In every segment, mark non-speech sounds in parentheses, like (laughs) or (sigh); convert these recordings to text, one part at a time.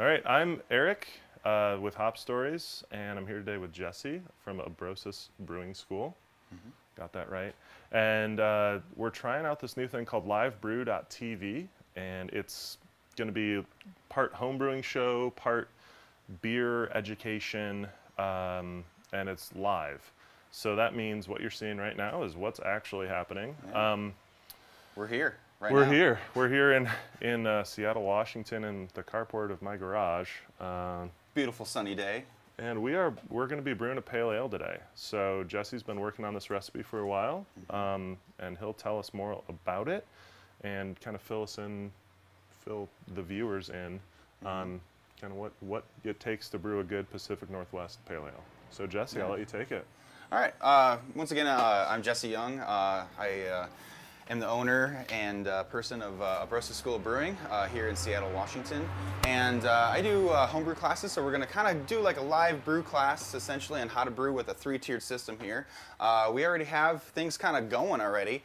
All right, I'm Eric uh, with Hop Stories, and I'm here today with Jesse from Abrosis Brewing School. Got that right. And uh, we're trying out this new thing called LiveBrew.tv, and it's going to be part homebrewing show, part beer education, um, and it's live. So that means what you're seeing right now is what's actually happening. Um, We're here right we're now. here. We're here in in uh, Seattle, Washington, in the carport of my garage, uh, Beautiful sunny day. and we are we're going to be brewing a pale ale today. So Jesse's been working on this recipe for a while, um, and he'll tell us more about it, and kind of fill us in, fill the viewers in on kind of what what it takes to brew a good Pacific Northwest pale ale. So Jesse, I'll let you take it. All right. Uh, once again, uh, I'm Jesse Young. Uh, I uh, am the owner and uh, person of uh, School of Brewing uh, here in Seattle, Washington. And uh, I do uh, homebrew classes, so we're going to kind of do like a live brew class essentially on how to brew with a three-tiered system here. Uh, we already have things kind of going already.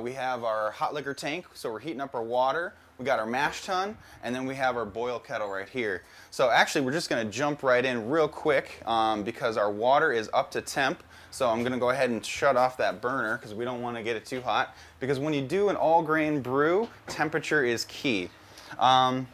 We have our hot liquor tank, so we're heating up our water. We got our mash tun, and then we have our boil kettle right here. So actually, we're just going to jump right in real quick um, because our water is up to temp. So I'm going to go ahead and shut off that burner because we don't want to get it too hot. Because when you do an all grain brew, temperature is key. Um,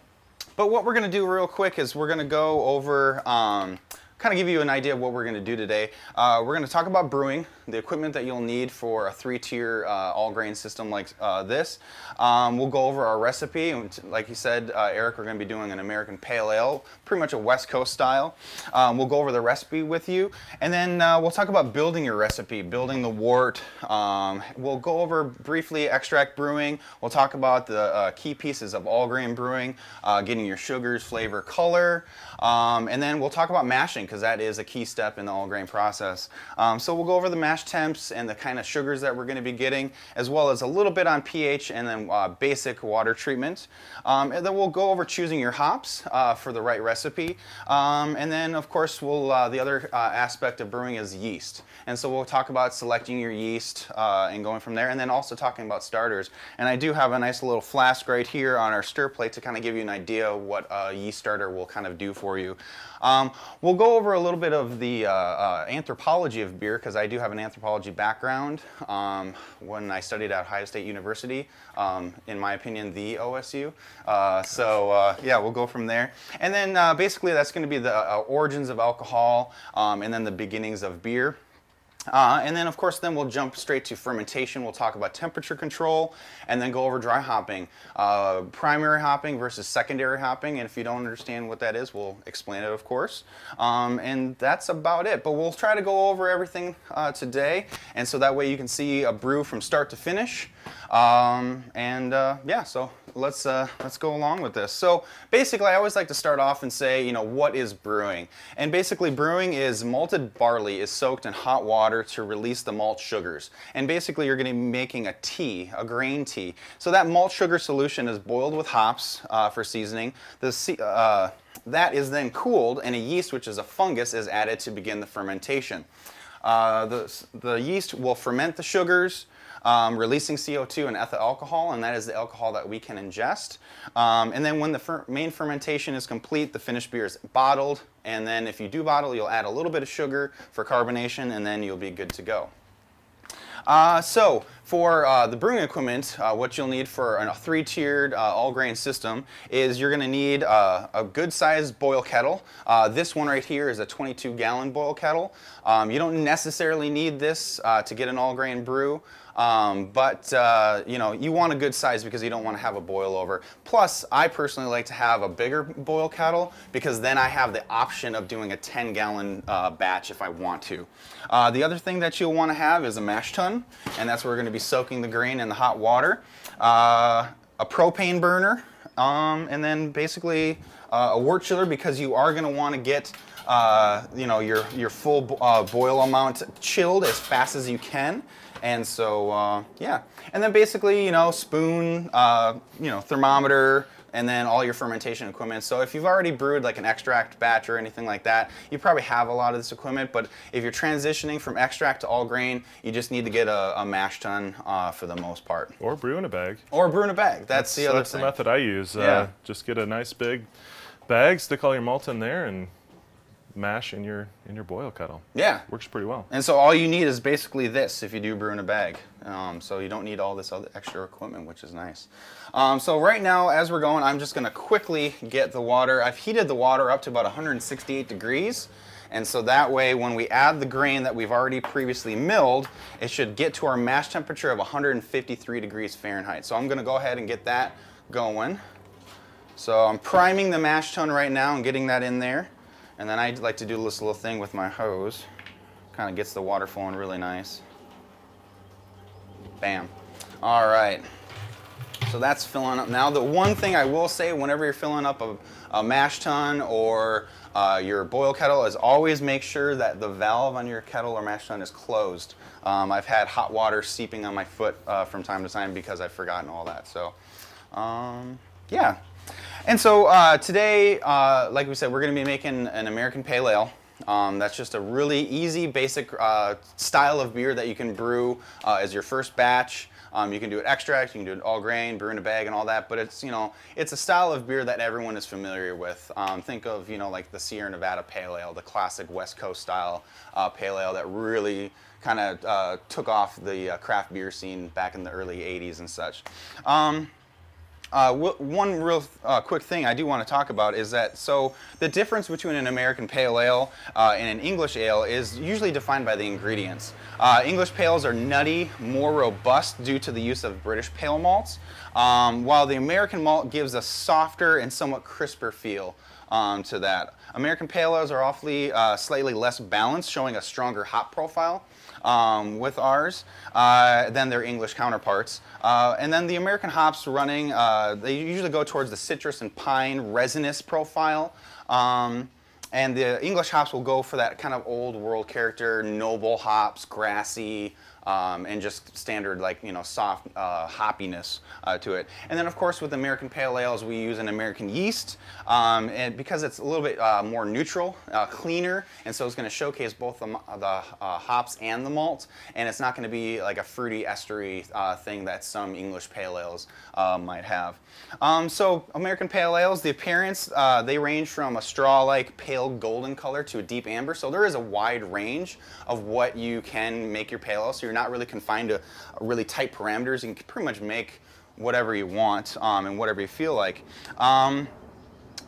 but what we're going to do real quick is we're going to go over, um, kind of give you an idea of what we're going to do today. Uh, we're going to talk about brewing, the equipment that you'll need for a three-tier uh, all-grain system like uh, this. Um, we'll go over our recipe, like you said, uh, Eric, we're going to be doing an American Pale Ale, pretty much a West Coast style. Um, we'll go over the recipe with you, and then uh, we'll talk about building your recipe, building the wort. Um, we'll go over briefly extract brewing. We'll talk about the uh, key pieces of all-grain brewing, uh, getting your sugars, flavor, color, um, and then we'll talk about mashing because that is a key step in the all-grain process. Um, so we'll go over the mash temps and the kind of sugars that we're going to be getting, as well as a little bit on pH and then uh, basic water treatment. Um, and then we'll go over choosing your hops uh, for the right recipe. Um, and then, of course, we'll uh, the other uh, aspect of brewing is yeast. And so we'll talk about selecting your yeast uh, and going from there, and then also talking about starters. And I do have a nice little flask right here on our stir plate to kind of give you an idea what a yeast starter will kind of do for you. Um, we'll go over a little bit of the uh, uh, anthropology of beer because I do have an anthropology background. Um, when I studied at Ohio State University, um, in my opinion, the OSU. Uh, so uh, yeah, we'll go from there. And then uh, basically that's going to be the uh, origins of alcohol um, and then the beginnings of beer. Uh, and then, of course, then we'll jump straight to fermentation. We'll talk about temperature control and then go over dry hopping, uh, primary hopping versus secondary hopping. And if you don't understand what that is, we'll explain it, of course. Um, and that's about it. But we'll try to go over everything uh, today. And so that way you can see a brew from start to finish. Um, and uh, yeah, so let's uh, let's go along with this. So basically, I always like to start off and say, you know, what is brewing? And basically, brewing is malted barley is soaked in hot water to release the malt sugars. And basically, you're going to be making a tea, a grain tea. So that malt sugar solution is boiled with hops uh, for seasoning. The uh, that is then cooled, and a yeast, which is a fungus, is added to begin the fermentation. Uh, the, the yeast will ferment the sugars, um, releasing CO2 and ethyl alcohol, and that is the alcohol that we can ingest. Um, and then when the fer- main fermentation is complete, the finished beer is bottled. And then if you do bottle, you'll add a little bit of sugar for carbonation, and then you'll be good to go. Uh, so for uh, the brewing equipment, uh, what you'll need for a three-tiered uh, all-grain system is you're going to need uh, a good-sized boil kettle. Uh, this one right here is a 22-gallon boil kettle. Um, you don't necessarily need this to get an all-grain brew. Um, but uh, you know you want a good size because you don't want to have a boil over. Plus, I personally like to have a bigger boil kettle because then I have the option of doing a 10 gallon uh, batch if I want to. Uh, the other thing that you'll want to have is a mash tun, and that's where we're going to be soaking the grain in the hot water. Uh, a propane burner, um, and then basically uh, a wort chiller because you are going to want to get uh, you know your your full uh, boil amount chilled as fast as you can. And so, uh, yeah. And then basically, you know, spoon, uh, you know, thermometer, and then all your fermentation equipment. So if you've already brewed like an extract batch or anything like that, you probably have a lot of this equipment. But if you're transitioning from extract to all grain, you just need to get a, a mash tun uh, for the most part. Or brew in a bag. Or brew in a bag. That's, the other that's thing. the method I use. Yeah. Uh, just get a nice big bag, stick all your malt in there, and mash in your in your boil kettle. Yeah. Works pretty well. And so all you need is basically this if you do brew in a bag. Um, so you don't need all this other extra equipment, which is nice. Um, so right now, as we're going, I'm just going to quickly get the water. I've heated the water up to about 168 degrees. And so that way, when we add the grain that we've already previously milled, it should get to our mash temperature of 153 degrees Fahrenheit. So I'm going to go ahead and get that going. So I'm priming the mash tun right now and getting that in there. And then I like to do this little thing with my hose. Kind of gets the water flowing really nice. Bam. All right. So that's filling up. Now the one thing I will say whenever you're filling up a, a mash tun or uh, your boil kettle is always make sure that the valve on your kettle or mash tun is closed. Um, I've had hot water seeping on my foot uh, from time to time because I've forgotten all that. So um, yeah. And so uh, today, uh, like we said, we're going to be making an American Pale Ale. Um, that's just a really easy, basic uh, style of beer that you can brew uh, as your first batch. Um, you can do it extract, you can do it all grain, brew in a bag, and all that. But it's you know it's a style of beer that everyone is familiar with. Um, think of you know like the Sierra Nevada Pale Ale, the classic West Coast style uh, pale ale that really kind of uh, took off the craft beer scene back in the early '80s and such. Uh, one real uh, quick thing I do want to talk about is that so the difference between an American Pale Ale uh, and an English Ale is usually defined by the ingredients. Uh, English Pales are nutty, more robust due to the use of British Pale malts, um, while the American malt gives a softer and somewhat crisper feel um, to that. American Pale Ales are awfully uh, slightly less balanced, showing a stronger hop profile um, with ours uh, than their English counterparts. Uh, and then the American hops running, uh, they usually go towards the citrus and pine resinous profile. Um, and the English hops will go for that kind of old world character, noble hops, grassy, um, and just standard like you know soft uh, hoppiness uh, to it. And then of course with American Pale Ales we use an American yeast, um, and because it's a little bit uh, more neutral, uh, cleaner, and so it's going to showcase both the, the uh, hops and the malt, and it's not going to be like a fruity estery uh, thing that some English Pale Ales might have. Um, so American Pale Ales, the appearance they range from a straw-like pale golden color to a deep amber, so there is a wide range of what you can make your pale ale. So not really confined to really tight parameters. You can pretty much make whatever you want um, and whatever you feel like. Um,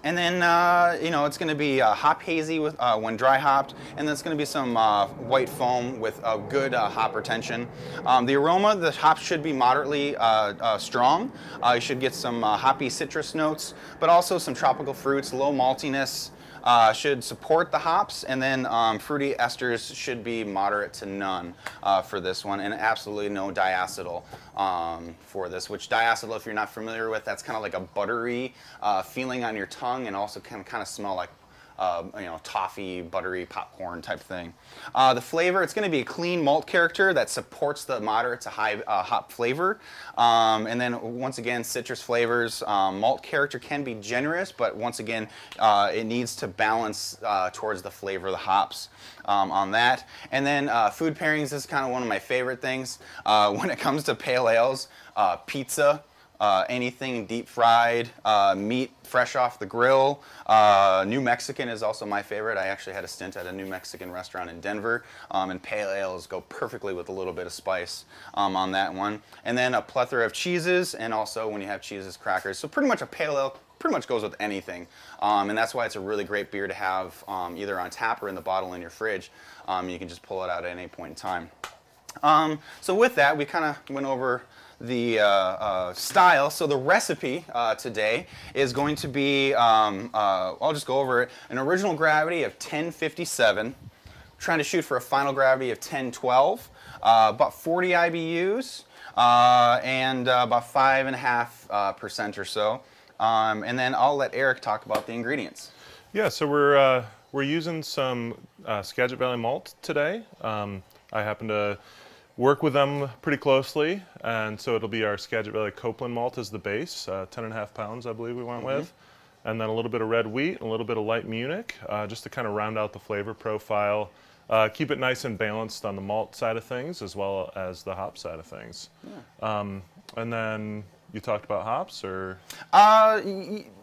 and then, uh, you know, it's going to be uh, hop hazy with, uh, when dry hopped, and then it's going to be some uh, white foam with a good uh, hop retention. Um, the aroma, the hops should be moderately uh, strong. you should get some hoppy citrus notes, but also some tropical fruits, low maltiness, uh, should support the hops, and then um, fruity esters should be moderate to none uh, for this one, and absolutely no diacetyl um, for this, which diacetyl, if you're not familiar with, that's kind of like a buttery uh, feeling on your tongue and also can kind of smell like uh, you know, toffee, buttery popcorn type thing. Uh, the flavor, it's going to be a clean malt character that supports the moderate to high uh, hop flavor. Um, and then once again, citrus flavors. Um, malt character can be generous, but once again, uh, it needs to balance uh, towards the flavor of the hops um, on that. And then uh, food pairings is kind of one of my favorite things (laughs) when it comes to pale ales. pizza, uh, anything deep fried, uh, meat fresh off the grill. Uh, New Mexican is also my favorite. I actually had a stint at a New Mexican restaurant in Denver, um, and pale ales go perfectly with a little bit of spice um, on that one. And then a plethora of cheeses, and also when you have cheeses, crackers. So pretty much a pale ale pretty much goes with anything. Um, and that's why it's a really great beer to have um, either on tap or in the bottle in your fridge. Um, you can just pull it out at any point in time. Um, so with that, we kind of went over the uh, uh, style. So the recipe uh, today is going to be, um, uh, I'll just go over it, an original gravity of 1057, trying to shoot for a final gravity of 1012, uh, about 40 IBUs, uh, and about 5.5% or so. Um, and then I'll let Eric talk about the ingredients. Yeah, so we're, we're using some Skagit Valley malt today. Um, I happen to work with them pretty closely, and so it'll be our Skagit Valley Copeland malt as the base, uh, 10 and a half pounds, I believe we went mm -hmm. with, and then a little bit of red wheat, a little bit of light Munich, uh, just to kind of round out the flavor profile. Uh, keep it nice and balanced on the malt side of things as well as the hop side of things. Yeah. Um, and then you talked about hops, or Uh,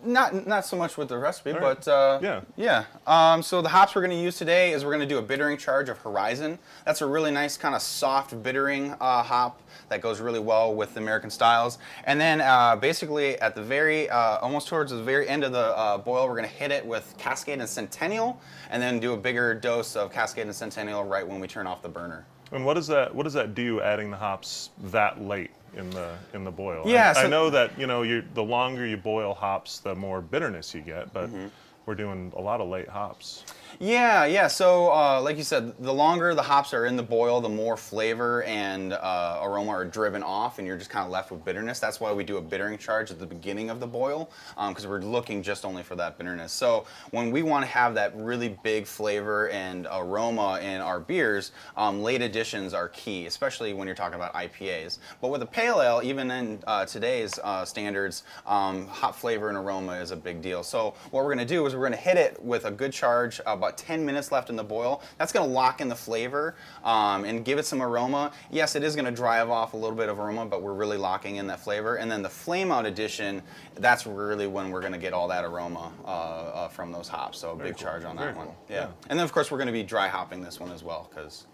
not not so much with the recipe, right. but uh, Yeah. yeah. Um, so the hops we're going to use today is we're going to do a bittering charge of Horizon. That's a really nice kind of soft bittering uh, hop that goes really well with the American styles. And then uh, basically at the very uh, almost towards the very end of the uh, boil, we're going to hit it with Cascade and Centennial, and then do a bigger dose of Cascade and Centennial right when we turn off the burner. and what does that what does that do? Adding the hops that late in the in the boil. I- Yeah, I, so- know that you know you the longer you boil hops, the more bitterness you get, but Mm-hmm. we're doing a lot of late hops. Yeah, yeah. So, uh, like you said, the longer the hops are in the boil, the more flavor and uh, aroma are driven off, and you're just kind of left with bitterness. That's why we do a bittering charge at the beginning of the boil, because we're looking just only for that bitterness. So, when we want to have that really big flavor and aroma in our beers, um, late additions are key, especially when you're talking about IPAs. But with a pale ale, even in uh, today's uh, standards, um, hop flavor and aroma is a big deal. So, what we're going to do is we're going to hit it with a good charge, about 10 minutes left in the boil. That's going to lock in the flavor um, and give it some aroma. Yes, it is going to drive off a little bit of aroma, but we're really locking in that flavor. And then the flame out addition, that's really when we're going to get all that aroma uh, uh, from those hops. So, a big cool. charge on Very that one. cool. Yeah. Yeah. And then, of course, we're going to be dry hopping this one as well because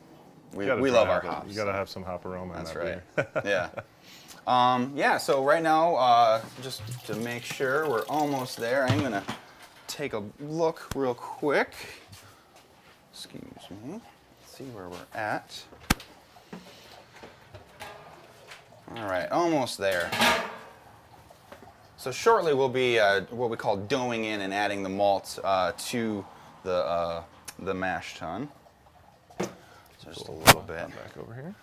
we, we love our hops. You got to have some hop aroma That's in that right. beer. (laughs) yeah. Um, yeah, so right now, uh, just to make sure we're almost there, I'm going to take a look real quick. Excuse me. See where we're at. All right, almost there. So shortly we'll be uh, what we call doughing in and adding the malt uh, to the, uh, the mash tun. So just a little bit. Back over here.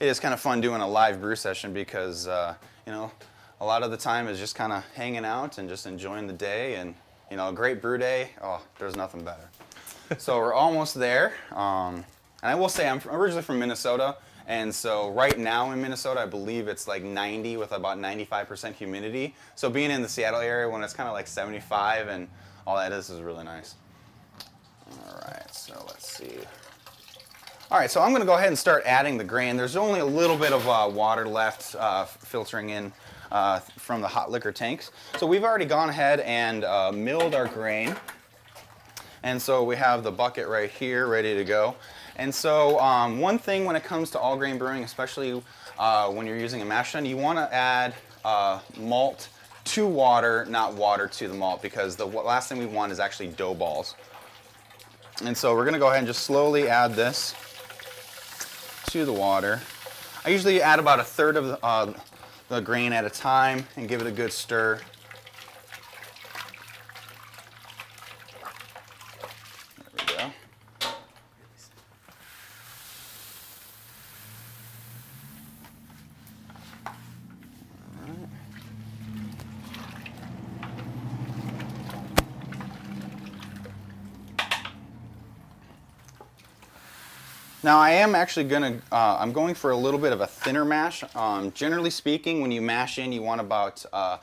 It is kind of fun doing a live brew session because, uh, you know, a lot of the time is just kind of hanging out and just enjoying the day. And, you know, a great brew day, oh, there's nothing better. So we're almost there. Um, and I will say, I'm originally from Minnesota. And so right now in Minnesota, I believe it's like 90 with about 95% humidity. So being in the Seattle area when it's kind of like 75 and all that is is really nice. All right, so let's see. All right, so I'm going to go ahead and start adding the grain. There's only a little bit of uh, water left uh, filtering in uh, from the hot liquor tanks. So we've already gone ahead and uh, milled our grain. And so we have the bucket right here ready to go. And so um, one thing when it comes to all grain brewing, especially uh, when you're using a mash tun, you want to add uh, malt to water, not water to the malt, because the last thing we want is actually dough balls. And so we're going to go ahead and just slowly add this to the water. I usually add about a third of uh, the grain at a time and give it a good stir. Now I am actually gonna, uh, I'm going for a little bit of a thinner mash. Um, generally speaking, when you mash in, you want about uh,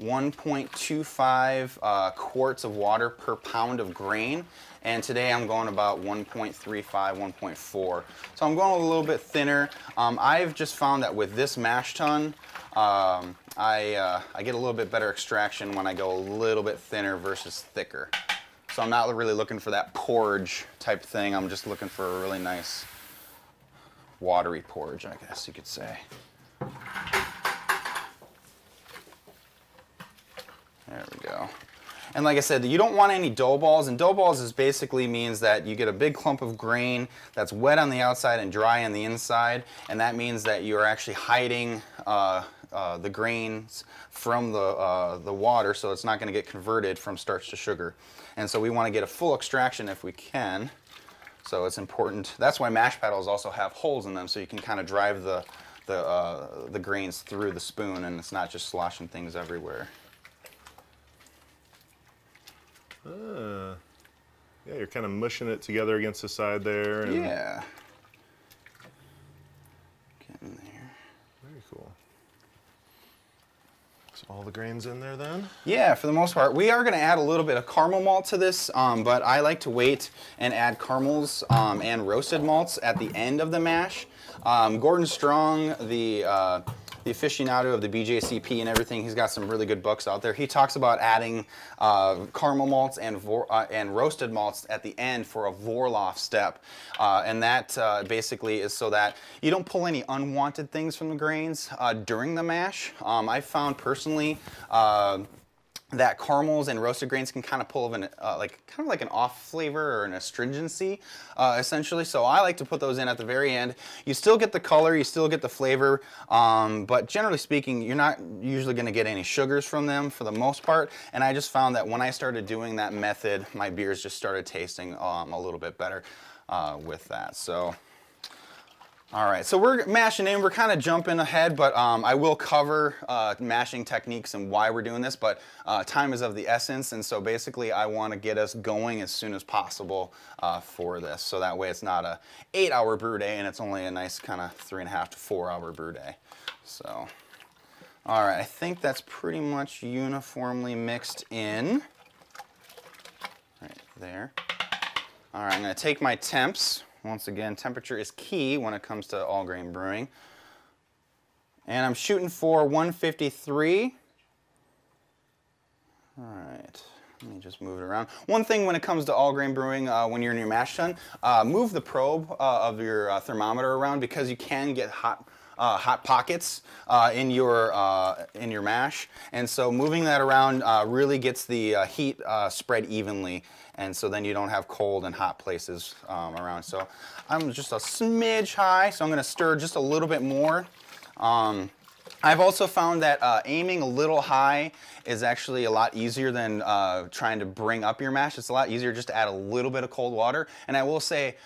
1.25 uh, quarts of water per pound of grain. And today I'm going about 1.35, 1.4. So I'm going a little bit thinner. Um, I've just found that with this mash tun, um, I, uh, I get a little bit better extraction when I go a little bit thinner versus thicker. So I'm not really looking for that porridge type thing. I'm just looking for a really nice watery porridge, I guess you could say. There we go. And like I said, you don't want any dough balls. And dough balls is basically means that you get a big clump of grain that's wet on the outside and dry on the inside. And that means that you're actually hiding uh, uh, the grains from the, uh, the water so it's not going to get converted from starch to sugar. And so we want to get a full extraction if we can. So it's important. That's why mash paddles also have holes in them so you can kind of drive the, the, uh, the grains through the spoon and it's not just sloshing things everywhere. Uh, yeah, you're kind of mushing it together against the side there. And Yeah. Getting there. Very cool. So all the grains in there then? Yeah, for the most part. We are going to add a little bit of caramel malt to this, um, but I like to wait and add caramels um, and roasted malts at the end of the mash. Um, Gordon Strong, the uh, the aficionado of the BJCP and everything. He's got some really good books out there. He talks about adding uh, caramel malts and uh, and roasted malts at the end for a Vorlauf step, uh, and that uh, basically is so that you don't pull any unwanted things from the grains uh, during the mash. Um, I found personally uh, that caramels and roasted grains can kind of pull of an uh, like kind of like an off flavor or an astringency uh, essentially. So I like to put those in at the very end. You still get the color you still get the flavor um, but generally speaking you're not usually going to get any sugars from them for the most part. And I just found that when I started doing that method my beers just started tasting um, a little bit better uh, with that. So all right, so we're mashing in. We're kind of jumping ahead, but um, I will cover uh, mashing techniques and why we're doing this, but uh, time is of the essence, and so basically I want to get us going as soon as possible uh, for this, so that way it's not a eight hour brew day and it's only a nice kind of three and a half to four hour brew day. So, all right, I think that's pretty much uniformly mixed in. Right there. All right, I'm gonna take my temps, once again, temperature is key when it comes to all grain brewing. And I'm shooting for 153. All right, let me just move it around. One thing when it comes to all grain brewing, uh, when you're in your mash tun, uh, move the probe uh, of your uh, thermometer around because you can get hot uh, hot pockets uh, in your uh, in your mash, and so moving that around uh, really gets the uh, heat spread evenly, and so then you don't have cold and hot places um, around. So I'm just a smidge high, so I'm going to stir just a little bit more. Um, I've also found that uh, aiming a little high is actually a lot easier than uh, trying to bring up your mash. It's a lot easier just to add a little bit of cold water. And I will say,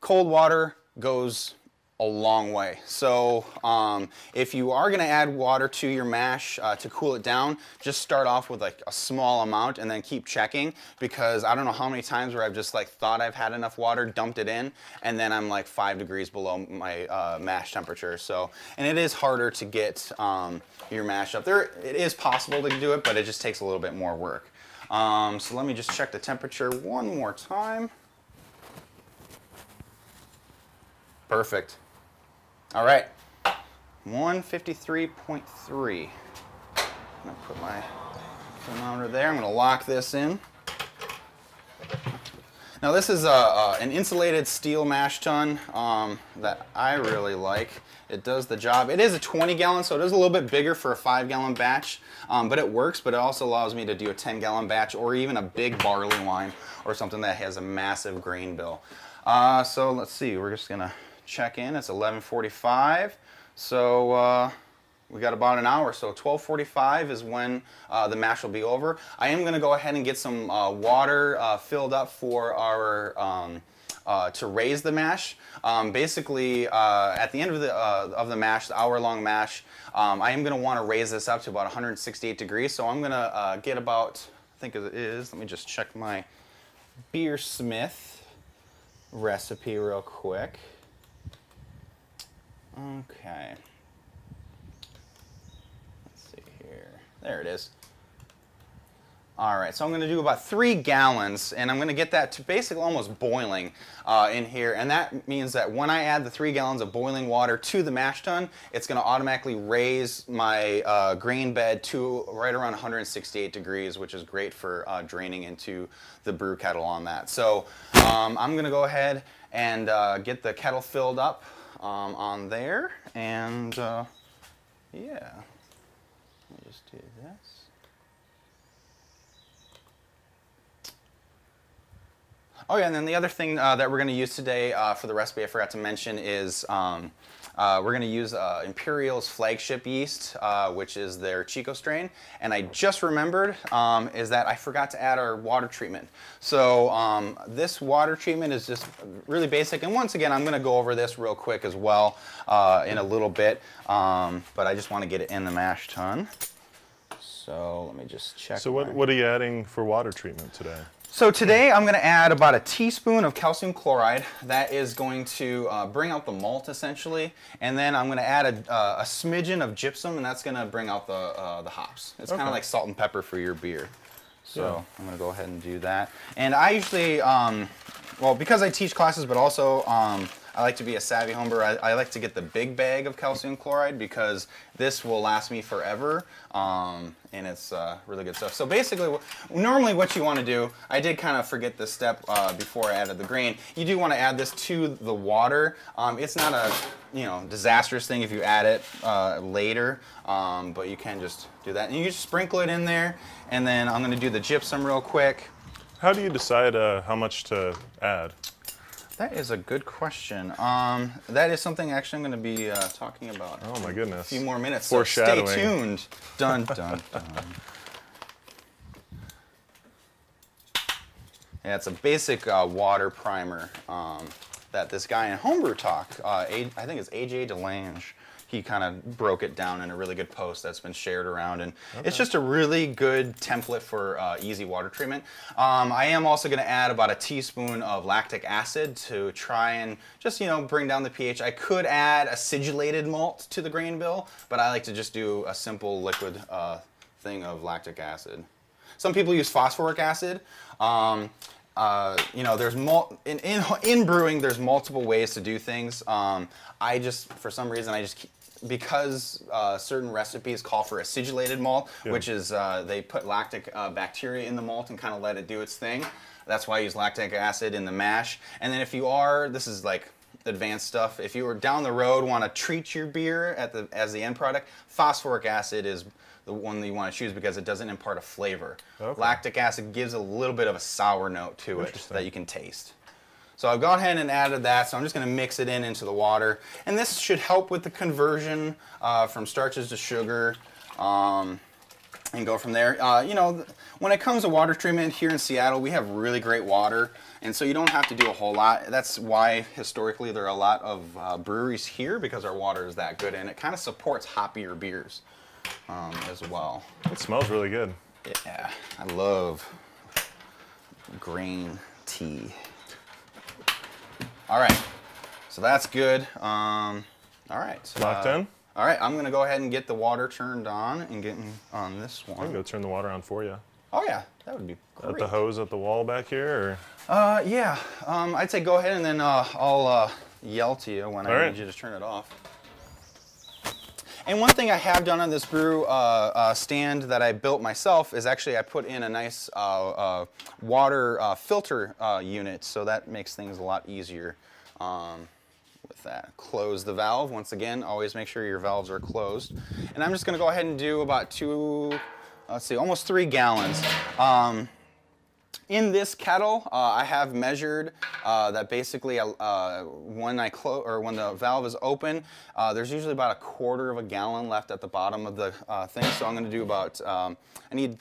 cold water goes a long way. So um, if you are going to add water to your mash uh, to cool it down, just start off with like a small amount and then keep checking because I don't know how many times where I've just like thought I've had enough water, dumped it in, and then I'm like five degrees below my uh, mash temperature. So, and it is harder to get um, your mash up there. It is possible to do it, but it just takes a little bit more work. Um, so let me just check the temperature one more time. Perfect. All right, 153.3. I'm gonna put my thermometer there. I'm gonna lock this in. Now this is a, a, an insulated steel mash tun um, that I really like. It does the job. It is a 20 gallon, so it is a little bit bigger for a five gallon batch, um, but it works, but it also allows me to do a 10 gallon batch or even a big barley wine or something that has a massive grain bill. Uh, so let's see, we're just gonna check in. It's 11:45, so uh, we got about an hour. So 12:45 is when uh, the mash will be over. I am going to go ahead and get some uh, water uh, filled up for our. Um, uh, to raise the mash. Um, basically, uh, at the end of the of the mash, the hour-long mash, um, I am going to want to raise this up to about 168 degrees. So I'm going to get about, I think it is. Let me just check my BeerSmith recipe real quick. Okay. Let's see here. There it is. All right, so I'm going to do about three gallons, and I'm going to get that to basically almost boiling uh, in here. And that means that when I add the three gallons of boiling water to the mash tun, it's going to automatically raise my uh, grain bed to right around 168 degrees, which is great for uh, draining into the brew kettle on that. So um, I'm going to go ahead and uh, get the kettle filled up um, on there. And uh, yeah, let me just do this. Oh yeah, and then the other thing uh, that we're going to use today uh, for the recipe I forgot to mention is um, uh, we're going to use uh, Imperial's flagship yeast, uh, which is their Chico strain. And I just remembered um, is that I forgot to add our water treatment. So um, this water treatment is just really basic. And once again, I'm going to go over this real quick as well uh, in a little bit. Um, but I just want to get it in the mash tun. So let me just check. So what, what are you adding for water treatment today? So today I'm going to add about a teaspoon of calcium chloride. That is going to uh, bring out the malt essentially. And then I'm going to add a, uh, a smidgen of gypsum and that's going to bring out the, uh, the hops. It's okay. kind of like salt and pepper for your beer. So yeah. I'm going to go ahead and do that. And I usually, um, well, because I teach classes, but also um, I like to be a savvy homebrewer. I, I like to get the big bag of calcium chloride because this will last me forever, um, and it's uh, really good stuff. So basically, normally what you want to do, I did kind of forget this step uh, before I added the grain. You do want to add this to the water. Um, it's not a you know disastrous thing if you add it uh, later, um, but you can just do that. And you just sprinkle it in there, and then I'm going to do the gypsum real quick. How do you decide uh, how much to add? That is a good question. Um, that is something actually I'm going to be uh, talking about. Oh my goodness! A few more minutes. So stay tuned. Dun (laughs) dun dun. yeah, it's a basic uh, water primer um, that this guy in Homebrew Talk, uh, A- I think it's AJ Delange, he kind of broke it down in a really good post that's been shared around, and it's just a really good template for uh, easy water treatment. Um, I am also going to add about a teaspoon of lactic acid to try and just you know bring down the pH. I could add acidulated malt to the grain bill, but I like to just do a simple liquid uh, thing of lactic acid. Some people use phosphoric acid. Um, uh, you know, there's mul- in, in in brewing. There's multiple ways to do things. Um, I just, for some reason, I just keep, because uh, certain recipes call for acidulated malt, Yeah. which is uh, they put lactic uh, bacteria in the malt and kind of let it do its thing. That's why I use lactic acid in the mash. And then if you are, this is like advanced stuff. If you are down the road, want to treat your beer at the as the end product, phosphoric acid is the one that you want to choose because it doesn't impart a flavor. Okay. Lactic acid gives a little bit of a sour note to it that you can taste. So I've gone ahead and added that. So I'm just going to mix it in into the water, and this should help with the conversion uh, from starches to sugar. Um, and go from there. Uh, you know, when it comes to water treatment here in Seattle, we have really great water, and so you don't have to do a whole lot. That's why historically there are a lot of uh, breweries here because our water is that good, and it kind of supports hoppier beers um, as well. It smells really good. Yeah, I love green tea. All right, so that's good. Um, all right, so, Locked uh, in? All right, I'm gonna go ahead and get the water turned on and get on this one. I can one. go turn the water on for you. Oh yeah, that would be great. At the hose at the wall back here, or Uh, yeah, um, I'd say go ahead and then uh, I'll uh, yell to you when I All right. need you to turn it off. And one thing I have done on this brew uh, uh, stand that I built myself is actually I put in a nice uh, uh, water uh, filter uh, unit, so that makes things a lot easier um, with that. Close the valve. Once again, always make sure your valves are closed. And I'm just going to go ahead and do about two, let's see, almost three gallons. Um, in this kettle, uh, I have measured uh, that basically uh, when I close or when the valve is open, uh, there's usually about a quarter of a gallon left at the bottom of the uh, thing. So I'm going to do about um, I need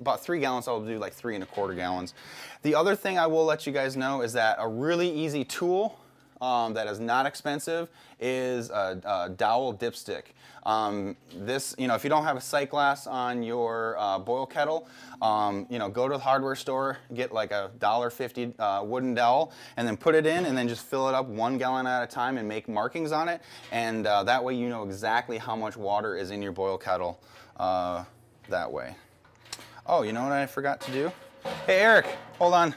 about three gallons. I'll do like three and a quarter gallons. The other thing I will let you guys know is that a really easy tool um, that is not expensive is a, a dowel dipstick. Um, this, you know, if you don't have a sight glass on your uh, boil kettle, um, you know, go to the hardware store, get like a dollar fifty uh, wooden dowel, and then put it in, and then just fill it up one gallon at a time and make markings on it, and uh, that way you know exactly how much water is in your boil kettle. Uh, that way. Oh, you know what I forgot to do? Hey, Eric, hold on.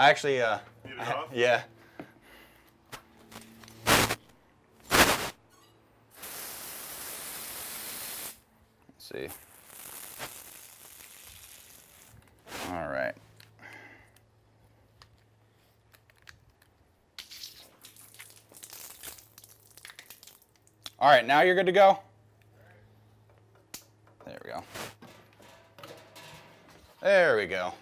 I actually, uh, off? yeah. Let's see. All right. All right, now you're good to go. There we go. There we go.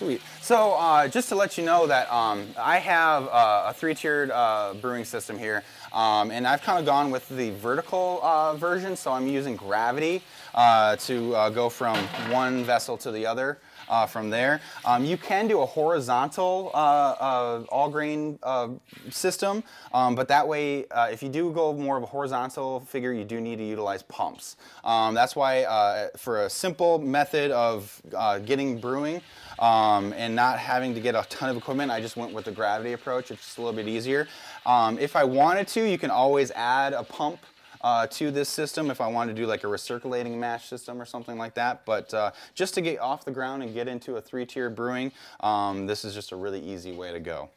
Sweet. So uh, just to let you know that um, I have uh, a three-tiered uh, brewing system here, um, and I've kind of gone with the vertical uh, version. So I'm using gravity uh, to uh, go from one vessel to the other. Uh, from there. Um, you can do a horizontal uh, uh, all grain uh, system, um, but that way, if you do go more of a horizontal figure, you do need to utilize pumps. Um, that's why, for a simple method of getting brewing, um, and not having to get a ton of equipment, I just went with the gravity approach. It's just a little bit easier. Um, if I wanted to, you can always add a pump uh, to this system if I want to do like a recirculating mash system or something like that. But uh, just to get off the ground and get into a three-tier brewing, um, this is just a really easy way to go.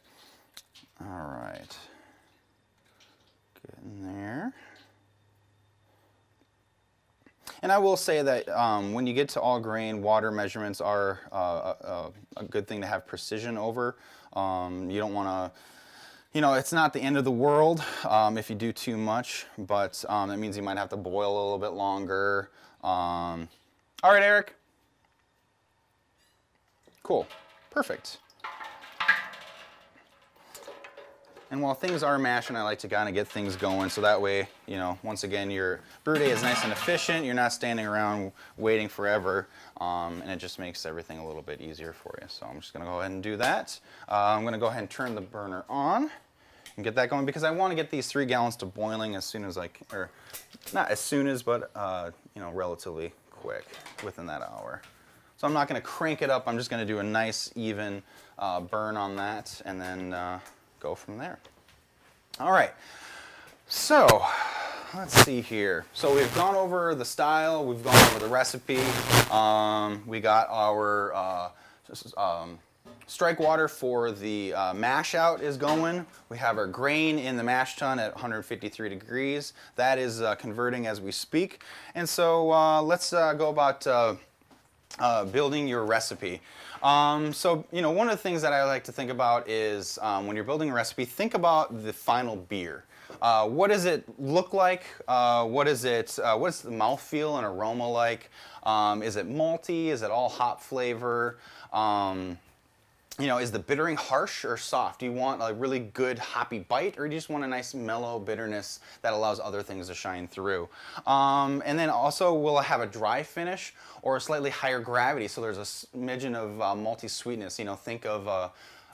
All right, get in there. And I will say that um, when you get to all grain, water measurements are uh, a, a, good thing to have precision over. Um, you don't want to you know, it's not the end of the world um, if you do too much, but um, that means you might have to boil a little bit longer. Um, all right, Eric. Cool. Perfect. And while things are mashing, I like to kind of get things going so that way, you know, once again, your brew day is nice and efficient. You're not standing around waiting forever, um, and it just makes everything a little bit easier for you. So I'm just to go ahead and do that. Uh, I'm to go ahead and turn the burner on and get that going because I want to get these three gallons to boiling as soon as I can, or not as soon as, but uh, you know, relatively quick within that hour. So I'm not going to crank it up. I'm just going to do a nice even uh, burn on that and then uh, go from there. All right. So let's see here. So we've gone over the style. We've gone over the recipe. Um, we got our uh, um, strike water for the uh, mash out is going. We have our grain in the mash tun at 153 degrees. That is uh, converting as we speak. And so uh, let's uh, go about uh, uh, building your recipe. Um, so, you know, one of the things that I like to think about is um, when you're building a recipe, think about the final beer. Uh, what does it look like? Uh, what is it? Uh, what's the mouthfeel and aroma like? Um, is it malty? Is it all hop flavor? Um, you know, is the bittering harsh or soft? Do you want a really good hoppy bite or do you just want a nice mellow bitterness that allows other things to shine through? Um, and then also, will it have a dry finish or a slightly higher gravity? So there's a smidgen of uh, malty sweetness. You know, think of uh,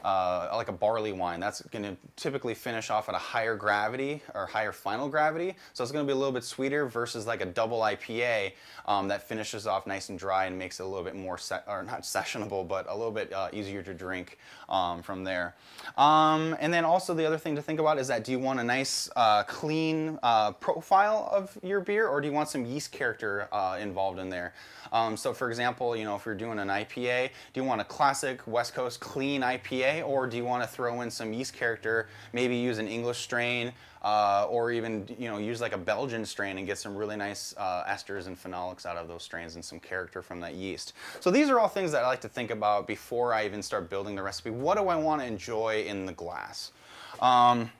uh, like a barley wine. That's going to typically finish off at a higher gravity or higher final gravity. So it's going to be a little bit sweeter versus like a double IPA um, that finishes off nice and dry and makes it a little bit more, or not (laughs) sessionable, but a little bit uh, easier to drink um, from there. Um, and then also the other thing to think about is that do you want a nice uh, clean uh, profile of your beer or do you want some yeast character uh, involved in there? Um, so for example, you know, if you're doing an IPA, do you want a classic West Coast clean IPA or do you want to throw in some yeast character, maybe use an English strain uh, or even you know use like a Belgian strain and get some really nice uh, esters and phenolics out of those strains and some character from that yeast. So these are all things that I like to think about before I even start building the recipe. What do I want to enjoy in the glass? Um,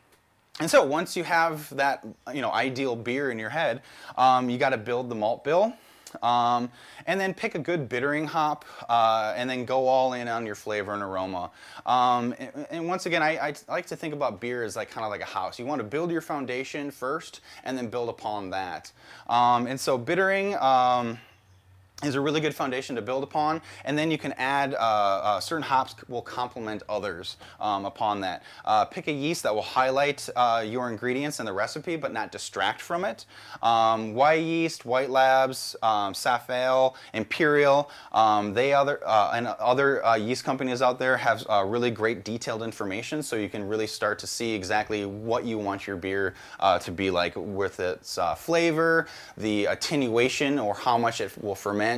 and so once you have that you know ideal beer in your head, um, you got to build the malt bill. Um, and then pick a good bittering hop uh, and then go all in on your flavor and aroma. Um, and, and, once again, I, I, like to think about beer as like kind of like a house. You want to build your foundation first and then build upon that. Um, and so bittering, um, is a really good foundation to build upon, and then you can add uh, uh, certain hops will complement others um, upon that. Uh, pick a yeast that will highlight uh, your ingredients in the recipe, but not distract from it. Um, Wyeast, White Labs, um, SafAle, Imperial, um, they other uh, and other uh, yeast companies out there have really great detailed information, so you can really start to see exactly what you want your beer to be like with its flavor, the attenuation, or how much it will ferment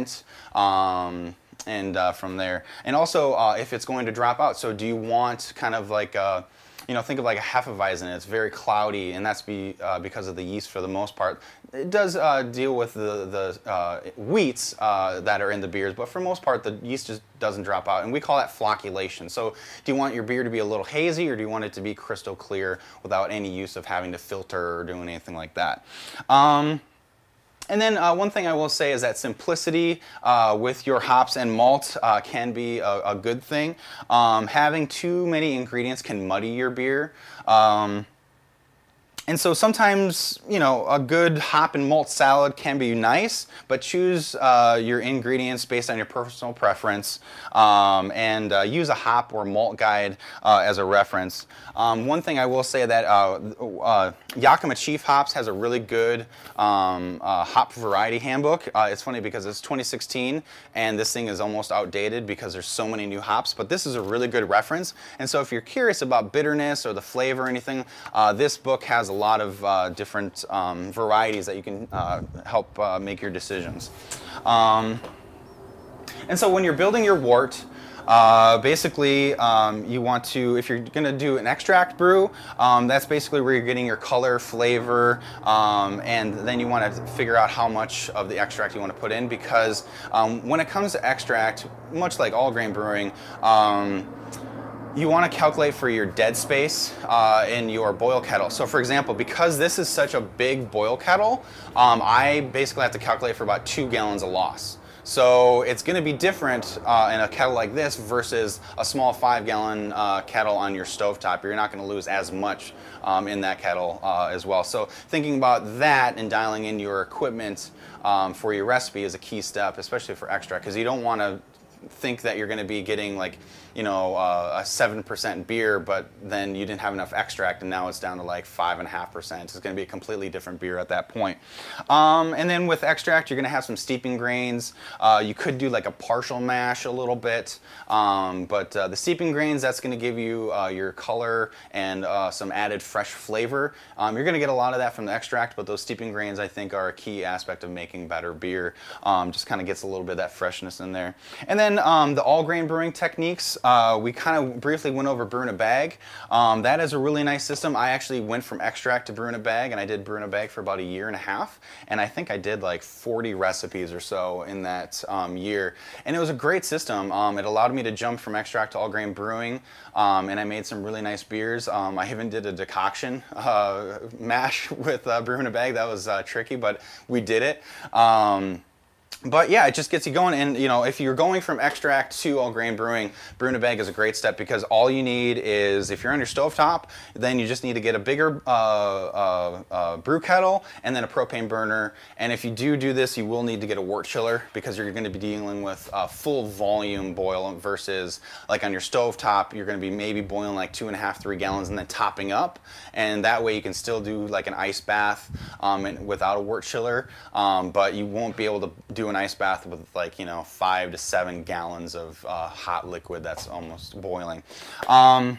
um, and uh, from there. And also, uh, if it's going to drop out, so do you want kind of like a, you know, think of like a Hefeweizen. It's very cloudy, and that's be, uh, because of the yeast for the most part. It does uh, deal with the, the uh, wheats uh, that are in the beers, but for most part, the yeast just doesn't drop out, and we call that flocculation. So, do you want your beer to be a little hazy, or do you want it to be crystal clear without any use of having to filter or doing anything like that? Um, and then uh, one thing I will say is that simplicity uh, with your hops and malt uh, can be a, a good thing. Um, having too many ingredients can muddy your beer. Um, and so sometimes, you know, a good hop and malt salad can be nice, but choose uh, your ingredients based on your personal preference um, and uh, use a hop or malt guide uh, as a reference. Um, one thing I will say that uh, uh, Yakima Chief Hops has a really good um, uh, hop variety handbook. it's funny because it's 2016 and this thing is almost outdated because there's so many new hops, but this is a really good reference. And so if you're curious about bitterness or the flavor or anything, this book has a lot of uh, different um, varieties that you can uh, help uh, make your decisions. Um, and so when you're building your wort, uh, basically, um, you want to, if you're going to do an extract brew, um, that's basically where you're getting your color, flavor, um, and then you want to figure out how much of the extract you want to put in because um, when it comes to extract, much like all grain brewing, um, you want to calculate for your dead space uh, in your boil kettle. So for example, because this is such a big boil kettle, um, I basically have to calculate for about two gallons of loss. So it's going to be different uh, in a kettle like this versus a small five gallon uh, kettle on your stovetop. You're not going to lose as much um, in that kettle uh, as well. So thinking about that and dialing in your equipment um, for your recipe is a key step, especially for extract, because you don't want to think that you're going to be getting like you know, uh, a 7% beer, but then you didn't have enough extract and now it's down to like 5.5%. It's going to be a completely different beer at that point. Um, and then with extract, you're going to have some steeping grains. Uh, you could do like a partial mash a little bit, um, but uh, the steeping grains, that's going to give you uh, your color and uh, some added fresh flavor. Um, you're going to get a lot of that from the extract, but those steeping grains, I think, are a key aspect of making better beer. Um, just kind of gets a little bit of that freshness in there. And then um, the all grain brewing techniques, uh, we kind of briefly went over brew in a bag. Um, that is a really nice system. I actually went from extract to brew in a bag, and I did brew in a bag for about a year and a half. And I think I did like 40 recipes or so in that um, year. And it was a great system. Um, it allowed me to jump from extract to all grain brewing, um, and I made some really nice beers. Um, I even did a decoction uh, (laughs) mash (laughs) with uh, brew in a bag. That was uh, tricky, but we did it. But yeah, it just gets you going. And you know, if you're going from extract to all grain brewing, brew in a bag is a great step because all you need is if you're on your stovetop, then you just need to get a bigger uh, uh, uh, brew kettle and then a propane burner. And if you do do this, you will need to get a wort chiller because you're going to be dealing with a full volume boil versus like on your stovetop, you're going to be maybe boiling like two and a half, three gallons and then topping up. And that way you can still do like an ice bath um, without a wort chiller, um, but you won't be able to do an ice bath with like you know five to seven gallons of uh, hot liquid that's almost boiling. Um,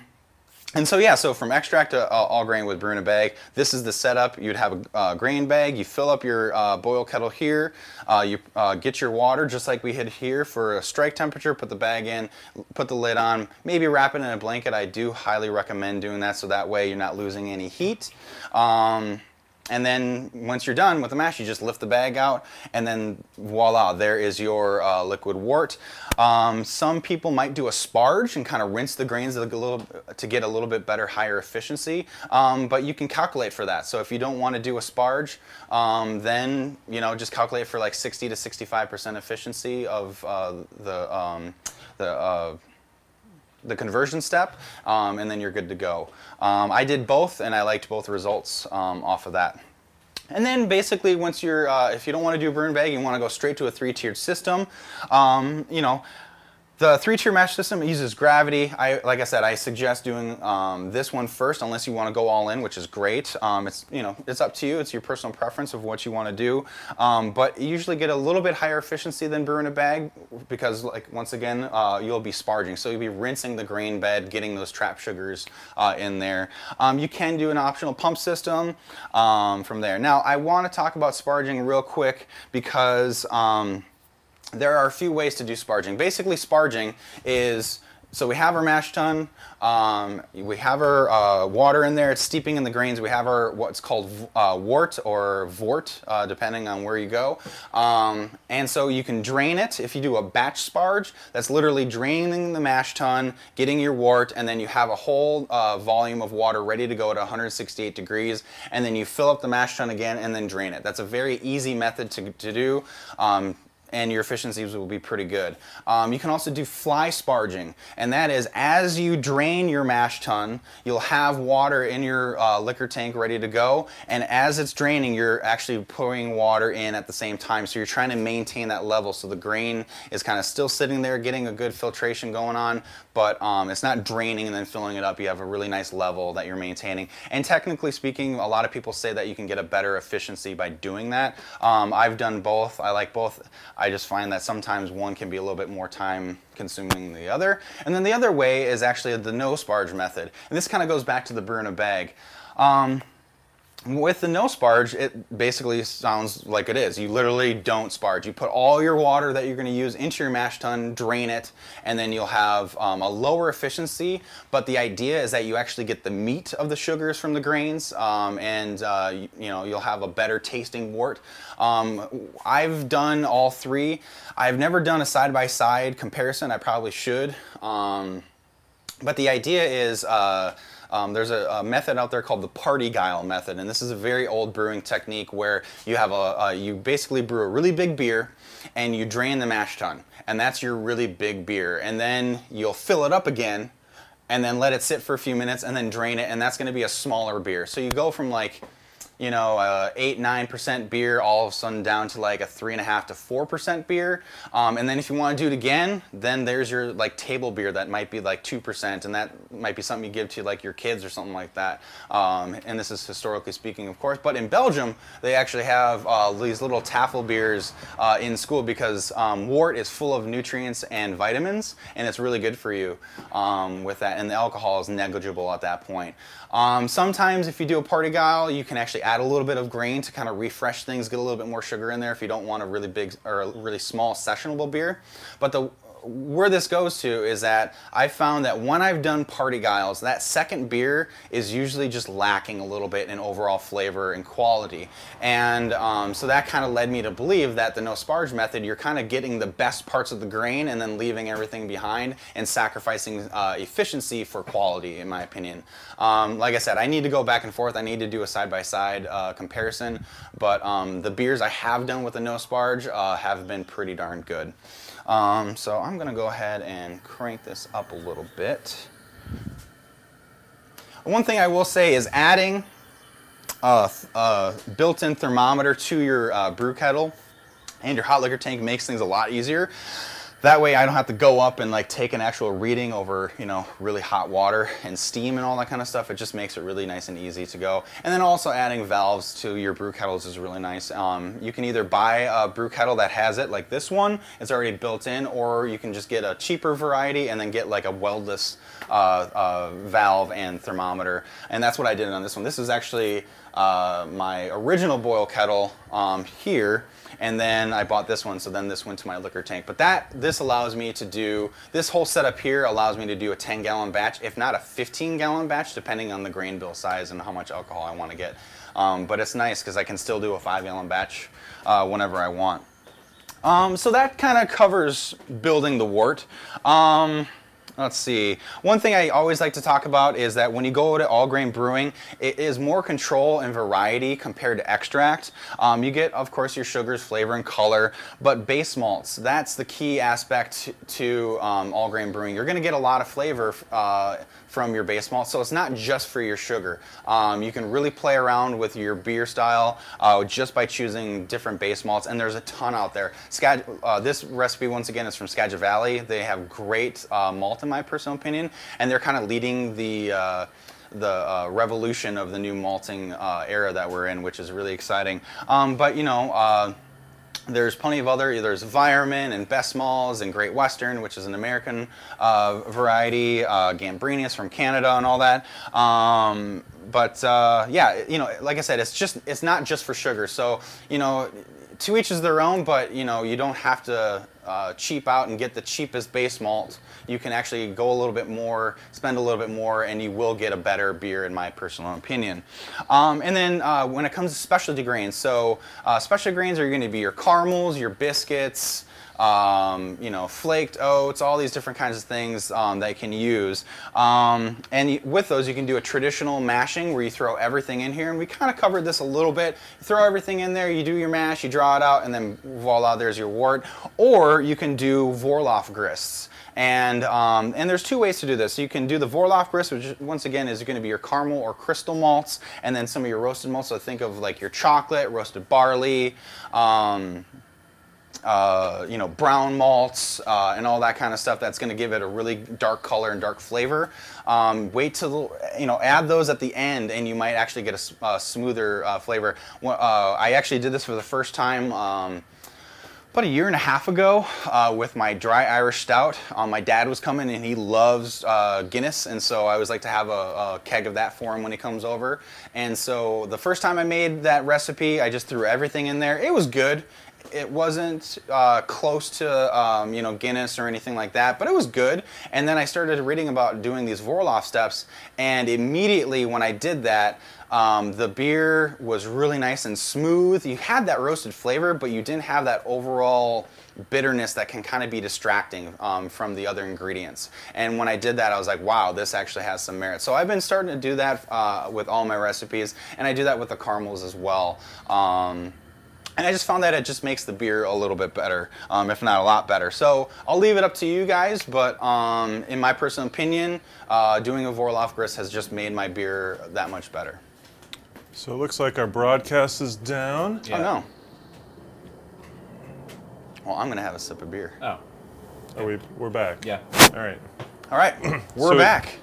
and so yeah, so from extract to uh, all grain with brew in a bag, this is the setup. You'd have a uh, grain bag, you fill up your uh, boil kettle here, uh, you uh, get your water just like we had here for a strike temperature, put the bag in, put the lid on, maybe wrap it in a blanket. I do highly recommend doing that so that way you're not losing any heat. Um, and then once you're done with the mash, you just lift the bag out, and then voila, there is your uh, liquid wort. Um, some people might do a sparge and kind of rinse the grains a little to get a little bit better, higher efficiency. Um, but you can calculate for that. So if you don't want to do a sparge, um, then you know just calculate for like 60 to 65 percent efficiency of uh, the um, the uh, the conversion step, um, and then you're good to go. Um, I did both, and I liked both results um, off of that. And then basically, once you're, uh, if you don't want to do burn bag, you want to go straight to a three-tiered system. Um, you know, the three-tier mash system uses gravity. I, like I said, I suggest doing um, this one first, unless you want to go all in, which is great. Um, it's you know it's up to you. It's your personal preference of what you want to do. Um, but you usually get a little bit higher efficiency than brewing a bag because, like once again, uh, you'll be sparging. So you'll be rinsing the grain bed, getting those trap sugars uh, in there. Um, you can do an optional pump system um, from there. Now I want to talk about sparging real quick because um, there are a few ways to do sparging. Basically, sparging is so we have our mash tun, um, we have our uh, water in there, it's steeping in the grains. We have our what's called uh, wort or vort, uh, depending on where you go. Um, and so you can drain it if you do a batch sparge. That's literally draining the mash tun, getting your wort, and then you have a whole uh, volume of water ready to go at 168 degrees. And then you fill up the mash tun again and then drain it. That's a very easy method to, to do. Um, and your efficiencies will be pretty good. Um, you can also do fly sparging, and that is as you drain your mash tun, you'll have water in your uh, liquor tank ready to go, and as it's draining, you're actually pouring water in at the same time. So you're trying to maintain that level so the grain is kind of still sitting there, getting a good filtration going on, but um, it's not draining and then filling it up. You have a really nice level that you're maintaining. And technically speaking, a lot of people say that you can get a better efficiency by doing that. Um, I've done both. I like both. I just find that sometimes one can be a little bit more time consuming than the other. And then the other way is actually the no sparge method. And this kind of goes back to the brew in a bag. Um, with the no sparge, it basically sounds like it is. You literally don't sparge. You put all your water that you're going to use into your mash tun, drain it, and then you'll have um, a lower efficiency. But the idea is that you actually get the meat of the sugars from the grains, um, and uh, you, you, know you'll have a better tasting wort. Um, I've done all three. I've never done a side by side comparison. I probably should. Um, but the idea is. Uh, um, there's a, a, method out there called the parti-gyle method, and this is a very old brewing technique where you have a, you basically brew a really big beer, and you drain the mash tun, and that's your really big beer, and then you'll fill it up again, and then let it sit for a few minutes, and then drain it, and that's going to be a smaller beer. So you go from like you know, uh, eight, nine percent beer, all of a sudden down to like a three and a half to four percent beer. Um, and then if you want to do it again, then there's your like table beer that might be like two percent, and that might be something you give to like your kids or something like that. Um, and this is historically speaking, of course. But in Belgium, they actually have uh, these little tafel beers uh, in school because um, wort is full of nutrients and vitamins, and it's really good for you um, with that. And the alcohol is negligible at that point. Um, sometimes if you do a parti-gyle, you can actually add a little bit of grain to kind of refresh things, get a little bit more sugar in there if you don't want a really big or a really small sessionable beer. But the where this goes to is that I found that when I've done parti-gyles, that second beer is usually just lacking a little bit in overall flavor and quality. And um, so that kind of led me to believe that the no sparge method, you're kind of getting the best parts of the grain and then leaving everything behind and sacrificing uh, efficiency for quality, in my opinion. Um, like I said, I need to go back and forth. I need to do a side-by-side uh, comparison, but um, the beers I have done with the no sparge uh, have been pretty darn good. Um, so I'm going to go ahead and crank this up a little bit. One thing I will say is adding a, a built-in thermometer to your uh, brew kettle and your hot liquor tank makes things a lot easier. That way I don't have to go up and like take an actual reading over, you know, really hot water and steam and all that kind of stuff. It just makes it really nice and easy to go. And then also adding valves to your brew kettles is really nice. Um, you can either buy a brew kettle that has it like this one, it's already built in, or you can just get a cheaper variety and then get like a weldless uh, uh, valve and thermometer. And that's what I did on this one. This is actually uh, my original boil kettle um, here and then I bought this one, so then this went to my liquor tank. But that, this allows me to do, this whole setup here allows me to do a 10 gallon batch, if not a 15 gallon batch, depending on the grain bill size and how much alcohol I want to get. Um, but it's nice because I can still do a five gallon batch uh, whenever I want. Um, so that kind of covers building the wort. Um, Let's see. One thing I always like to talk about is that when you go to all grain brewing, it is more control and variety compared to extract. Um, you get, of course, your sugars, flavor, and color, but base malts, that's the key aspect to um, all grain brewing. You're going to get a lot of flavor uh, from your base malt. So it's not just for your sugar. Um, you can really play around with your beer style uh, just by choosing different base malts, and there's a ton out there. Skag uh, this recipe, once again, is from Skagit Valley. They have great uh, malt, in my personal opinion, and they're kind of leading the uh, the uh, revolution of the new malting uh, era that we're in, which is really exciting. Um, but you know, uh, there's plenty of other, there's Weyermann and Best Malz and Great Western, which is an American uh, variety, uh, Gambrinus from Canada and all that. Um, but uh, yeah, you know, like I said, it's just, it's not just for sugar. So, you know, to each is their own, but you know, you don't have to uh, cheap out and get the cheapest base malt. You can actually go a little bit more, spend a little bit more, and you will get a better beer, in my personal opinion. Um, and then uh, when it comes to specialty grains, so uh, specialty grains are going to be your caramels, your biscuits, um, you know, flaked oats, all these different kinds of things um, that you can use. Um, and with those, you can do a traditional mashing where you throw everything in here. And we kind of covered this a little bit. You throw everything in there, you do your mash, you draw it out, and then voila, there's your wort. Or you can do Vorlauf grists. And, um, and there's two ways to do this. You can do the Vorlauf grist, which once again is going to be your caramel or crystal malts, and then some of your roasted malts. So think of like your chocolate, roasted barley, um, uh, you know, brown malts uh, and all that kind of stuff. That's going to give it a really dark color and dark flavor. Um, wait till you know, add those at the end, and you might actually get a smoother uh, flavor. Uh, I actually did this for the first time. Um, about a year and a half ago uh, with my dry Irish stout. Um, my dad was coming and he loves uh, Guinness, and so I always like to have a, a keg of that for him when he comes over. And so the first time I made that recipe, I just threw everything in there. It was good. It wasn't uh, close to um, you know Guinness or anything like that, but it was good. And then I started reading about doing these Vorlauf steps, and immediately when I did that, um, the beer was really nice and smooth. You had that roasted flavor, but you didn't have that overall bitterness that can kind of be distracting um, from the other ingredients. And when I did that, I was like, wow, this actually has some merit. So I've been starting to do that uh, with all my recipes, and I do that with the caramels as well. Um, and I just found that it just makes the beer a little bit better, um, if not a lot better. So I'll leave it up to you guys, but um, in my personal opinion, uh, doing a Vorlauf grist has just made my beer that much better. So it looks like our broadcast is down. Oh no. Well, I'm gonna have a sip of beer. Oh, Are we? We're back. yeah. All right. All right, (clears throat) we're So- back.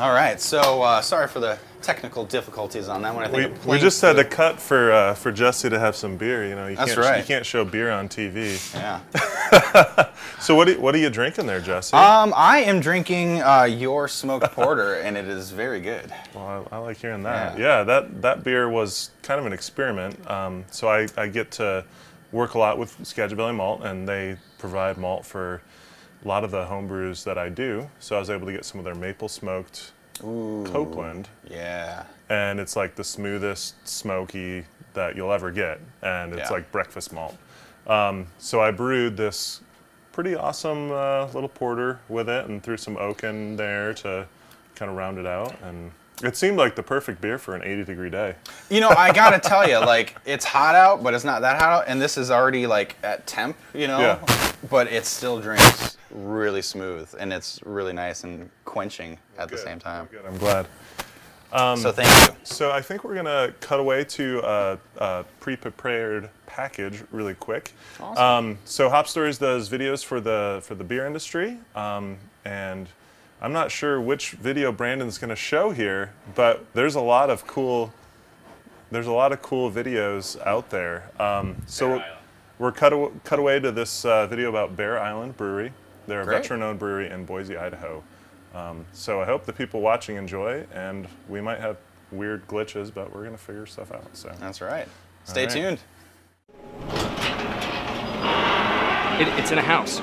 All right, so uh, sorry for the technical difficulties on that one. I think We, we just had to cut for uh, for Jesse to have some beer. You know, you That's can't right. you can't show beer on TV. Yeah. (laughs) So what are, what are you drinking there, Jesse? Um, I am drinking uh, your smoked porter, (laughs) and it is very good. Well, I, I like hearing that. Yeah. Yeah. that that beer was kind of an experiment. Um, so I, I get to work a lot with Skagit Malt, and they provide malt for a lot of the home brews that I do. So I was able to get some of their maple smoked Copeland, Yeah. and it's like the smoothest smoky that you'll ever get, and it's Yeah. like breakfast malt. Um, so I brewed this pretty awesome uh, little porter with it, and threw some oak in there to kind of round it out, and it seemed like the perfect beer for an 80 degree day. You know, I gotta tell you, like, it's hot out, but it's not that hot out, and this is already like at temp, you know. Yeah. But it still drinks really smooth, and it's really nice and quenching at the same time. Good, I'm glad. so thank you. So I think we're gonna cut away to a, a pre-prepared package really quick. Awesome. Um, so Hop Stories does videos for the for the beer industry, um, and I'm not sure which video Brandon's gonna show here, but there's a lot of cool there's a lot of cool videos out there. Um, so Bear we're cut, aw- cut away to this uh, video about Bear Island Brewery. They're a veteran-owned brewery in Boise, Idaho. Um, so I hope the people watching enjoy, and we might have weird glitches, but we're gonna figure stuff out. So That's right. Stay right. tuned. it, it's in a house.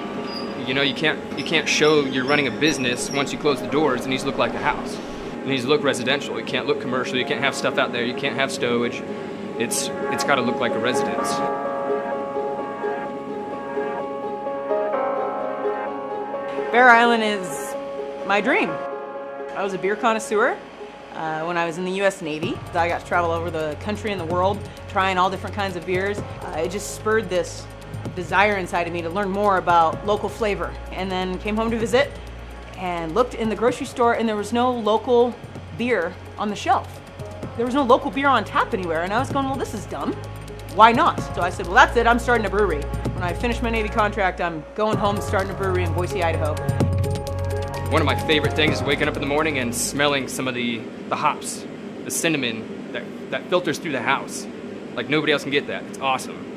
You know, you can't you can't show you're running a business once you close the doors. It needs to look like a house. It needs to look residential. It can't look commercial. You can't have stuff out there. You can't have stowage. It's it's got to look like a residence. Bear Island is my dream. I was a beer connoisseur uh, when I was in the U.S. Navy. I got to travel over the country and the world, trying all different kinds of beers. Uh, it just spurred this desire inside of me to learn more about local flavor. And then came home to visit and looked in the grocery store, and there was no local beer on the shelf. There was no local beer on tap anywhere, and I was going, well, this is dumb. Why not? So I said, well, that's it. I'm starting a brewery. When I finish my Navy contract, I'm going home, starting a brewery in Boise, Idaho. One of my favorite things is waking up in the morning and smelling some of the, the hops, the cinnamon that, that filters through the house. Like nobody else can get that. It's awesome.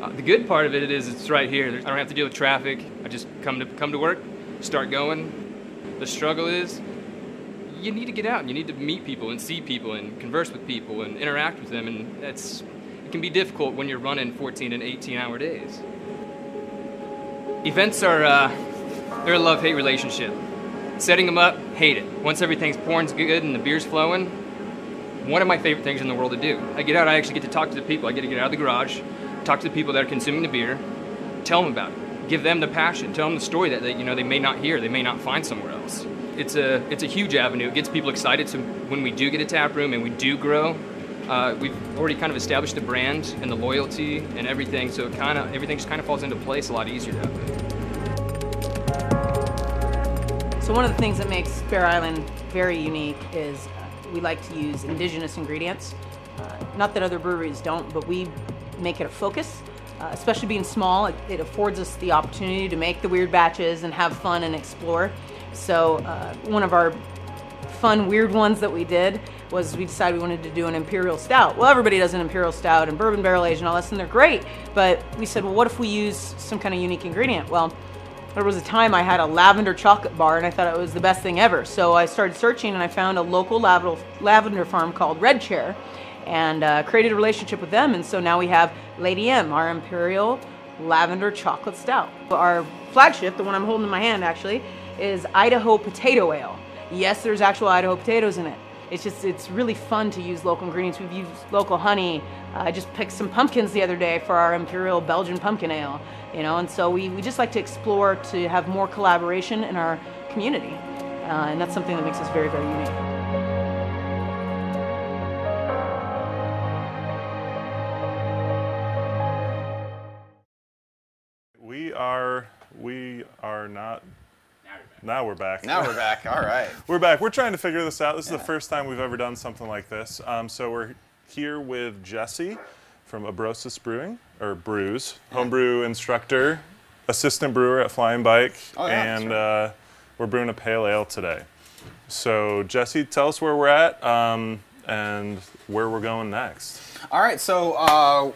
Uh, the good part of it is it's right here. I don't have to deal with traffic. I just come to come to work, start going. The struggle is you need to get out and you need to meet people and see people and converse with people and interact with them and that's it can be difficult when you're running 14 and 18 hour days. Events are uh, they're a love-hate relationship. Setting them up, hate it. Once everything's pouring good and the beer's flowing, one of my favorite things in the world to do. I get out, I actually get to talk to the people. I get to get out of the garage, talk to the people that are consuming the beer, tell them about it. Give them the passion. Tell them the story that they, you know they may not hear, they may not find somewhere else. It's a it's a huge avenue. It gets people excited. So when we do get a tap room and we do grow, uh, we've already kind of established the brand and the loyalty and everything. So it kind of everything just kind of falls into place a lot easier. So one of the things that makes Bear Island very unique is uh, we like to use indigenous ingredients. Uh, not that other breweries don't, but we make it a focus. Uh, especially being small, it, it, affords us the opportunity to make the weird batches and have fun and explore. So uh, one of our fun, weird ones that we did was we decided we wanted to do an imperial stout. Well, everybody does an imperial stout and bourbon barrel aged and all this, and they're great. But we said, well, what if we use some kind of unique ingredient? Well, there was a time I had a lavender chocolate bar and I thought it was the best thing ever. So I started searching and I found a local lavender farm called Red Chair and uh, created a relationship with them. And so now we have Lady M, our Imperial Lavender Chocolate Stout. Our flagship, the one I'm holding in my hand actually, is Idaho Potato Ale. Yes, there's actual Idaho potatoes in it. It's just, it's really fun to use local ingredients. We've used local honey. Uh, I just picked some pumpkins the other day for our Imperial Belgian Pumpkin Ale, you know, and so we, we just like to explore to have more collaboration in our community. Uh, and that's something that makes us very, very unique. Are we are not. Now we're back. Now we're back. All right. (laughs) we're back. We're trying to figure this out. This is yeah. the first time we've ever done something like this. Um, so we're here with Jesse from Abrosis Brewing or Brews, homebrew instructor, assistant brewer at Flying Bike, oh, yeah, and right. uh, we're brewing a pale ale today. So Jesse, tell us where we're at um, and where we're going next. All right. So. Uh,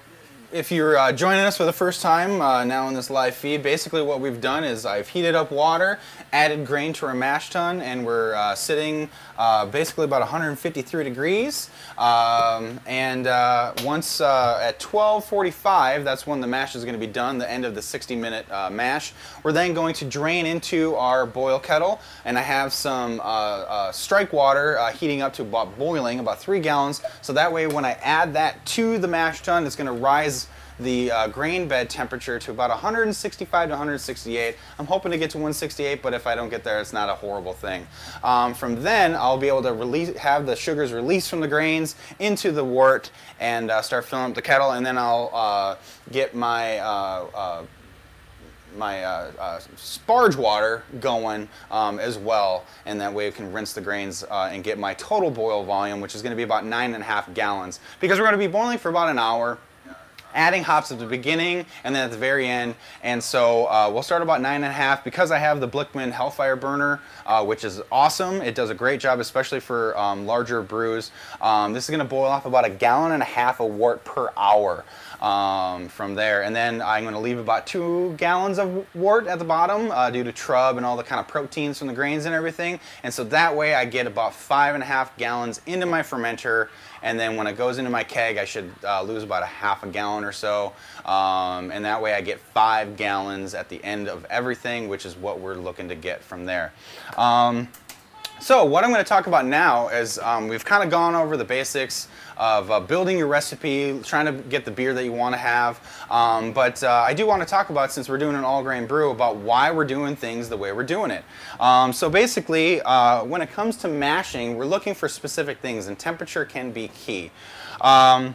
if you're uh, joining us for the first time uh, now in this live feed, basically what we've done is I've heated up water, added grain to our mash tun, and we're uh, sitting uh, basically about 153 degrees. Um, and uh, once uh, at 12:45, that's when the mash is going to be done, the end of the 60-minute mash. We're then going to drain into our boil kettle, and I have some strike water heating up to about boiling, about three gallons. So that way, when I add that to the mash tun, it's going to rise the uh, grain bed temperature to about 165 to 168. I'm hoping to get to 168, but if I don't get there, it's not a horrible thing. Um, from then, I'll be able to release, have the sugars released from the grains into the wort and uh, start filling up the kettle, and then I'll uh, get my uh, uh, my uh, uh, sparge water going um, as well, and that way it can rinse the grains uh, and get my total boil volume, which is going to be about nine and a half gallons. Because we're going to be boiling for about an hour, adding hops at the beginning and then at the very end. And so uh, we'll start about nine and a half because I have the Blichmann Hellfire burner, uh, which is awesome. It does a great job, especially for um, larger brews. Um, this is going to boil off about a gallon and a half of wort per hour. Um, from there. And then I'm going to leave about two gallons of wort at the bottom uh, due to trub and all the kind of proteins from the grains and everything. And so that way I get about five and a half gallons into my fermenter and then when it goes into my keg, I should uh, lose about a half a gallon or so. Um, and that way I get five gallons at the end of everything, which is what we're looking to get from there. Um, so what I'm going to talk about now is um, we've kind of gone over the basics of uh, building your recipe, trying to get the beer that you want to have. Um, but uh, I do want to talk about, since we're doing an all grain brew, about why we're doing things the way we're doing it. Um, so basically, uh, when it comes to mashing, we're looking for specific things, and temperature can be key. Um,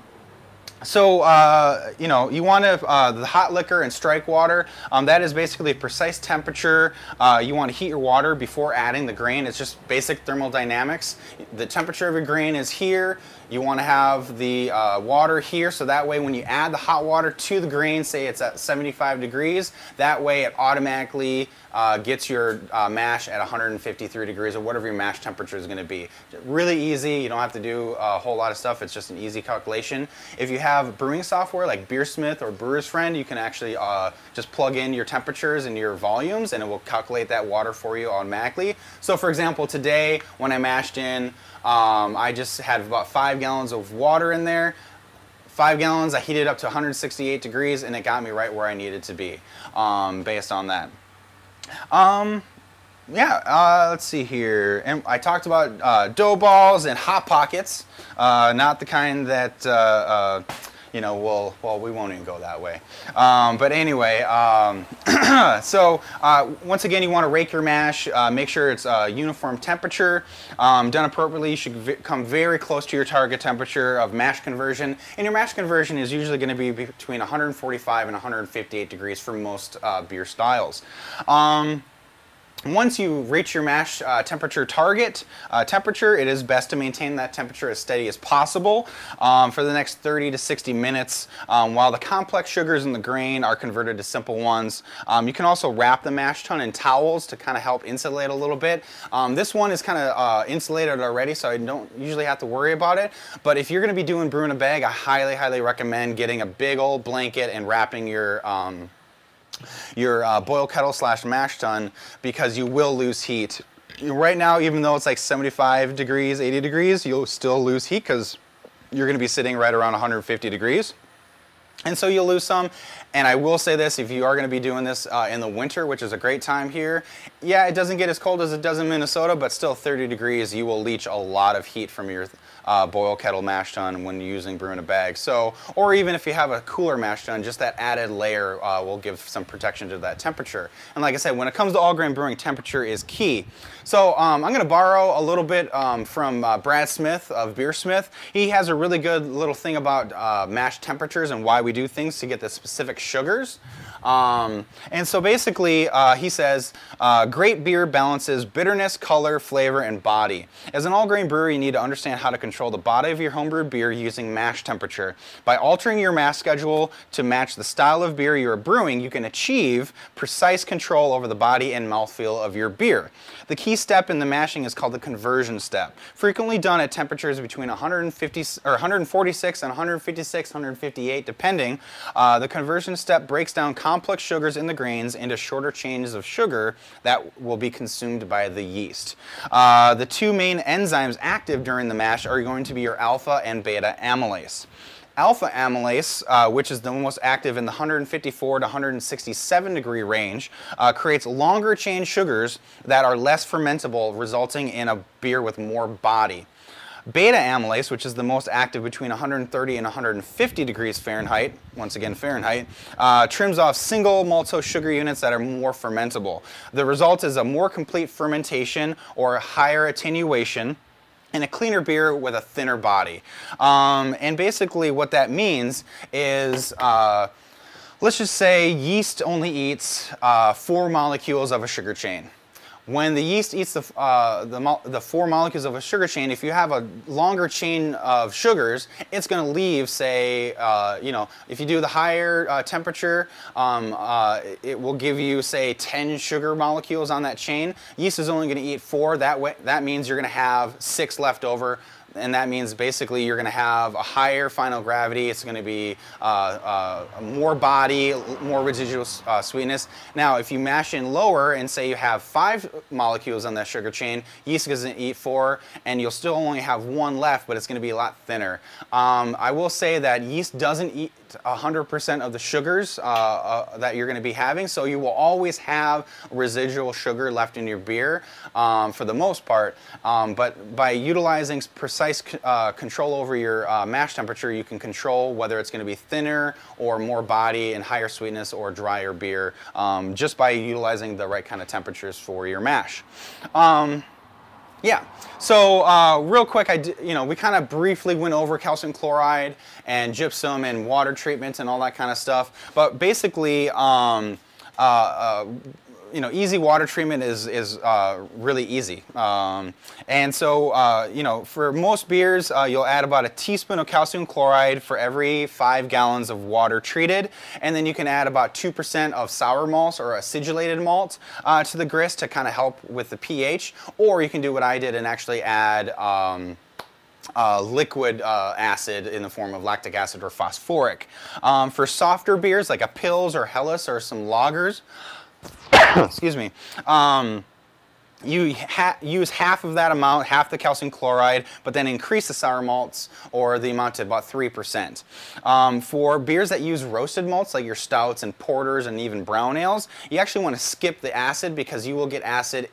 so, uh, you know, you want to, uh, the hot liquor and strike water, um, that is basically a precise temperature. Uh, you want to heat your water before adding the grain. It's just basic thermodynamics. The temperature of your grain is here. You want to have the uh, water here so that way when you add the hot water to the grain, say it's at 75 degrees, that way it automatically uh, gets your uh, mash at 153 degrees or whatever your mash temperature is going to be. Really easy. You don't have to do a whole lot of stuff. It's just an easy calculation. If you have brewing software like BeerSmith or Brewer's Friend, you can actually uh, just plug in your temperatures and your volumes and it will calculate that water for you automatically. So for example, today when I mashed in um, I just had about five gallons of water in there. Five gallons, I heated up to 168 degrees and it got me right where I needed to be um, based on that. Um, yeah, uh, let's see here. And I talked about uh, dough balls and hot pockets, uh, not the kind that uh, uh, you know, we'll, well, we won't even go that way. Um, but anyway, um, (clears throat) so uh, once again, you want to rake your mash, uh, make sure it's uh, uniform temperature. Um, done appropriately, you should come very close to your target temperature of mash conversion. And your mash conversion is usually going to be between 145 and 158 degrees for most uh, beer styles. Once you reach your mash uh, temperature target uh, temperature, it is best to maintain that temperature as steady as possible um, for the next 30 to 60 minutes um, while the complex sugars in the grain are converted to simple ones. Um, you can also wrap the mash tun in towels to kind of help insulate a little bit. Um, this one is kind of uh, insulated already, so I don't usually have to worry about it. But if you're going to be doing brew in a bag, I highly, highly recommend getting a big old blanket and wrapping your um, your uh, boil kettle slash mash tun because you will lose heat. Right now, even though it's like 75 degrees, 80 degrees, you'll still lose heat because you're going to be sitting right around 150 degrees. And so you'll lose some. And I will say this, if you are going to be doing this uh, in the winter, which is a great time here, yeah, it doesn't get as cold as it does in Minnesota, but still 30 degrees, you will leach a lot of heat from your uh, boil kettle mash tun when using brew in a bag. So, or even if you have a cooler mash tun, just that added layer uh, will give some protection to that temperature. And like I said, when it comes to all grain brewing, temperature is key. So um, I'm going to borrow a little bit um, from uh, Brad Smith of BeerSmith. He has a really good little thing about uh, mash temperatures and why we do things to get the specific sugars. Um, and so basically, uh, he says, uh, great beer balances bitterness, color, flavor, and body. As an all-grain brewer, you need to understand how to control the body of your homebrewed beer using mash temperature. By altering your mash schedule to match the style of beer you are brewing, you can achieve precise control over the body and mouthfeel of your beer. The key step in the mashing is called the conversion step, frequently done at temperatures between 150 or 146 and 156, 158, depending. Uh, the conversion step breaks down complex sugars in the grains into shorter chains of sugar that will be consumed by the yeast. Uh, the two main enzymes active during the mash are going to be your alpha and beta amylase. Alpha amylase, uh, which is the most active in the 154 to 167 degree range, uh, creates longer chain sugars that are less fermentable, resulting in a beer with more body. Beta amylase, which is the most active between 130 and 150 degrees Fahrenheit, once again Fahrenheit, uh, trims off single maltose sugar units that are more fermentable. The result is a more complete fermentation or higher attenuation and a cleaner beer with a thinner body. Um, and basically what that means is uh, let's just say yeast only eats uh, four molecules of a sugar chain. When the yeast eats the, uh, the, the, four molecules of a sugar chain, if you have a longer chain of sugars, it's going to leave, say, uh, you know, if you do the higher uh, temperature, um, uh, it will give you, say, 10 sugar molecules on that chain. Yeast is only going to eat four. That, way, that means you're going to have six left over and that means basically you're going to have a higher final gravity. It's going to be uh, uh, more body, more residual uh, sweetness. Now, if you mash in lower and say you have five molecules on that sugar chain, yeast doesn't eat four, and you'll still only have one left, but it's going to be a lot thinner. Um, I will say that yeast doesn't eat 100% of the sugars uh, uh, that you're going to be having. So you will always have residual sugar left in your beer um, for the most part. Um, but by utilizing precise uh, control over your uh, mash temperature, you can control whether it's going to be thinner or more body and higher sweetness or drier beer um, just by utilizing the right kind of temperatures for your mash. Yeah. So uh, real quick, I you know we kind of briefly went over calcium chloride and gypsum and water treatments and all that kind of stuff. But basically, um, uh, uh, you know, easy water treatment is, is uh, really easy. Um, and so, uh, you know, for most beers, uh, you'll add about a teaspoon of calcium chloride for every five gallons of water treated. And then you can add about 2% of sour malt or acidulated malt uh, to the grist to kind of help with the pH. Or you can do what I did and actually add um, uh, liquid uh, acid in the form of lactic acid or phosphoric. Um, for softer beers like a Pils or Helles or some lagers, (coughs) excuse me, um, you ha use half of that amount, half the calcium chloride, but then increase the sour malts or the amount to about 3%. Um, for beers that use roasted malts, like your stouts and porters and even brown ales, you actually want to skip the acid because you will get acid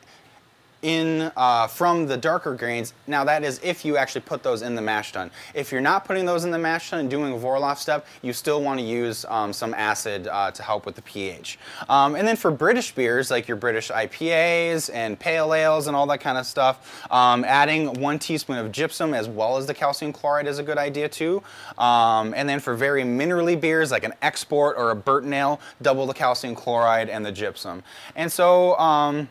in uh, from the darker grains. Now that is if you actually put those in the mash tun. If you're not putting those in the mash tun and doing a Vorlauf step, you still want to use um, some acid uh, to help with the pH. Um, and then for British beers, like your British IPAs and pale ales and all that kind of stuff, um, adding one teaspoon of gypsum as well as the calcium chloride is a good idea too. Um, and then for very minerally beers like an export or a Burton ale, double the calcium chloride and the gypsum. And so, um,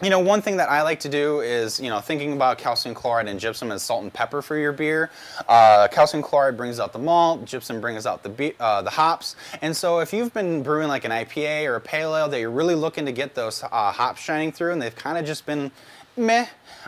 you know, one thing that I like to do is, you know, thinking about calcium chloride and gypsum as salt and pepper for your beer. Uh, calcium chloride brings out the malt, gypsum brings out the uh, the hops. And so, if you've been brewing like an IPA or a pale ale that you're really looking to get those uh, hops shining through, and they've kind of just been meh,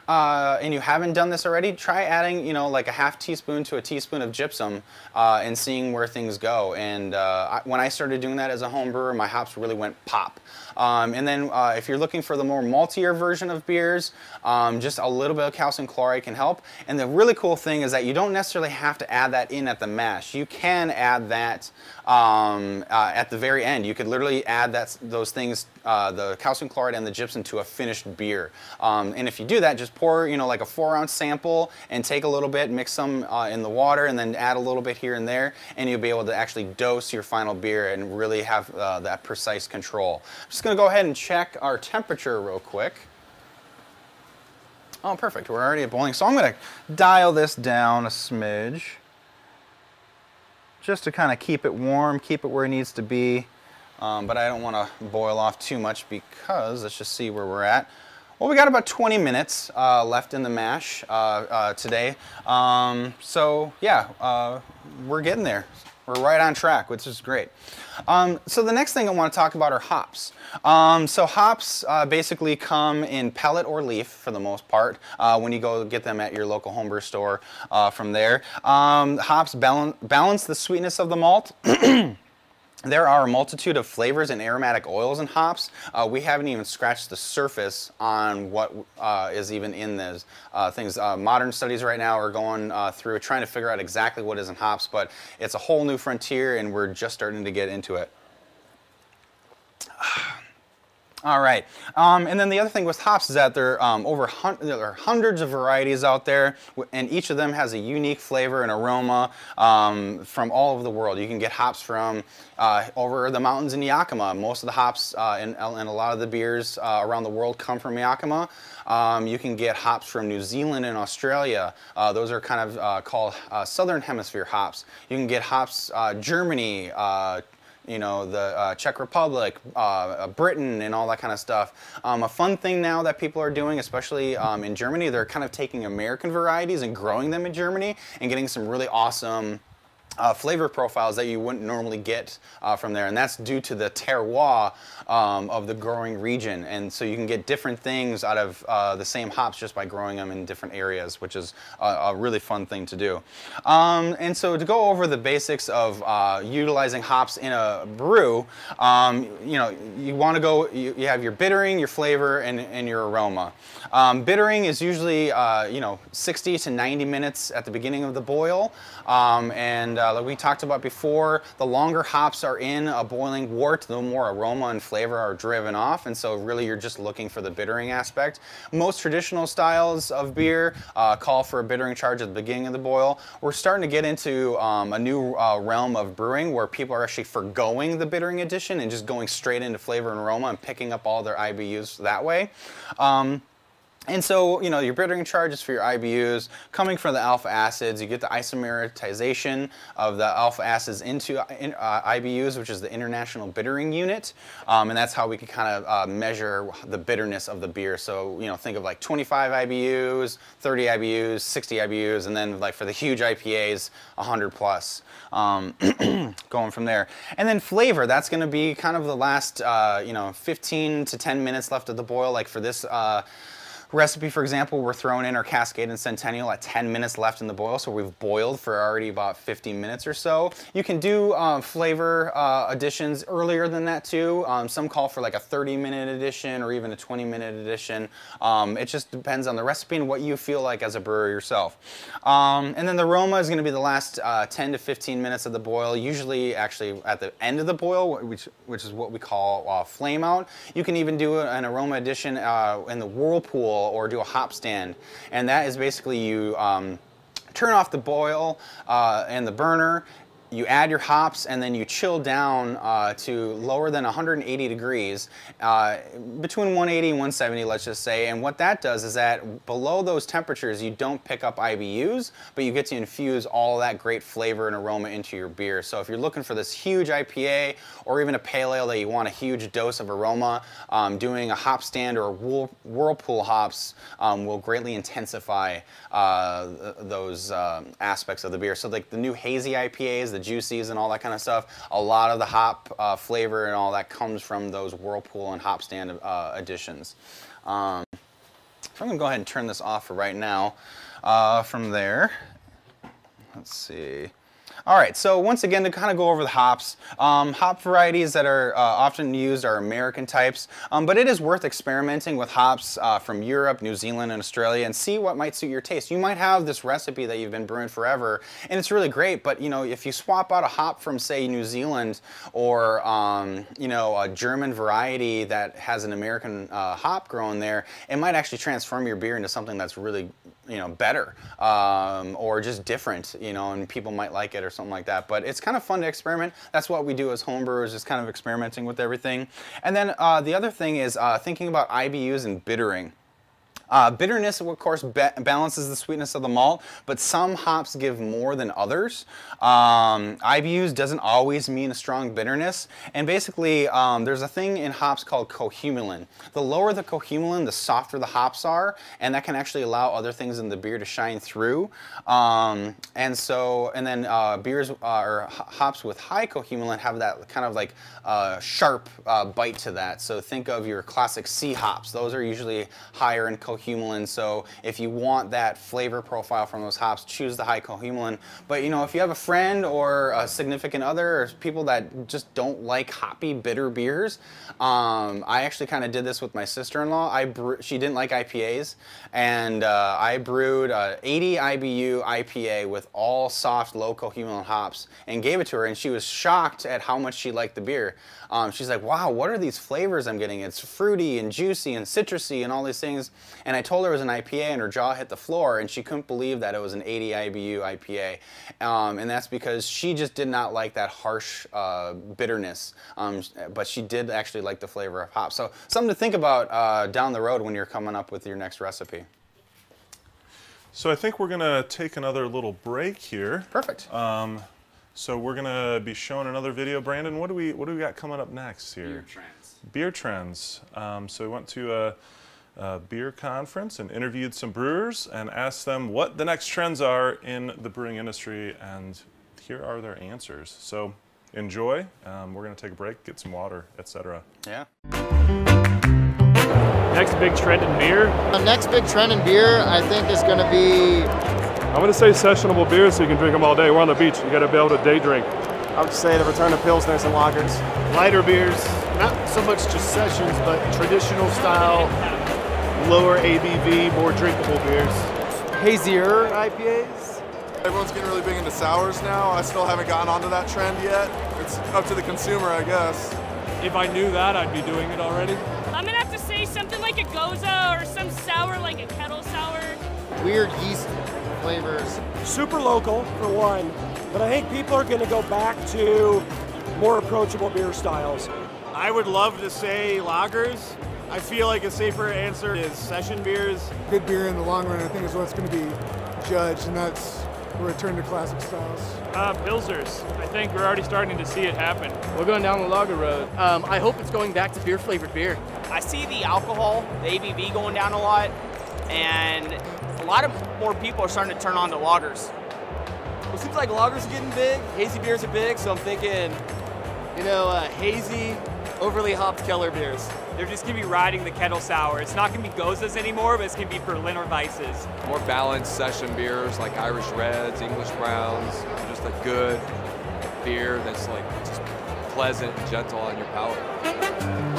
uh, and you haven't done this already, try adding, you know, like a half teaspoon to a teaspoon of gypsum uh, and seeing where things go. And uh, I, when I started doing that as a home brewer, my hops really went pop. Um, and then uh, if you're looking for the more maltier version of beers, um, just a little bit of calcium chloride can help. And the really cool thing is that you don't necessarily have to add that in at the mash. You can add that um, uh, at the very end. You could literally add that those things, uh, the calcium chloride and the gypsum, to a finished beer. Um, and if you do that, just pour, you know, like a four ounce sample and take a little bit, mix some uh, in the water, and then add a little bit here and there, and you'll be able to actually dose your final beer and really have uh, that precise control. Just going to go ahead and check our temperature real quick. Oh, perfect. We're already at boiling. So I'm going to dial this down a smidge just to kind of keep it warm, keep it where it needs to be. Um, but I don't want to boil off too much because let's just see where we're at. Well, we got about 20 minutes uh, left in the mash uh, uh, today. Um, so yeah, uh, we're getting there. We're right on track, which is great. Um, so the next thing I want to talk about are hops. Um, so hops uh, basically come in pellet or leaf for the most part uh, when you go get them at your local homebrew store uh, from there. Um, hops balance, balance the sweetness of the malt. (clears throat) There are a multitude of flavors and aromatic oils and hops. Uh, we haven't even scratched the surface on what uh, is even in those uh, things. Uh, modern studies right now are going uh, through trying to figure out exactly what is in hops, but it's a whole new frontier and we're just starting to get into it. All right, um, and then the other thing with hops is that there, um, over hun there are hundreds of varieties out there, and each of them has a unique flavor and aroma um, from all over the world. You can get hops from uh, over the mountains in Yakima. Most of the hops uh, and, a lot of the beers uh, around the world come from Yakima. Um, you can get hops from New Zealand and Australia. Uh, those are kind of uh, called uh, Southern Hemisphere hops. You can get hops Germany, you know, the uh, Czech Republic, uh, uh, Britain, and all that kind of stuff. Um, a fun thing now that people are doing, especially um, in Germany, they're kind of taking American varieties and growing them in Germany and getting some really awesome uh, flavor profiles that you wouldn't normally get uh, from there, and that's due to the terroir um, of the growing region. And so you can get different things out of uh, the same hops just by growing them in different areas, which is a, a really fun thing to do. Um, and so to go over the basics of uh, utilizing hops in a brew, um, you know, you want to go, you, you, have your bittering, your flavor, and, and your aroma. Um, bittering is usually, uh, you know, 60 to 90 minutes at the beginning of the boil. Um, and uh, like we talked about before, the longer hops are in a boiling wort, the more aroma and flavor are driven off. And so really you're just looking for the bittering aspect. Most traditional styles of beer uh, call for a bittering charge at the beginning of the boil. We're starting to get into um, a new uh, realm of brewing where people are actually foregoing the bittering addition and just going straight into flavor and aroma and picking up all their IBUs that way. Um, and so, you know, your bittering charges for your IBUs coming from the alpha acids, you get the isomerization of the alpha acids into uh, IBUs, which is the International Bittering Unit. Um, and that's how we can kind of uh, measure the bitterness of the beer. So, you know, think of like 25 IBUs, 30 IBUs, 60 IBUs, and then like for the huge IPAs, 100 plus. Um, (clears throat) going from there. And then flavor, that's going to be kind of the last, uh, you know, 15 to 10 minutes left of the boil. Like for this, uh, recipe, for example, we're throwing in our Cascade and Centennial at 10 minutes left in the boil, so we've boiled for already about 15 minutes or so. You can do um, flavor uh, additions earlier than that too. Um, some call for like a 30 minute addition or even a 20 minute addition. Um, it just depends on the recipe and what you feel like as a brewer yourself. Um, and then the aroma is going to be the last uh, 10 to 15 minutes of the boil, usually actually at the end of the boil, which, which is what we call uh, flame out. You can even do an aroma addition uh, in the whirlpool or do a hop stand. And that is basically you um, turn off the boil uh, and the burner you add your hops and then you chill down uh, to lower than 180 degrees, uh, between 180 and 170, let's just say. And what that does is that below those temperatures, you don't pick up IBUs, but you get to infuse all that great flavor and aroma into your beer. So if you're looking for this huge IPA or even a pale ale that you want a huge dose of aroma, um, doing a hop stand or whirlpool hops um, will greatly intensify uh, those um, aspects of the beer. So like the new hazy IPAs, the juicies and all that kind of stuff. A lot of the hop uh, flavor and all that comes from those Whirlpool and hop stand uh, additions. Um, so I'm to go ahead and turn this off for right now. Uh, from there, let's see. All right, so once again, to kind of go over the hops, um, hop varieties that are uh, often used are American types, um, but it is worth experimenting with hops uh, from Europe, New Zealand, and Australia and see what might suit your taste. You might have this recipe that you've been brewing forever, and it's really great, but you know, if you swap out a hop from, say, New Zealand or, um, you know, a German variety that has an American uh, hop grown there, it might actually transform your beer into something that's really, you know, better um, or just different, you know, and people might like it or something like that. But it's kind of fun to experiment. That's what we do as homebrewers, just kind of experimenting with everything. And then uh, the other thing is uh, thinking about IBUs and bittering. Uh, bitterness, of course, ba balances the sweetness of the malt, but some hops give more than others. Um, IBUs doesn't always mean a strong bitterness, and basically um, there's a thing in hops called cohumulone. The lower the cohumulone, the softer the hops are, and that can actually allow other things in the beer to shine through. Um, and so, and then uh, beers uh, or hops with high cohumulone have that kind of like uh, sharp uh, bite to that. So think of your classic C hops; those are usually higher in cohumulone cohumulone. So if you want that flavor profile from those hops, choose the high cohumulone. But you know, if you have a friend or a significant other or people that just don't like hoppy, bitter beers, um, I actually kind of did this with my sister-in-law. I she didn't like IPAs, and uh, I brewed a 80 IBU IPA with all soft, low cohumulone hops and gave it to her, and she was shocked at how much she liked the beer. Um, she's like, "Wow, what are these flavors I'm getting? It's fruity and juicy and citrusy and all these things." And I told her it was an IPA, and her jaw hit the floor, and she couldn't believe that it was an 80 IBU IPA. Um, and that's because she just did not like that harsh uh, bitterness, um, but she did actually like the flavor of hops. So something to think about uh, down the road when you're coming up with your next recipe. So I think we're gonna take another little break here. Perfect. Um, so we're gonna be showing another video. Brandon, what do we what do we got coming up next here? Beer trends. Beer trends. Um, so we went to a uh, beer conference and interviewed some brewers and asked them what the next trends are in the brewing industry, and here are their answers. So enjoy. Um, we're going to take a break, get some water, etc. Yeah. Next big trend in beer? The next big trend in beer, I think, is going to be. I'm going to say sessionable beers so you can drink them all day. We're on the beach. You got to be able to day drink. I would say the return of pilsners and lagers. Lighter beers, not so much just sessions, but traditional style lower ABV, more drinkable beers. Hazier IPAs. Everyone's getting really big into sours now. I still haven't gotten onto that trend yet. It's up to the consumer, I guess. If I knew that, I'd be doing it already. I'm gonna have to say something like a Gose or some sour like a kettle sour. Weird yeast flavors. Super local, for one, but I think people are gonna go back to more approachable beer styles. I would love to say lagers, I feel like a safer answer is session beers. Good beer in the long run, I think, is what's going to be judged, and that's a return to classic styles. Uh, Pilsers. I think we're already starting to see it happen. We're going down the lager road. Um, I hope it's going back to beer flavored beer. I see the alcohol, the ABV going down a lot, and a lot of more people are starting to turn on to lagers. Well, it seems like lagers are getting big, hazy beers are big, so I'm thinking, you know, uh, hazy, overly hopped killer beers. They're just gonna be riding the kettle sour. It's not gonna be Gozas anymore, but it's gonna be Berliner Weisses. More balanced session beers like Irish Reds, English Browns, just a good beer that's like just pleasant and gentle on your palate.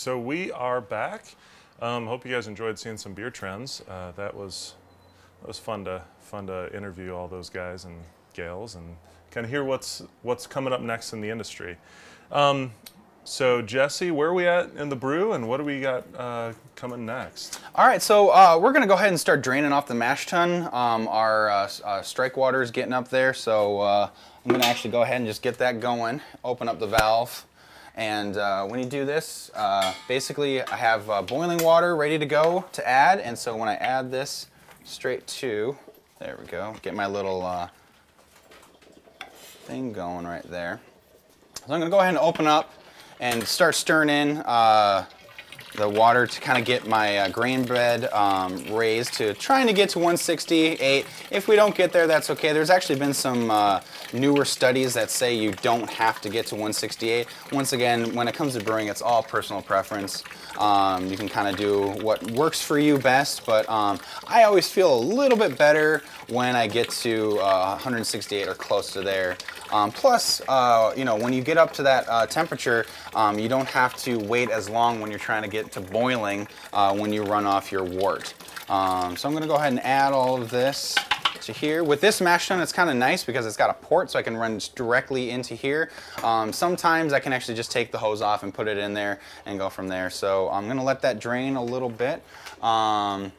So we are back. Um, hope you guys enjoyed seeing some beer trends. Uh, that was that was fun to fun to interview all those guys and gals and kind of hear what's what's coming up next in the industry. Um, so Jesse, where are we at in the brew, and what do we got uh, coming next? All right, so uh, we're gonna go ahead and start draining off the mash tun. Um, our uh, uh, strike water is getting up there, so uh, I'm gonna actually go ahead and just get that going. Open up the valve, and uh, when you do this, uh, basically I have uh, boiling water ready to go to add, and so when I add this straight to, there we go, get my little uh, thing going right there. So I'm gonna go ahead and open up and start stirring in uh, the water to kind of get my uh, grain bed um, raised to trying to get to 168. If we don't get there, that's okay. There's actually been some uh, newer studies that say you don't have to get to 168. Once again, when it comes to brewing, it's all personal preference. Um, you can kind of do what works for you best, but um, I always feel a little bit better when I get to uh, 168 or close to there. Um, plus, uh, you know, when you get up to that uh, temperature, um, you don't have to wait as long when you're trying to get to boiling uh, when you run off your wort. Um, so I'm going to go ahead and add all of this to here. With this mash tun, it's kind of nice because it's got a port so I can run directly into here. Um, sometimes I can actually just take the hose off and put it in there and go from there. So I'm going to let that drain a little bit. Um,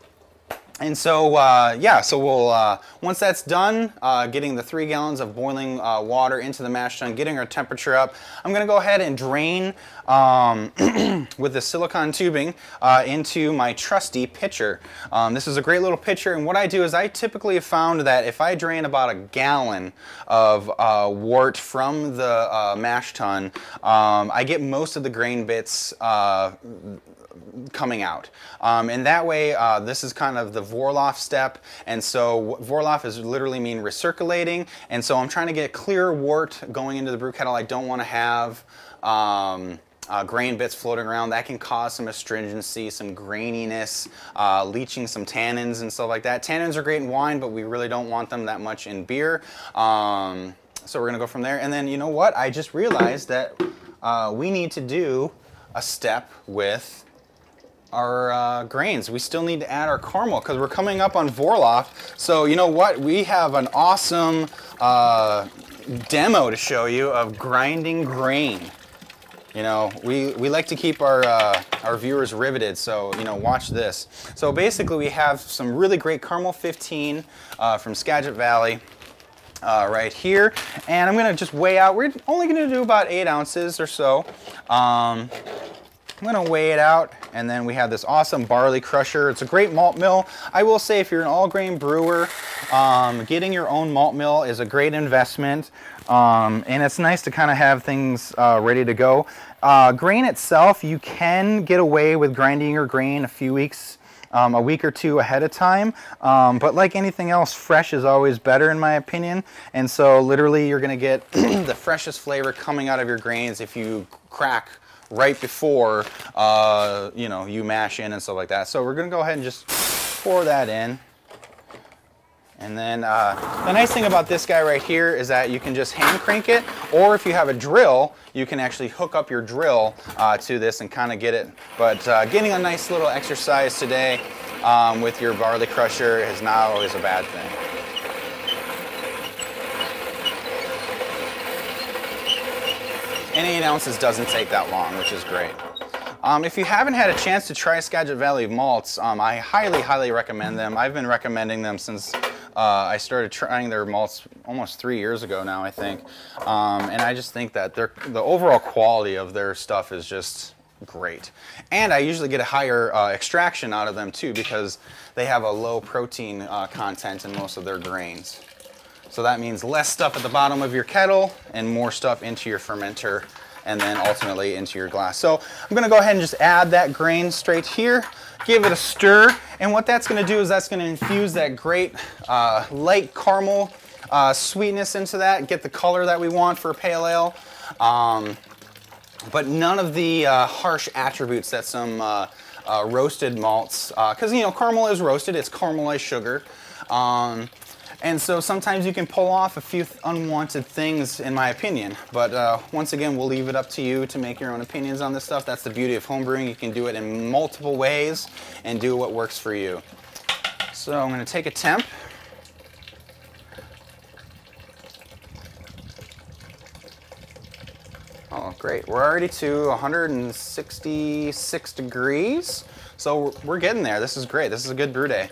and so, uh, yeah, so we'll, uh, once that's done, uh, getting the three gallons of boiling uh, water into the mash tun, getting our temperature up, I'm gonna go ahead and drain um, (clears throat) with the silicone tubing uh, into my trusty pitcher. Um, this is a great little pitcher, and what I do is I typically have found that if I drain about a gallon of uh, wort from the mash tun, um, I get most of the grain bits coming out. Um, and that way, uh, this is kind of the Vorlauf step. And so Vorlauf is literally mean recirculating. And so I'm trying to get clear wort going into the brew kettle. I don't want to have um, uh, grain bits floating around. That can cause some astringency, some graininess, uh, leaching some tannins and stuff like that. Tannins are great in wine, but we really don't want them that much in beer. Um, so we're gonna go from there. And then you know what? I just realized that uh, we need to do a step with our uh, grains. We still need to add our caramel because we're coming up on Vorlauf. So you know what? We have an awesome uh, demo to show you of grinding grain. You know, we, we like to keep our, uh, our viewers riveted, so, you know, watch this. So basically we have some really great caramel 15 uh, from Skagit Valley. Uh, right here, and I'm gonna just weigh out. We're only gonna do about eight ounces or so. Um, I'm gonna weigh it out, and then we have this awesome barley crusher. It's a great malt mill. I will say, if you're an all-grain brewer, um, getting your own malt mill is a great investment, um, and it's nice to kind of have things uh, ready to go. Uh, grain itself, you can get away with grinding your grain a few weeks um, a week or two ahead of time. Um, but like anything else, fresh is always better in my opinion. And so literally you're gonna get (clears throat) the freshest flavor coming out of your grains if you crack right before uh, you know you mash in and stuff like that. So we're gonna go ahead and just pour that in. And then uh, the nice thing about this guy right here is that you can just hand crank it, or if you have a drill, you can actually hook up your drill uh, to this and kind of get it. But uh, getting a nice little exercise today um, with your barley crusher is not always a bad thing. And eight ounces doesn't take that long, which is great. Um, if you haven't had a chance to try Skagit Valley malts, um, I highly, highly recommend them. I've been recommending them since uh, I started trying their malts almost three years ago now, I think. Um, and I just think that the overall quality of their stuff is just great. And I usually get a higher uh, extraction out of them too because they have a low protein uh, content in most of their grains. So that means less stuff at the bottom of your kettle and more stuff into your fermenter and then ultimately into your glass. So I'm gonna go ahead and just add that grain straight here, give it a stir, and what that's gonna do is that's gonna infuse that great uh, light caramel uh, sweetness into that, get the color that we want for a pale ale. Um, but none of the uh, harsh attributes that some uh, uh, roasted malts, because you know caramel is roasted, it's caramelized sugar. Um, and so sometimes you can pull off a few unwanted things, in my opinion. But uh, once again, we'll leave it up to you to make your own opinions on this stuff. That's the beauty of homebrewing. You can do it in multiple ways and do what works for you. So I'm going to take a temp. Oh, great. We're already to 166 degrees. So we're getting there. This is great. This is a good brew day.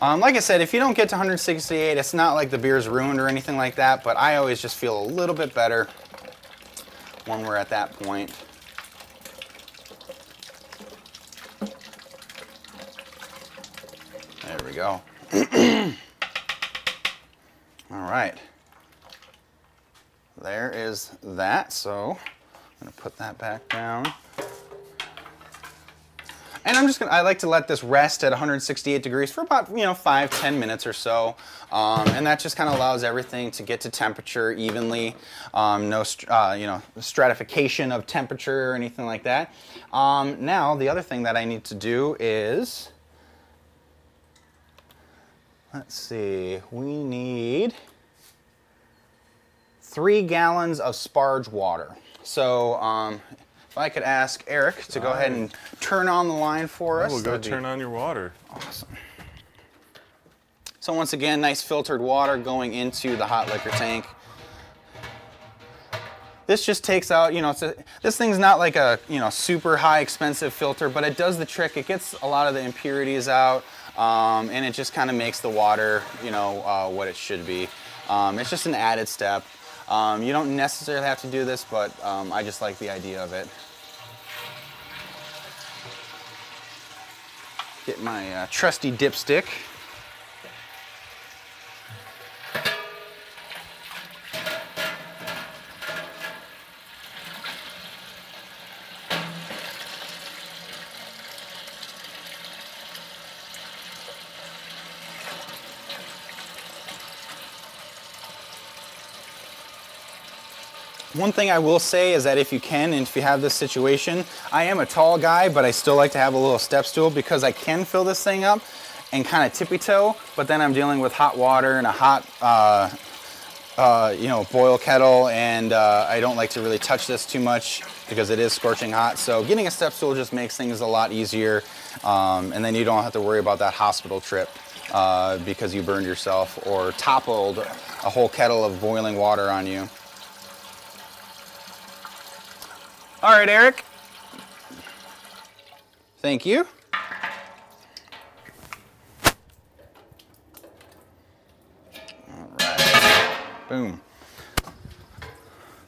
Um, like I said, if you don't get to 168, it's not like the beer's ruined or anything like that, but I always just feel a little bit better when we're at that point. There we go. (clears throat) All right. There is that, so I'm gonna put that back down. And I'm just gonna, I like to let this rest at 168 degrees for about, you know, five, 10 minutes or so. Um, and that just kind of allows everything to get to temperature evenly. Um, no, uh, you know, stratification of temperature or anything like that. Um, now, the other thing that I need to do is, let's see, we need three gallons of sparge water. So um, if I could ask Eric to go ahead and turn on the line for us. We'll go turn on your water. Awesome. So once again, nice filtered water going into the hot liquor tank. This just takes out, you know, a, this thing's not like a, you know, super high expensive filter, but it does the trick. It gets a lot of the impurities out, um, and it just kind of makes the water, you know, uh, what it should be. Um, it's just an added step. Um, you don't necessarily have to do this, but um, I just like the idea of it. Get my uh, trusty dipstick. One thing I will say is that if you can and if you have this situation, I am a tall guy, but I still like to have a little step stool because I can fill this thing up and kind of tippy toe, but then I'm dealing with hot water and a hot, uh, uh, you know, boil kettle, and uh, I don't like to really touch this too much because it is scorching hot. So getting a step stool just makes things a lot easier, um, and then you don't have to worry about that hospital trip uh, because you burned yourself or toppled a whole kettle of boiling water on you. All right, Eric. Thank you. All right. Boom.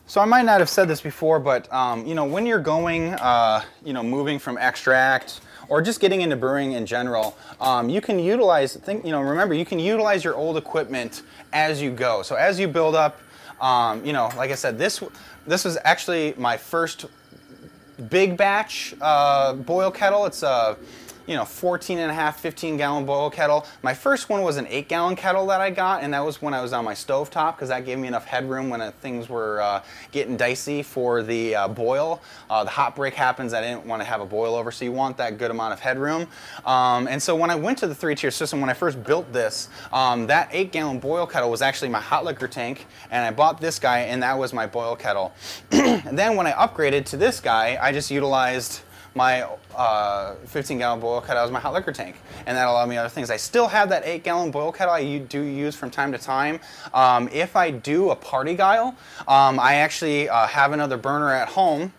So I might not have said this before, but um, you know, when you're going, uh, you know, moving from extract or just getting into brewing in general, um, you can utilize. Think, you know, remember you can utilize your old equipment as you go. So as you build up, um, you know, like I said, this this was actually my first big batch uh, boil kettle. It's a you know 14 and a half 15 gallon boil kettle. My first one was an 8 gallon kettle that i got and that was when i was on my stove top because that gave me enough headroom when uh, things were uh, getting dicey for the uh, boil. Uh, the hot break happens i didn't want to have a boil over so you want that good amount of headroom. Um, and so when i went to the three tier system when i first built this um, that 8 gallon boil kettle was actually my hot liquor tank and i bought this guy and that was my boil kettle. And (clears throat) then when i upgraded to this guy i just utilized my uh, 15 gallon boil kettle as my hot liquor tank, and that allowed me other things. I still have that 8 gallon boil kettle I do use from time to time. Um, if I do a parti-gyle, um, I actually uh, have another burner at home.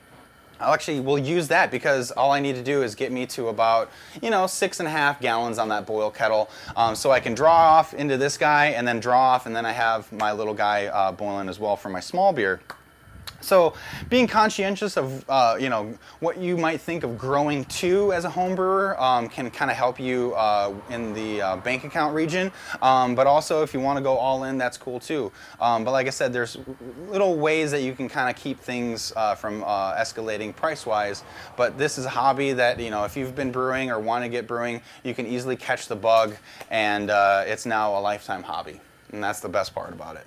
I'll actually will use that because all I need to do is get me to about you know six and a half gallons on that boil kettle, um, so I can draw off into this guy and then draw off, and then I have my little guy uh, boiling as well for my small beer. So, being conscientious of uh, you know what you might think of growing to as a home brewer um, can kind of help you uh, in the uh, bank account region. Um, but also, if you want to go all in, that's cool too. Um, but like I said, there's little ways that you can kind of keep things uh, from uh, escalating price-wise. But this is a hobby that you know if you've been brewing or want to get brewing, you can easily catch the bug, and uh, it's now a lifetime hobby, and that's the best part about it.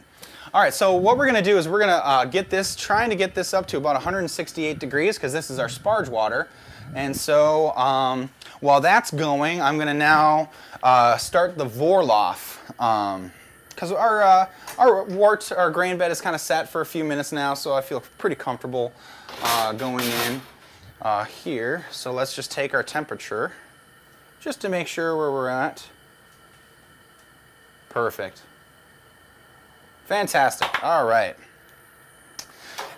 All right, so what we're gonna do is we're gonna uh, get this, trying to get this up to about 168 degrees because this is our sparge water. And so um, while that's going, I'm gonna now uh, start the Vorlauf. Because our, uh, our wort, our grain bed is kind of set for a few minutes now, so I feel pretty comfortable uh, going in uh, here. So let's just take our temperature just to make sure where we're at. Perfect. Fantastic. All right.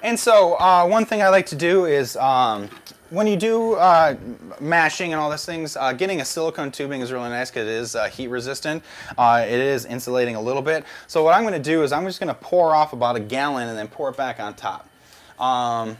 And so uh, one thing I like to do is um, when you do uh, mashing and all those things, uh, getting a silicone tubing is really nice because it is uh, heat resistant. Uh, it is insulating a little bit. So what I'm going to do is I'm just going to pour off about a gallon and then pour it back on top. Um,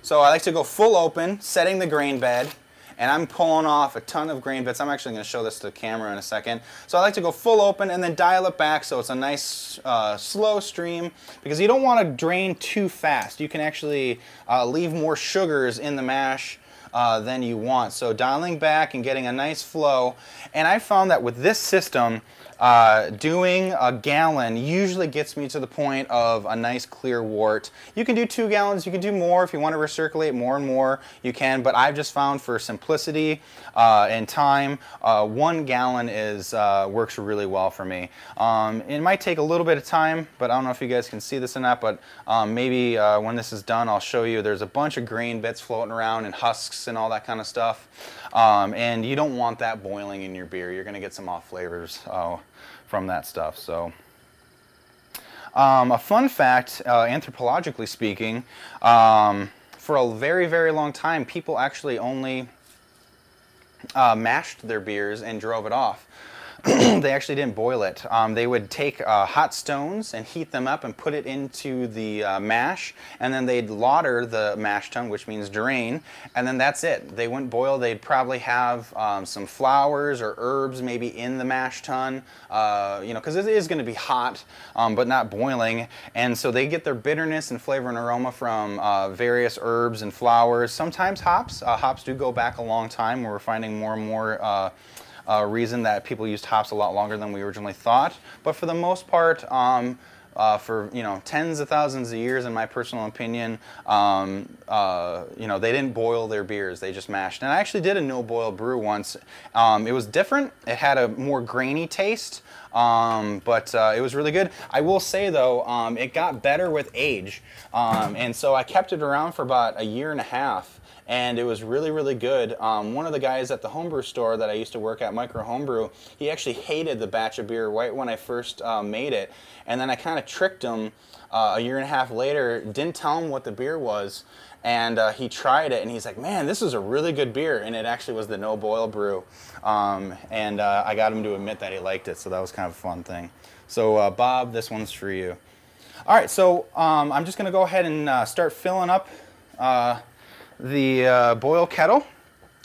so I like to go full open, setting the grain bed, and I'm pulling off a ton of grain bits. I'm actually going to show this to the camera in a second. So I like to go full open and then dial it back so it's a nice uh, slow stream because you don't want to drain too fast. You can actually uh, leave more sugars in the mash uh, than you want. So dialing back and getting a nice flow. And I found that with this system, uh, doing a gallon usually gets me to the point of a nice clear wort. You can do two gallons, you can do more if you want to recirculate more and more, you can, but I've just found for simplicity uh, and time, uh, one gallon is uh, works really well for me. Um, it might take a little bit of time, but I don't know if you guys can see this or not, but um, maybe uh, when this is done, I'll show you there's a bunch of grain bits floating around and husks and all that kind of stuff. Um, and you don't want that boiling in your beer. You're going to get some off flavors uh, from that stuff. So, um, a fun fact, uh, anthropologically speaking, um, for a very, very long time, people actually only uh, mashed their beers and drove it off. (clears throat) they actually didn't boil it. Um, they would take uh, hot stones and heat them up and put it into the uh, mash, and then they'd lauter the mash tun, which means drain, and then that's it. They wouldn't boil. They'd probably have um, some flowers or herbs maybe in the mash tun, uh, you know, because it is going to be hot, um, but not boiling, and so they get their bitterness and flavor and aroma from uh, various herbs and flowers. Sometimes hops. Uh, hops do go back a long time. We're finding more and more uh, reason that people used hops a lot longer than we originally thought. But for the most part, um, uh, for you know tens of thousands of years, in my personal opinion, um, uh, you know they didn't boil their beers; they just mashed. And I actually did a no-boil brew once. Um, it was different. It had a more grainy taste, um, but uh, it was really good. I will say though, um, it got better with age, um, and so I kept it around for about a year and a half and it was really, really good. Um, one of the guys at the homebrew store that I used to work at, Micro Homebrew, he actually hated the batch of beer right when I first uh, made it, and then I kind of tricked him uh, a year and a half later, didn't tell him what the beer was, and uh, he tried it, and he's like, "Man, this is a really good beer," and it actually was the no boil brew, um, and uh, I got him to admit that he liked it, so that was kind of a fun thing. So, uh, Bob, this one's for you. All right, so um, I'm just going to go ahead and uh, start filling up the uh, boil kettle.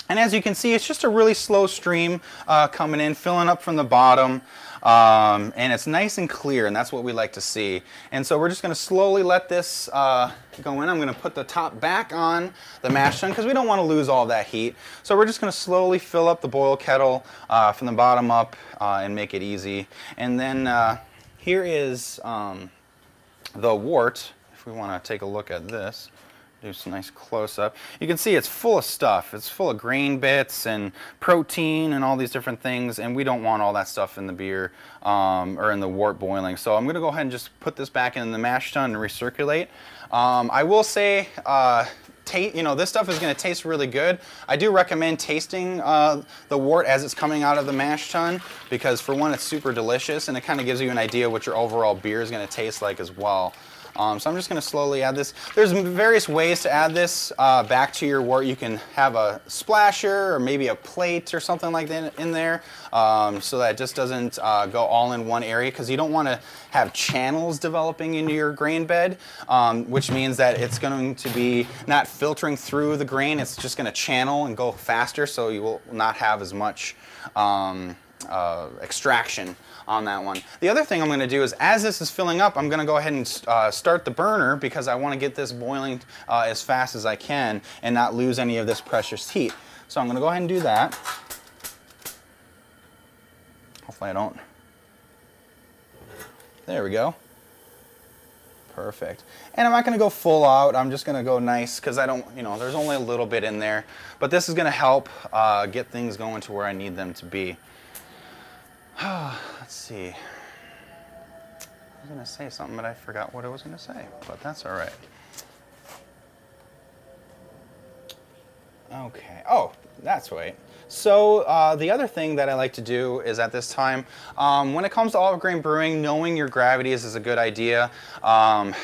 And as you can see, it's just a really slow stream uh, coming in, filling up from the bottom. Um, and it's nice and clear, and that's what we like to see. And so we're just going to slowly let this uh, go in. I'm going to put the top back on the mash tun because we don't want to lose all that heat. So we're just going to slowly fill up the boil kettle uh, from the bottom up uh, and make it easy. And then uh, here is um, the wort, if we want to take a look at this do some nice close up. You can see it's full of stuff. It's full of grain bits and protein and all these different things, and we don't want all that stuff in the beer um, or in the wort boiling. So I'm going to go ahead and just put this back in the mash tun and recirculate. Um, I will say, uh, you know, this stuff is going to taste really good. I do recommend tasting uh, the wort as it's coming out of the mash tun because for one, it's super delicious and it kind of gives you an idea what your overall beer is going to taste like as well. Um, so I'm just going to slowly add this. There's various ways to add this uh, back to your wort. You can have a splasher or maybe a plate or something like that in there um, so that just doesn't uh, go all in one area because you don't want to have channels developing into your grain bed, um, which means that it's going to be not filtering through the grain. It's just going to channel and go faster so you will not have as much um, uh, extraction on that one. The other thing I'm going to do is as this is filling up, I'm going to go ahead and uh, start the burner because I want to get this boiling uh, as fast as I can and not lose any of this precious heat. So I'm going to go ahead and do that. Hopefully I don't. There we go. Perfect. And I'm not going to go full out. I'm just going to go nice because I don't, you know, there's only a little bit in there. But this is going to help uh, get things going to where I need them to be. (sighs) Let's see. I was going to say something, but I forgot what I was going to say. But that's all right. Okay. Oh, that's right. So uh, the other thing that I like to do is at this time, um, when it comes to olive grain brewing, knowing your gravities is a good idea. Um,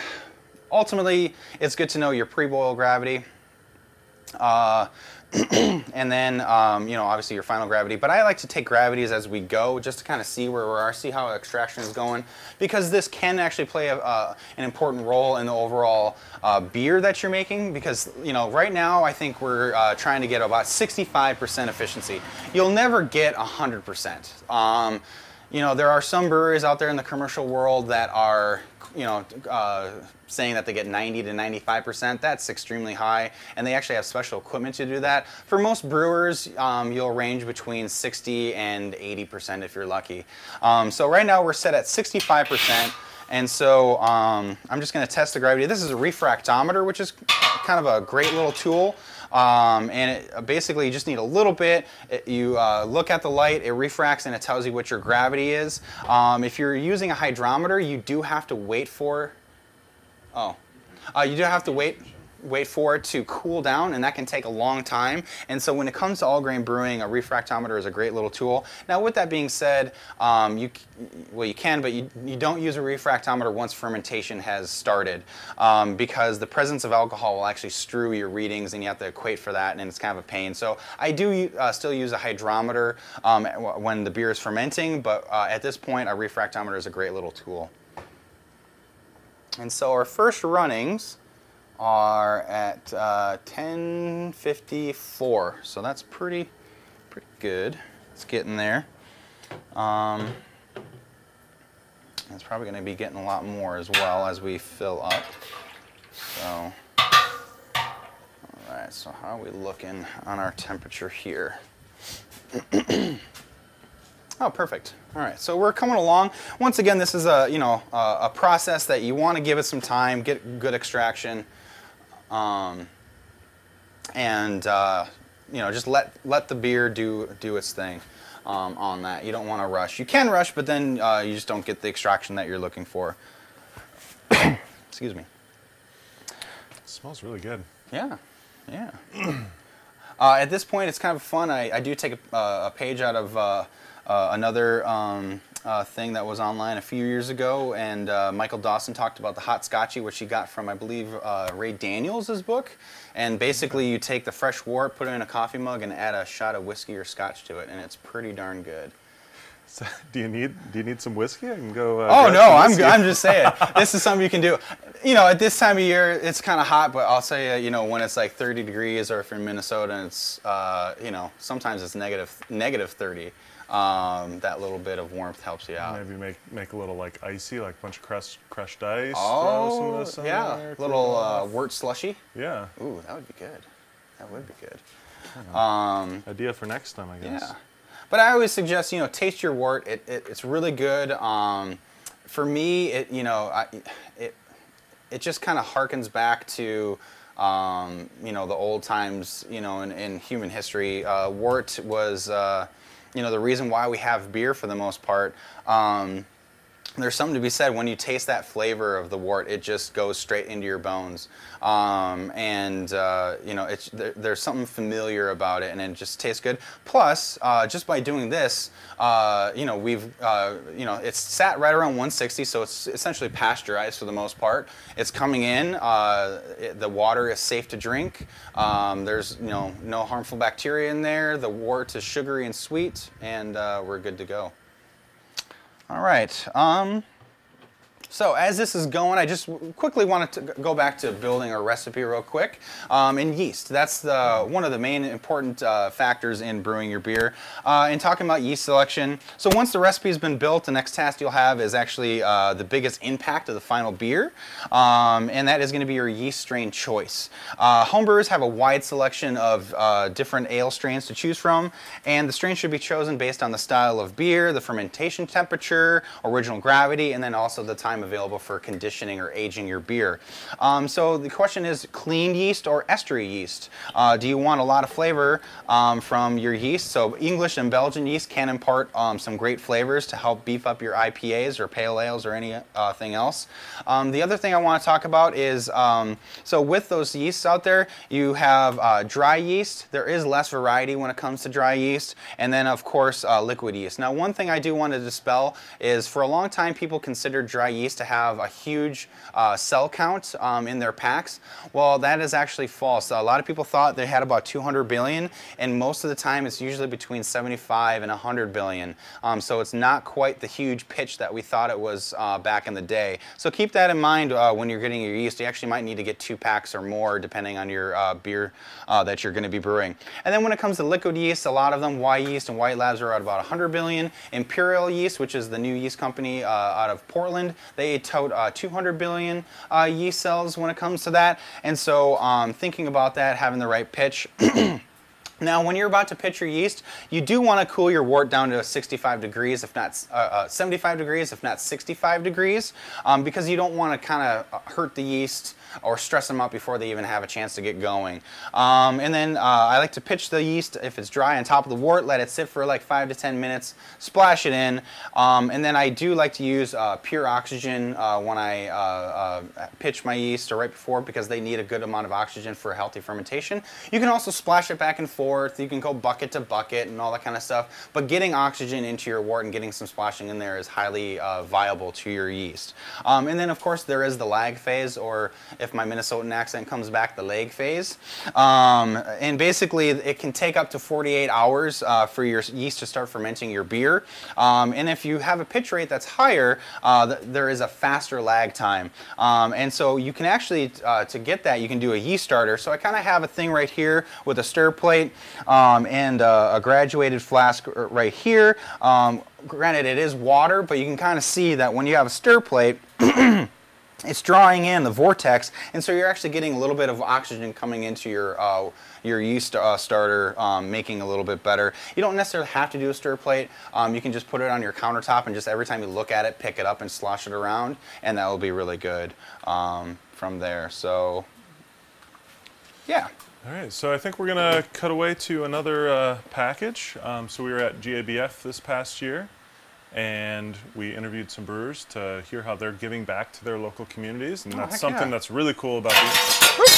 ultimately, it's good to know your pre-boil gravity. Uh, (clears throat) and then, um, you know, obviously your final gravity. But I like to take gravities as we go just to kind of see where we are, see how extraction is going, because this can actually play a, uh, an important role in the overall uh, beer that you're making. Because, you know, right now I think we're uh, trying to get about 65% efficiency. You'll never get 100%. Um, you know, there are some breweries out there in the commercial world that are, you know, uh, saying that they get 90 to 95%. That's extremely high, and they actually have special equipment to do that. For most brewers, um, you'll range between 60 and 80% if you're lucky. Um, so right now we're set at 65%. And so um, I'm just going to test the gravity. This is a refractometer, which is kind of a great little tool. Um, and it, basically you just need a little bit. It, you uh, look at the light, it refracts and it tells you what your gravity is. Um, if you're using a hydrometer, you do have to wait for, oh, uh, you do have to wait wait for it to cool down and that can take a long time. And so when it comes to all grain brewing, a refractometer is a great little tool. Now with that being said, um, you, well you can, but you, you don't use a refractometer once fermentation has started um, because the presence of alcohol will actually strew your readings and you have to equate for that and it's kind of a pain. So I do uh, still use a hydrometer um, when the beer is fermenting, but uh, at this point a refractometer is a great little tool. And so our first runnings, are at uh, 1054. So that's pretty, pretty good. It's getting there. Um, it's probably going to be getting a lot more as well as we fill up. So, all right, so how are we looking on our temperature here? (clears throat) Oh, perfect. All right, so we're coming along. Once again, this is a you know a, a process that you want to give it some time, get good extraction. Um, and uh, you know, just let let the beer do do its thing um, on that. You don't want to rush. You can rush, but then uh, you just don't get the extraction that you're looking for. (coughs) Excuse me. It smells really good. Yeah, yeah. (coughs) uh, at this point, it's kind of fun. I, I do take a, a page out of uh, uh, another um, uh, thing that was online a few years ago, and uh, Michael Dawson talked about the hot scotchy, which he got from, I believe, uh, Ray Daniels' book. And basically, you take the fresh wort, put it in a coffee mug, and add a shot of whiskey or scotch to it, and it's pretty darn good. So, (laughs) do you need do you need some whiskey? I can go. Uh, oh no, I'm I'm just saying (laughs) this is something you can do. You know, at this time of year, it's kind of hot, but I'll say you know when it's like 30 degrees, or if you're in Minnesota, and it's uh, you know sometimes it's negative negative 30 um, that little bit of warmth helps you out. Maybe make make a little like icy, like a bunch of crushed crushed ice. Oh, yeah, little uh, wort slushy. Yeah. Ooh, that would be good. That would be good. Um, Idea for next time, I guess. Yeah. But I always suggest, you know, taste your wort. It, it it's really good. Um, for me, it you know, I, it it just kind of harkens back to. Um, you know the old times. You know, in, in human history, uh, wort was uh, you know, the reason why we have beer for the most part. Um, there's something to be said when you taste that flavor of the wort. It just goes straight into your bones, um, and uh, you know it's there, there's something familiar about it, and it just tastes good. Plus, uh, just by doing this, uh, you know we've uh, you know it's sat right around 160, so it's essentially pasteurized for the most part. It's coming in. Uh, it, the water is safe to drink. Um, there's you know no harmful bacteria in there. The wort is sugary and sweet, and uh, we're good to go. All right. Um, so as this is going, I just quickly wanted to go back to building our recipe real quick. Um, and yeast, that's the, one of the main important uh, factors in brewing your beer. Uh, and talking about yeast selection, so once the recipe has been built, the next task you'll have is actually uh, the biggest impact of the final beer. Um, and that is going to be your yeast strain choice. Uh, homebrewers have a wide selection of uh, different ale strains to choose from. And the strain should be chosen based on the style of beer, the fermentation temperature, original gravity, and then also the time available for conditioning or aging your beer. Um, so the question is clean yeast or estery yeast? Uh, do you want a lot of flavor um, from your yeast? So English and Belgian yeast can impart um, some great flavors to help beef up your IPAs or pale ales or anything else. Um, the other thing I want to talk about is, um, so with those yeasts out there, you have uh, dry yeast. There is less variety when it comes to dry yeast. And then of course, uh, liquid yeast. Now one thing I do want to dispel is for a long time people considered dry yeast to have a huge uh, cell count um, in their packs. Well, that is actually false. A lot of people thought they had about 200 billion, and most of the time it's usually between 75 and 100 billion. Um, so it's not quite the huge pitch that we thought it was uh, back in the day. So keep that in mind uh, when you're getting your yeast. You actually might need to get two packs or more depending on your uh, beer uh, that you're going to be brewing. And then when it comes to liquid yeast, a lot of them, Wyeast and White Labs are at about 100 billion. Imperial Yeast, which is the new yeast company uh, out of Portland, they tote uh, 200 billion uh, yeast cells when it comes to that. And so um, thinking about that, having the right pitch. (clears throat) Now, when you're about to pitch your yeast, you do want to cool your wort down to 65 degrees, if not uh, uh, 75 degrees, if not 65 degrees, um, because you don't want to kind of hurt the yeast or stress them out before they even have a chance to get going. Um, and then uh, I like to pitch the yeast if it's dry on top of the wort, let it sit for like five to 10 minutes, splash it in. Um, and then I do like to use uh, pure oxygen uh, when I uh, uh, pitch my yeast or right before because they need a good amount of oxygen for a healthy fermentation. You can also splash it back and forth. You can go bucket to bucket and all that kind of stuff. But getting oxygen into your wort and getting some splashing in there is highly uh, viable to your yeast. Um, and then of course there is the lag phase or if my Minnesotan accent comes back, the lag phase. Um, and basically, it can take up to 48 hours uh, for your yeast to start fermenting your beer. Um, and if you have a pitch rate that's higher, uh, th there is a faster lag time. Um, and so you can actually, uh, to get that, you can do a yeast starter. So I kind of have a thing right here with a stir plate um, and uh, a graduated flask right here. Um, granted, it is water, but you can kind of see that when you have a stir plate, (clears throat) it's drawing in the vortex, and so you're actually getting a little bit of oxygen coming into your uh, your yeast uh, starter, um, making a little bit better. You don't necessarily have to do a stir plate. Um, you can just put it on your countertop, and just every time you look at it, pick it up and slosh it around, and that will be really good um, from there. So, yeah. All right, so I think we're gonna cut away to another uh, package. Um, so we were at GABF this past year, and we interviewed some brewers to hear how they're giving back to their local communities, and Oh, that's something yeah. that's really cool about the. (laughs)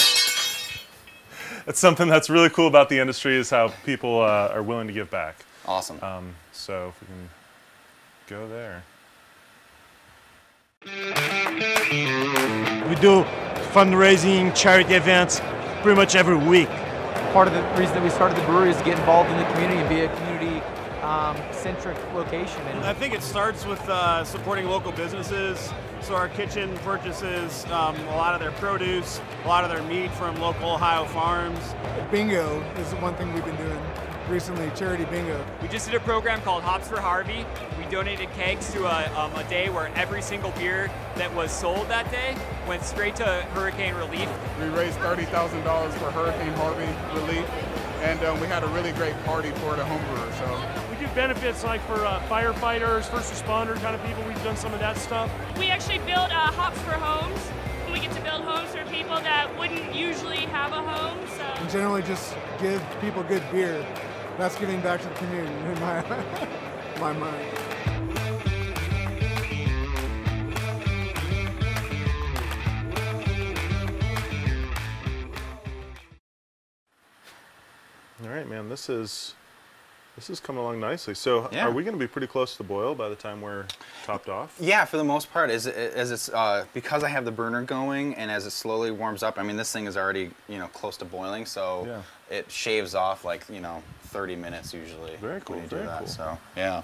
That's something that's really cool about the industry is how people uh, are willing to give back. Awesome. Um, so if we can go there. We do fundraising, charity events pretty much every week. Part of the reason that we started the brewery is to get involved in the community and be a community um, centric location. And I think it starts with uh, supporting local businesses. So our kitchen purchases um, a lot of their produce, a lot of their meat from local Ohio farms. Bingo is one thing we've been doing recently, charity bingo. We just did a program called Hops for Harvey. We donated kegs to a, um, a day where every single beer that was sold that day went straight to hurricane relief. We raised $30,000 for Hurricane Harvey relief, and um, we had a really great party for the homebrewers. So We do benefits like for uh, firefighters, first responder kind of people. We've done some of that stuff. We actually build uh, hops for homes. And we get to build homes for people that wouldn't usually have a home. So And generally just give people good beer. That's giving back to the community in my, (laughs) my mind. All right, man, this is this is coming along nicely. So yeah. are we going to be pretty close to the boil by the time we're topped off? Yeah, for the most part, as, as it's, uh, because I have the burner going and as it slowly warms up, I mean, this thing is already, you know, close to boiling, so yeah. it shaves off like, you know, 30 minutes usually. Very cool. When you do very that, cool. so yeah.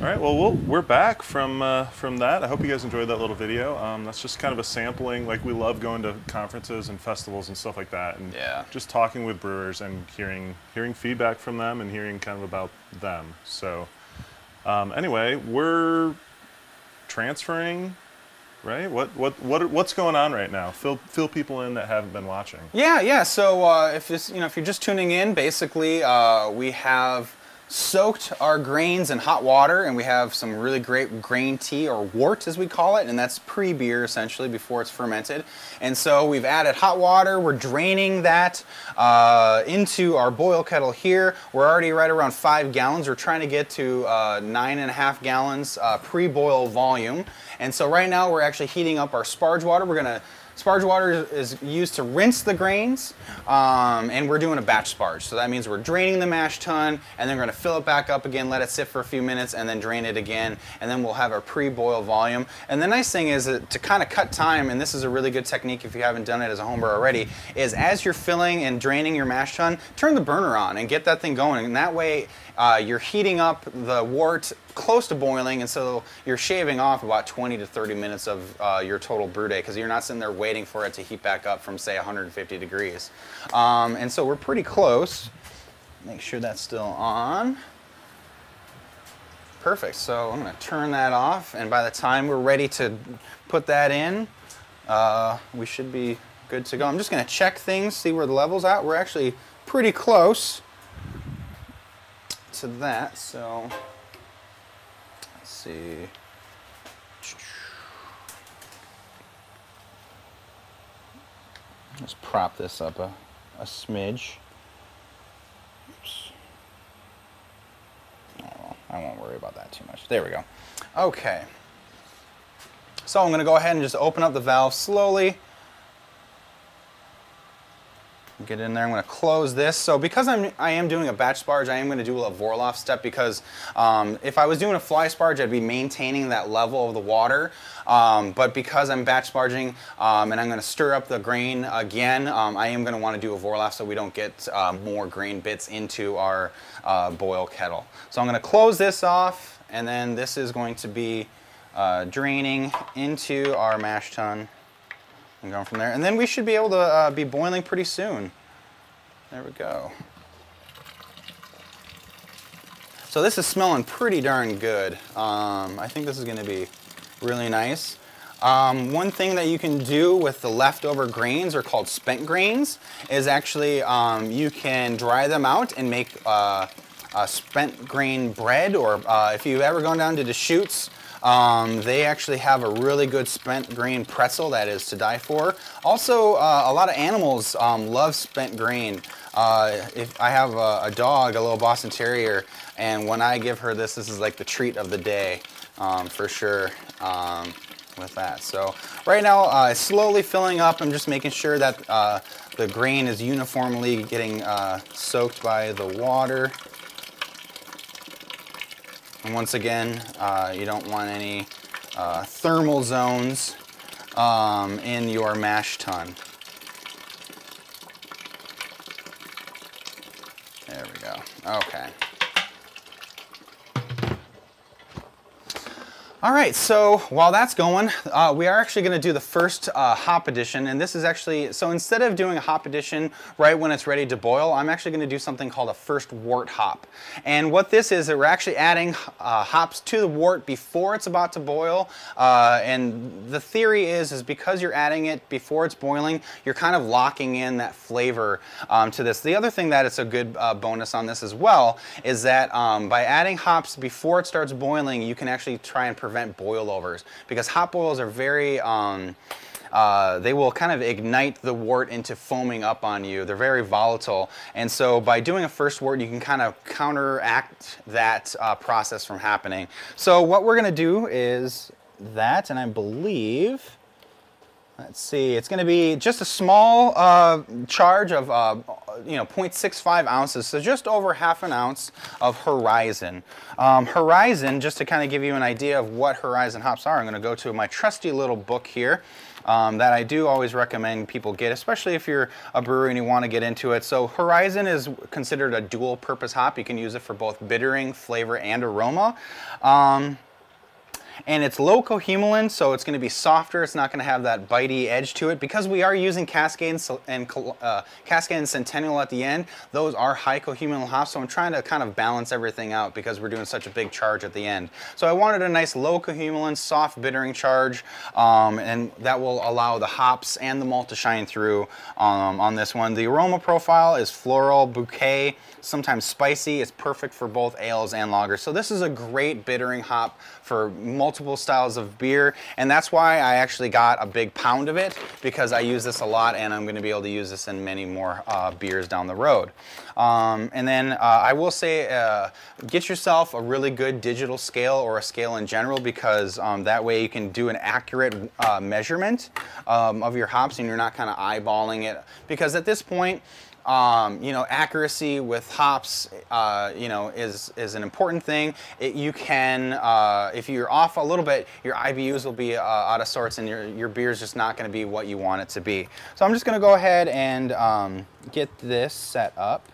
All right. Well, we'll we're back from uh, from that. I hope you guys enjoyed that little video. Um, that's just kind of a sampling. Like we love going to conferences and festivals and stuff like that, and Yeah. just talking with brewers and hearing hearing feedback from them and hearing kind of about them. So, um, anyway, we're transferring, right? What what what what's going on right now? Fill fill people in that haven't been watching. Yeah, yeah. So uh, if it's, you know if you're just tuning in, basically uh, we have soaked our grains in hot water, and we have some really great grain tea or wort as we call it, and that's pre-beer essentially before it's fermented. And so we've added hot water. We're draining that uh, into our boil kettle here. We're already right around five gallons. We're trying to get to uh, nine and a half gallons uh, pre-boil volume. And so right now we're actually heating up our sparge water. We're gonna Sparge water is used to rinse the grains, um, and we're doing a batch sparge. So that means we're draining the mash tun, and then we're gonna fill it back up again, let it sit for a few minutes, and then drain it again, and then we'll have our pre-boil volume. And the nice thing is to kind of cut time, and this is a really good technique if you haven't done it as a homebrewer already, is as you're filling and draining your mash tun, turn the burner on and get that thing going, and that way uh, you're heating up the wort close to boiling, and so you're shaving off about 20 to 30 minutes of uh, your total brew day because you're not sitting there waiting for it to heat back up from say 150 degrees. Um, and so we're pretty close. Make sure that's still on. Perfect. So I'm going to turn that off, and by the time we're ready to put that in, uh, we should be good to go. I'm just going to check things, see where the level's at. We're actually pretty close to that, so let's see. Let's prop this up a, a smidge. Oops. Oh, I won't worry about that too much. There we go. Okay. So I'm going to go ahead and just open up the valve slowly. Get in there. I'm going to close this. So because I'm I am doing a batch sparge, I am going to do a Vorlauf step because um, if I was doing a fly sparge, I'd be maintaining that level of the water. Um, but because I'm batch sparging um, and I'm going to stir up the grain again, um, I am going to want to do a Vorlauf so we don't get uh, more grain bits into our uh, boil kettle. So I'm going to close this off, and then this is going to be uh, draining into our mash tun and going from there. And then we should be able to uh, be boiling pretty soon. There we go. So this is smelling pretty darn good. Um, I think this is going to be really nice. Um, one thing that you can do with the leftover grains, or called spent grains, is actually um, you can dry them out and make uh, a spent grain bread. Or uh, if you've ever gone down to Deschutes, um, they actually have a really good spent grain pretzel that is to die for. Also, uh, a lot of animals um, love spent grain. Uh, if I have a, a dog, a little Boston Terrier, and when I give her this, this is like the treat of the day um, for sure um, with that. So right now, uh, slowly filling up. I'm just making sure that uh, the grain is uniformly getting uh, soaked by the water. And once again, uh, you don't want any uh, thermal zones um, in your mash tun. There we go. Okay. All right, so while that's going, uh, we are actually going to do the first uh, hop addition, and this is actually, so instead of doing a hop addition right when it's ready to boil, I'm actually going to do something called a first wort hop. And what this is, that we're actually adding uh, hops to the wort before it's about to boil, uh, and the theory is, is because you're adding it before it's boiling, you're kind of locking in that flavor um, to this. The other thing that it's a good uh, bonus on this as well is that um, by adding hops before it starts boiling, you can actually try and prevent boilovers because hot boils are very um, uh, they will kind of ignite the wort into foaming up on you. They're very volatile. And so by doing a first wort, you can kind of counteract that uh, process from happening. So what we're going to do is that, and I believe, let's see, it's going to be just a small uh, charge of uh, you know 0.65 ounces, so just over half an ounce of Horizon. Um, Horizon, just to kind of give you an idea of what Horizon hops are, I'm going to go to my trusty little book here. Um, that I do always recommend people get, especially if you're a brewer and you want to get into it. So Horizon is considered a dual purpose hop. You can use it for both bittering, flavor, and aroma. Um, and it's low cohumulone, so it's going to be softer. It's not going to have that bitey edge to it because we are using Cascade and, uh, Cascade and Centennial at the end. Those are high cohumulone hops, so I'm trying to kind of balance everything out because we're doing such a big charge at the end. So I wanted a nice low cohumulone, soft bittering charge, um, and that will allow the hops and the malt to shine through um, on this one. The aroma profile is floral, bouquet, sometimes spicy. It's perfect for both ales and lagers. So this is a great bittering hop for multiple styles of beer, and that's why I actually got a big pound of it because I use this a lot, and I'm going to be able to use this in many more uh, beers down the road. Um, and then uh, I will say, uh, get yourself a really good digital scale or a scale in general because um, that way you can do an accurate uh, measurement um, of your hops and you're not kind of eyeballing it. Because at this point, um, you know, accuracy with hops, uh, you know, is is an important thing. It, you can, uh, if you're off a little bit, your IBUs will be uh, out of sorts, and your your beer is just not going to be what you want it to be. So I'm just going to go ahead and um, get this set up,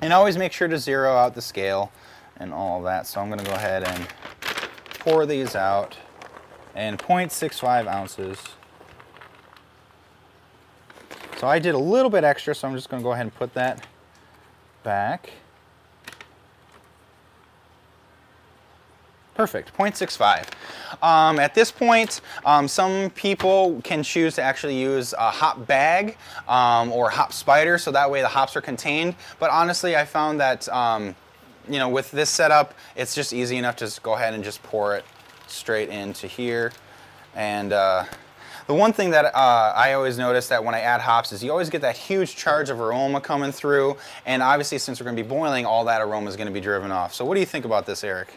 and always make sure to zero out the scale and all that. So I'm going to go ahead and pour these out, and 0.65 ounces. So I did a little bit extra, so I'm just going to go ahead and put that back. Perfect, 0.65. Um, at this point, um, some people can choose to actually use a hop bag um, or hop spider, so that way the hops are contained. But honestly, I found that, um, you know, with this setup, it's just easy enough to just go ahead and just pour it straight into here. And uh, the one thing that uh, I always notice that when I add hops is you always get that huge charge of aroma coming through, and obviously since we're going to be boiling, all that aroma is going to be driven off. So what do you think about this, Eric?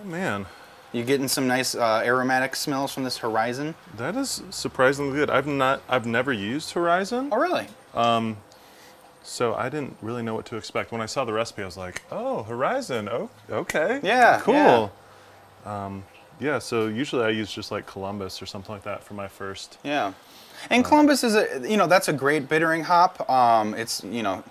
Oh man, You getting some nice uh, aromatic smells from this Horizon? that is surprisingly good. I've not, I've never used Horizon. Oh really? Um, so I didn't really know what to expect. When I saw the recipe, I was like, "Oh, Horizon. Oh, okay. Yeah, Cool." Um, yeah. So usually I use just like Columbus or something like that for my first. Yeah. And Columbus is a, you know, that's a great bittering hop. Um, it's, you know,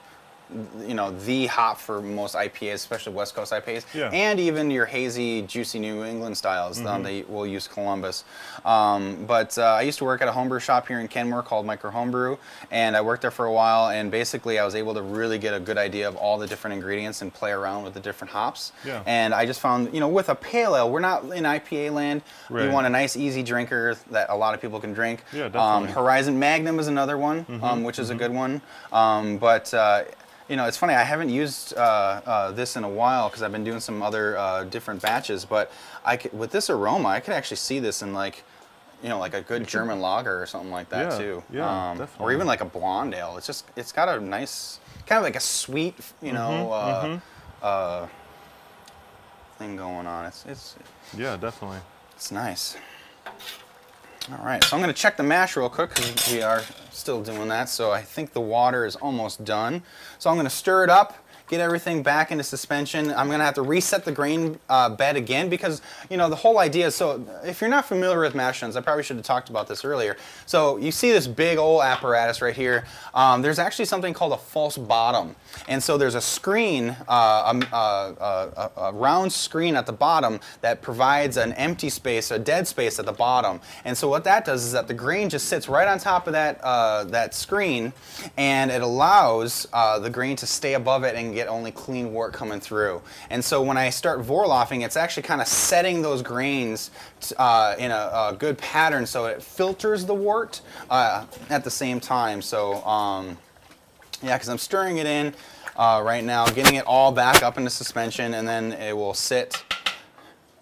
you know, the hop for most IPAs, especially West Coast IPAs, Yeah. and even your hazy, juicy New England styles. Um, Mhm. they will use Columbus. Um, but uh, I used to work at a homebrew shop here in Kenmore called Micro Homebrew, and I worked there for a while. And basically, I was able to really get a good idea of all the different ingredients and play around with the different hops. Yeah. And I just found, you know, with a pale ale, we're not in IPA land. Right. You want a nice, easy drinker that a lot of people can drink. Yeah, Um, definitely. Horizon Magnum is another one, Mhm, um, which is a good one. Um, but uh, you know, it's funny. I haven't used uh, uh, this in a while because I've been doing some other uh, different batches. But I could, with this aroma, I could actually see this in like, you know, like a good German lager or something like that Yeah, too. yeah, Um, Or even like a blonde ale. It's just, it's got a nice, kind of like a sweet, you know, Mhm, uh, mhm. uh, thing going on. It's, it's, Yeah, definitely. it's nice. All right, so I'm gonna check the mash real quick because we are still doing that. So I think the water is almost done. So I'm gonna stir it up, get everything back into suspension. I'm gonna have to reset the grain uh, bed again because, you know, the whole idea so if you're not familiar with mash tuns, I probably should have talked about this earlier. So you see this big old apparatus right here. Um, there's actually something called a false bottom. And so there's a screen, uh, uh, uh, a, a round screen at the bottom that provides an empty space, a dead space at the bottom. And so what that does is that the grain just sits right on top of that, uh, that screen and it allows uh, the grain to stay above it and get only clean wort coming through. And so when I start vorlaufing, it's actually kind of setting those grains uh, in a, a good pattern so it filters the wort uh, at the same time. So um, yeah, because I'm stirring it in uh, right now, getting it all back up into suspension, and then it will sit.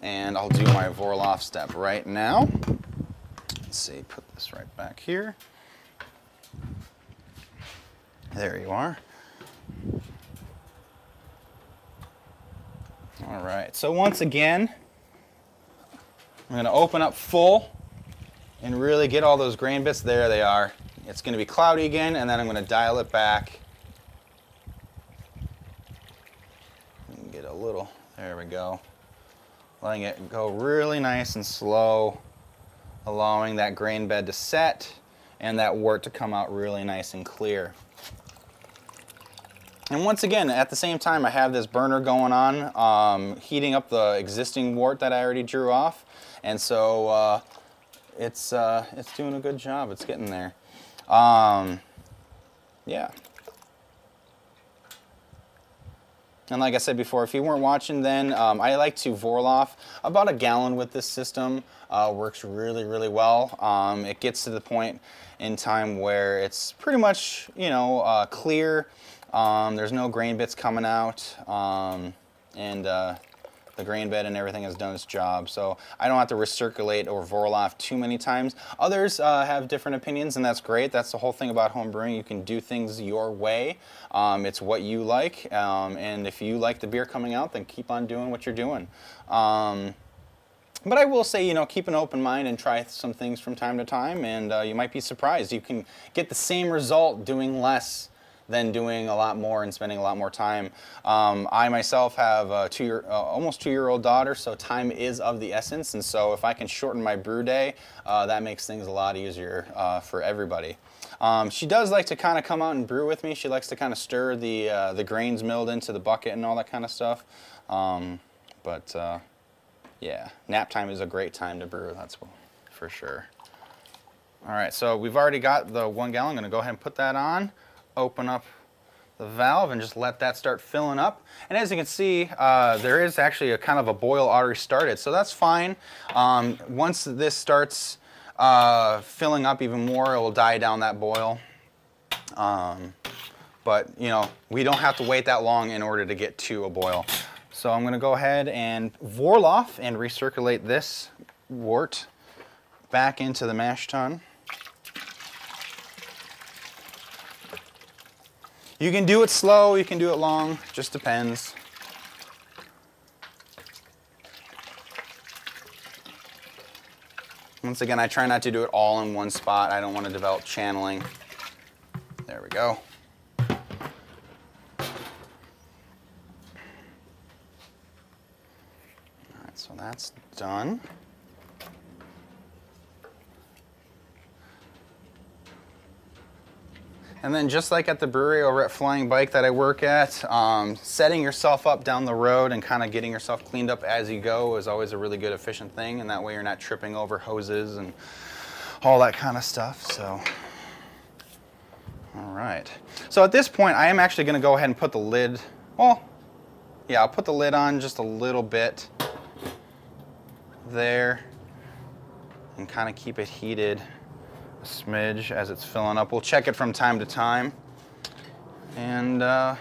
And I'll do my Vorlauf step right now. Let's see, put this right back here. There you are. All right, so once again, I'm gonna open up full and really get all those grain bits. There they are. it's going to be cloudy again, and then I'm going to dial it back. Get a little, there we go. Letting it go really nice and slow, allowing that grain bed to set and that wort to come out really nice and clear. And once again, at the same time, I have this burner going on, um, heating up the existing wort that I already drew off. And so uh, it's, uh, it's doing a good job. It's getting there. Um, yeah. And like I said before, if you weren't watching then, um, I like to Vorlauf about a gallon with this system. Uh, works really, really well. Um, it gets to the point in time where it's pretty much, you know, uh, clear. Um, there's no grain bits coming out. Um, and uh, the grain bed and everything has done its job. So I don't have to recirculate or Vorlauf too many times. Others uh, have different opinions and that's great. That's the whole thing about home brewing. You can do things your way. Um, it's what you like. Um, and if you like the beer coming out, then keep on doing what you're doing. Um, but I will say, you know, keep an open mind and try some things from time to time, and uh, you might be surprised. You can get the same result doing less than doing a lot more and spending a lot more time. Um, I myself have a two year, uh, almost two year old daughter, so time is of the essence. And so if I can shorten my brew day, uh, that makes things a lot easier uh, for everybody. Um, she does like to kind of come out and brew with me. She likes to kind of stir the uh, the grains milled into the bucket and all that kind of stuff. Um, but uh, yeah, nap time is a great time to brew. That's for sure. All right, so we've already got the one gallon. I'm to go ahead and put that on open up the valve and just let that start filling up. And as you can see, uh, there is actually a kind of a boil already started, so that's fine. Um, once this starts uh, filling up even more, it will die down that boil. Um, but you know, we don't have to wait that long in order to get to a boil. So I'm gonna go ahead and Vorlauf and recirculate this wort back into the mash tun. You can do it slow, you can do it long, just depends. Once again, I try not to do it all in one spot. I don't want to develop channeling. There we go. All right, so that's done. And then just like at the brewery over at Flying Bike that I work at, um, setting yourself up down the road and kind of getting yourself cleaned up as you go is always a really good efficient thing. And that way you're not tripping over hoses and all that kind of stuff. So, all right. So at this point, I am actually going to go ahead and put the lid, well, yeah, I'll put the lid on just a little bit there and kind of keep it heated a smidge as it's filling up. We'll check it from time to time. And uh,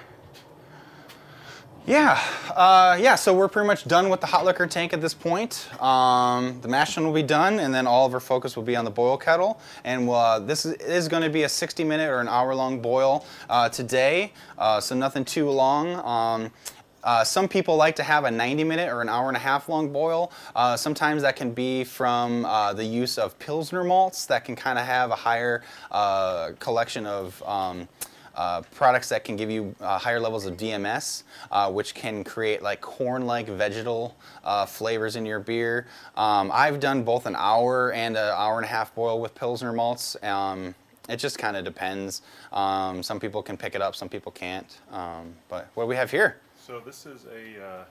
yeah, uh, yeah, so we're pretty much done with the hot liquor tank at this point. Um, the mash tun will be done and then all of our focus will be on the boil kettle. And uh, this is, is going to be a 60 minute or an hour long boil uh, today, uh, so nothing too long. Um, uh, some people like to have a 90 minute or an hour and a half long boil. Uh, sometimes that can be from uh, the use of Pilsner malts that can kind of have a higher uh, collection of um, uh, products that can give you uh, higher levels of DMS, which can create like corn-like vegetal flavors in your beer. Um, I've done both an hour and an hour and a half boil with Pilsner malts. Um, it just kind of depends. Um, some people can pick it up, some people can't. Um, but what do we have here? So this is a uh,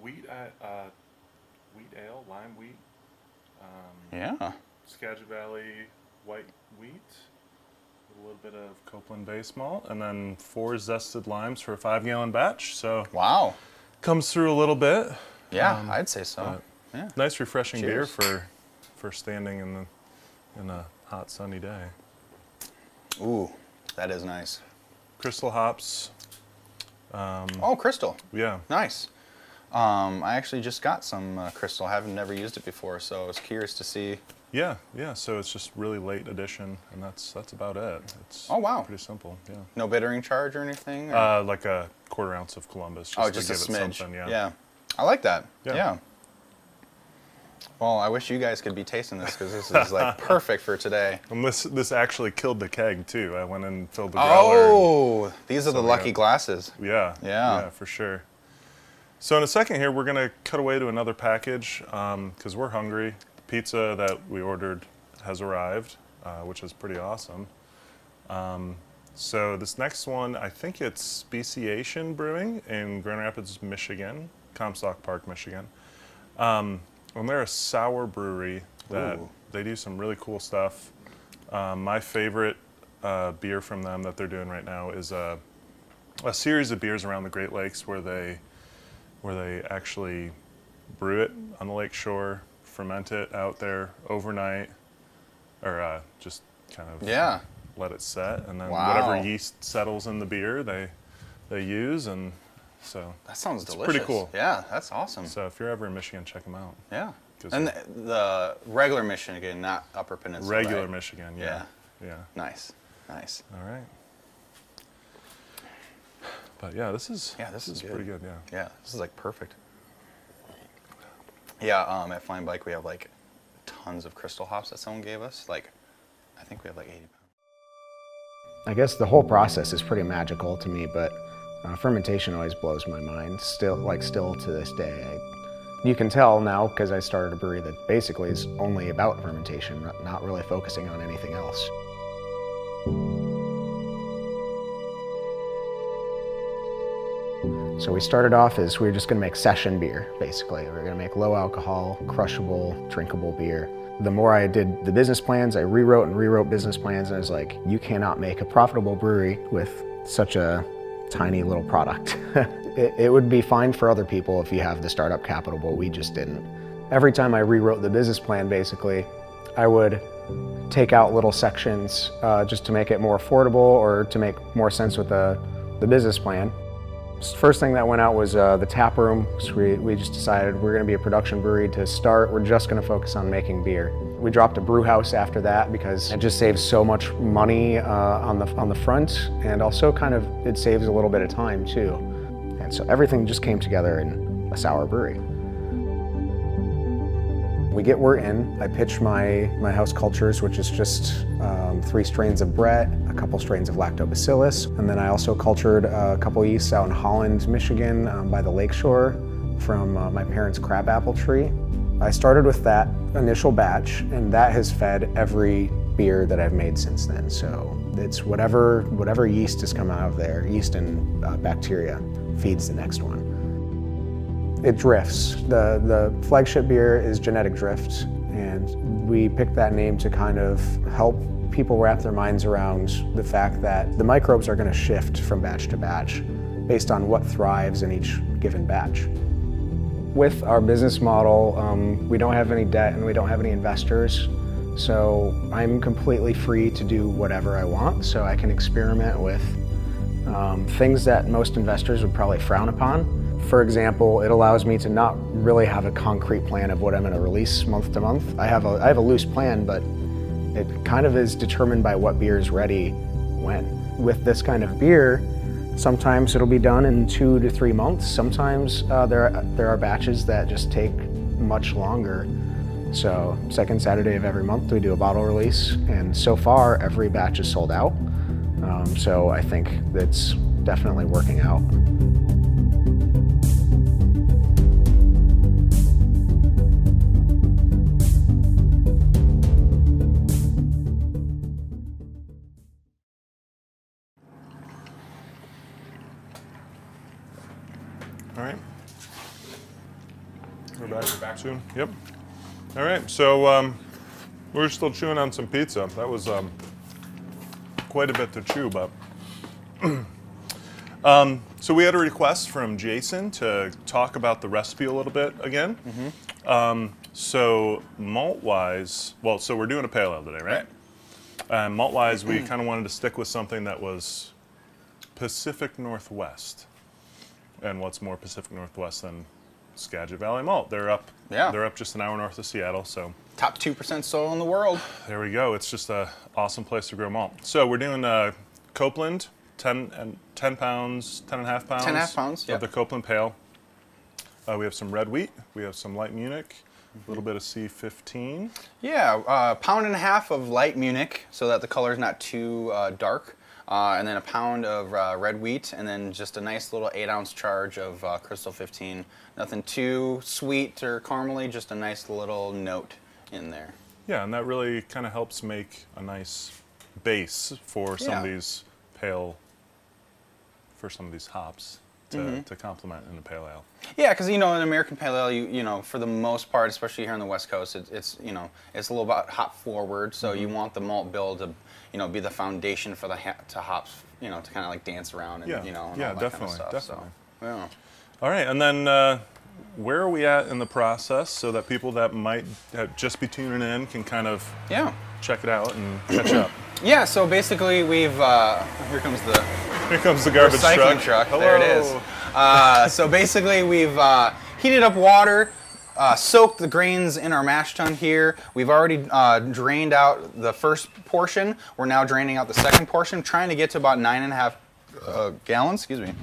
wheat uh, wheat ale, lime wheat. Um, yeah. Skagit Valley white wheat a little bit of Copeland base malt, and then four zested limes for a five gallon batch. So wow, comes through a little bit. Yeah, um, I'd say so. Yeah. Nice refreshing Cheers. beer for for standing in the in a hot sunny day. Ooh, that is nice. Crystal hops. Um, oh, crystal. Yeah. Nice. Um, I actually just got some uh, crystal. I haven't never used it before, so I was curious to see. Yeah, yeah. So it's just really late addition, and that's that's about it. It's oh wow, pretty simple. Yeah. No bittering charge or anything. Or? Uh, like a quarter ounce of Columbus. Just oh, just to a give smidge. It something, yeah. yeah. I like that. Yeah. yeah. Well, I wish you guys could be tasting this because this is like (laughs) perfect for today. And this this actually killed the keg too. I went and filled the growler. Oh, these are the lucky glasses. Yeah. Yeah. Yeah, for sure. So in a second here, we're gonna cut away to another package because we're hungry. Pizza that we ordered has arrived, uh, which is pretty awesome. Um, so this next one, I think it's Speciation Brewing in Grand Rapids, Michigan, Comstock Park, Michigan. Um, and they're a sour brewery that Ooh. they do some really cool stuff. Um, my favorite uh, beer from them that they're doing right now is a, a series of beers around the Great Lakes where they where they actually brew it on the lake shore, ferment it out there overnight, or uh, just kind of Yeah. let it set, and then Wow. whatever yeast settles in the beer, they they use, and so That sounds it's delicious. Pretty cool. Yeah, that's awesome. So if you're ever in Michigan, check them out. Yeah. And the, the regular Michigan, not Upper Peninsula. Regular right? Michigan, yeah. Yeah. Nice. Nice. All right. But yeah, this is Yeah, this, is, pretty good. Yeah. Yeah, this is like perfect. Yeah, um, at Flying Bike we have like tons of crystal hops that someone gave us. Like, I think we have like 80 pounds. I guess the whole process is pretty magical to me, but uh, fermentation always blows my mind. Still, like still to this day, you can tell now because I started a brewery that basically is only about fermentation, not- not really focusing on anything else. So we started off as we were just going to make session beer, basically. We were going to make low alcohol, crushable, drinkable beer. The more I did the business plans, I rewrote and rewrote business plans, and I was like, you cannot make a profitable brewery with such a tiny little product. (laughs) it, it would be fine for other people if you have the startup capital, but we just didn't. Every time I rewrote the business plan, basically, I would take out little sections uh, just to make it more affordable or to make more sense with the, the business plan. First thing that went out was uh, the tap room. So we, we just decided we're going to be a production brewery to start. We're just going to focus on making beer. We dropped a brew house after that because it just saves so much money uh, on the on the front, and also kind of it saves a little bit of time too. And so everything just came together in a sour brewery. We get we're in. I pitch my my house cultures, which is just um, three strains of Brett, a couple strains of Lactobacillus, and then I also cultured a couple yeasts out in Holland, Michigan, um, by the lakeshore, from uh, my parents' crabapple tree. I started with that initial batch, and that has fed every beer that I've made since then. So it's whatever whatever yeast has come out of there, yeast and uh, bacteria, feeds the next one. It drifts. The, the flagship beer is Genetic Drift, and we picked that name to kind of help people wrap their minds around the fact that the microbes are going to shift from batch to batch based on what thrives in each given batch. With our business model, um, we don't have any debt and we don't have any investors, so I'm completely free to do whatever I want, so I can experiment with um, things that most investors would probably frown upon. For example, it allows me to not really have a concrete plan of what I'm going to release month to month. I have a, I have a loose plan, but it kind of is determined by what beer is ready when. With this kind of beer, sometimes it'll be done in two to three months. Sometimes uh, there, are, there are batches that just take much longer. So, second Saturday of every month, we do a bottle release, and so far, every batch is sold out. Um, so, I think that's definitely working out. Yep. All right. So um, we're still chewing on some pizza. That was um, quite a bit to chew, but. (clears throat) um, so we had a request from Jason to talk about the recipe a little bit again. Um, so malt wise, well, so we're doing a pale ale today, right? Um, malt wise, we kind of wanted to stick with something that was Pacific Northwest. And what's more Pacific Northwest than Skagit Valley Malt? They're up. Yeah. They're up just an hour north of Seattle. So Top 2% soil in the world. there we go. It's just a awesome place to grow malt. So we're doing uh, Copeland, 10 and 10 pounds, 10 and a half pounds. 10 half pounds, of yeah. the Copeland Pale. Uh, we have some red wheat. We have some light Munich. a little bit of C15. Yeah, uh, pound and a half of light Munich so that the color is not too uh, dark. Uh, and then a pound of uh, red wheat, and then just a nice little eight ounce charge of uh, Crystal 15. Nothing too sweet or caramely, just a nice little note in there. Yeah, and that really kind of helps make a nice base for some of these pale, for some of these hops to, Mhm. to complement in a pale ale. Yeah, because you know, in American Pale Ale, you you know, for the most part, especially here on the West Coast, it, it's you know, it's a little bit hop forward. So you Mhm. want the malt bill to, you know, be the foundation for the ha- to hops, you know, to kind of like dance around and Yeah, you know, and yeah, all that definitely, kind of stuff. definitely. So, yeah. All right, and then uh, where are we at in the process so that people that might just be tuning in can kind of yeah check it out and catch up? (clears throat) Yeah, so basically we've uh, here comes the here comes the garbage recycling truck. truck. There it is. Uh, so basically we've uh, heated up water, uh, soaked the grains in our mash tun here. We've already uh, drained out the first portion. We're now draining out the second portion, trying to get to about nine and a half uh, gallons. Excuse me.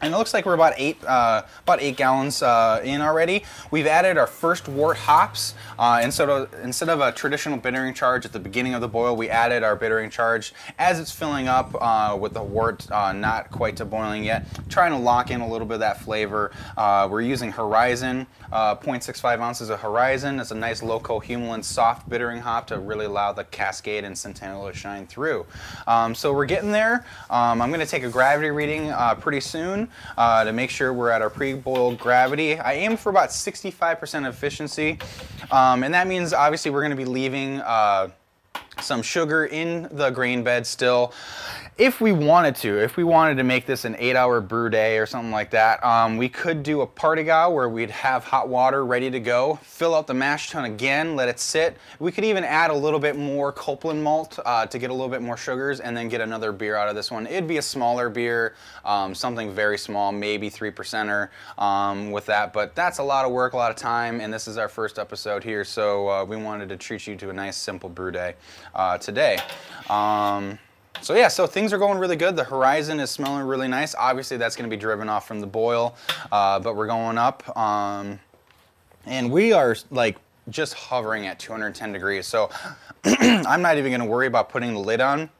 And it looks like we're about eight, uh, about eight gallons uh, in already. We've added our first wort hops. Uh, instead of instead of a traditional bittering charge at the beginning of the boil, we added our bittering charge as it's filling up uh, with the wort uh, not quite to boiling yet. Trying to lock in a little bit of that flavor. Uh, we're using Horizon, uh, 0.65 ounces of Horizon. It's a nice low cohumulone soft bittering hop to really allow the Cascade and Centennial to shine through. Um, so we're getting there. Um, I'm going to take a gravity reading uh, pretty soon to make sure we're at our pre-boil gravity. I aim for about 65% efficiency, um, and that means obviously we're going to be leaving uh, some sugar in the grain bed still. If we wanted to, if we wanted to make this an eight hour brew day or something like that, um, we could do a parti-gyle where we'd have hot water ready to go, fill out the mash tun again, let it sit. We could even add a little bit more Copeland malt uh, to get a little bit more sugars and then get another beer out of this one. It'd be a smaller beer, um, something very small, maybe three percenter um, with that, but that's a lot of work, a lot of time, and this is our first episode here, so uh, we wanted to treat you to a nice simple brew day uh, today. Um, so yeah, so things are going really good. The horizon is smelling really nice. Obviously, that's going to be driven off from the boil, uh, but we're going up, um, and we are like just hovering at 210 degrees. So (clears throat) I'm not even going to worry about putting the lid on.